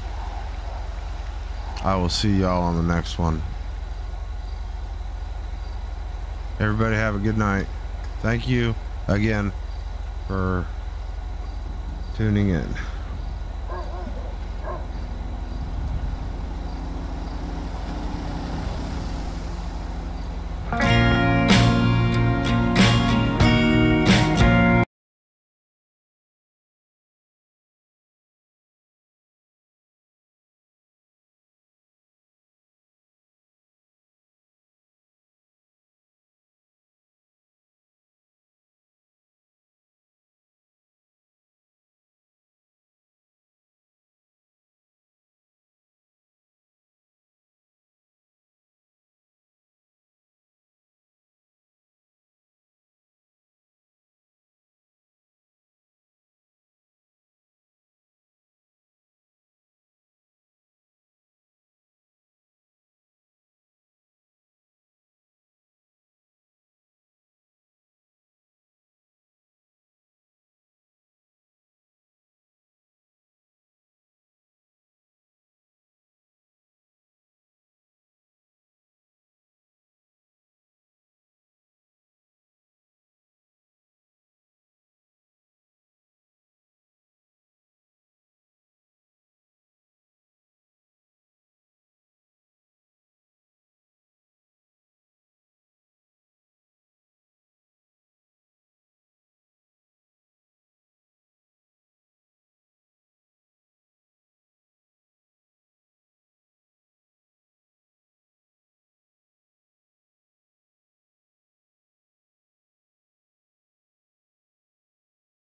I will see y'all on the next one. Everybody have a good night. Thank you again for tuning in.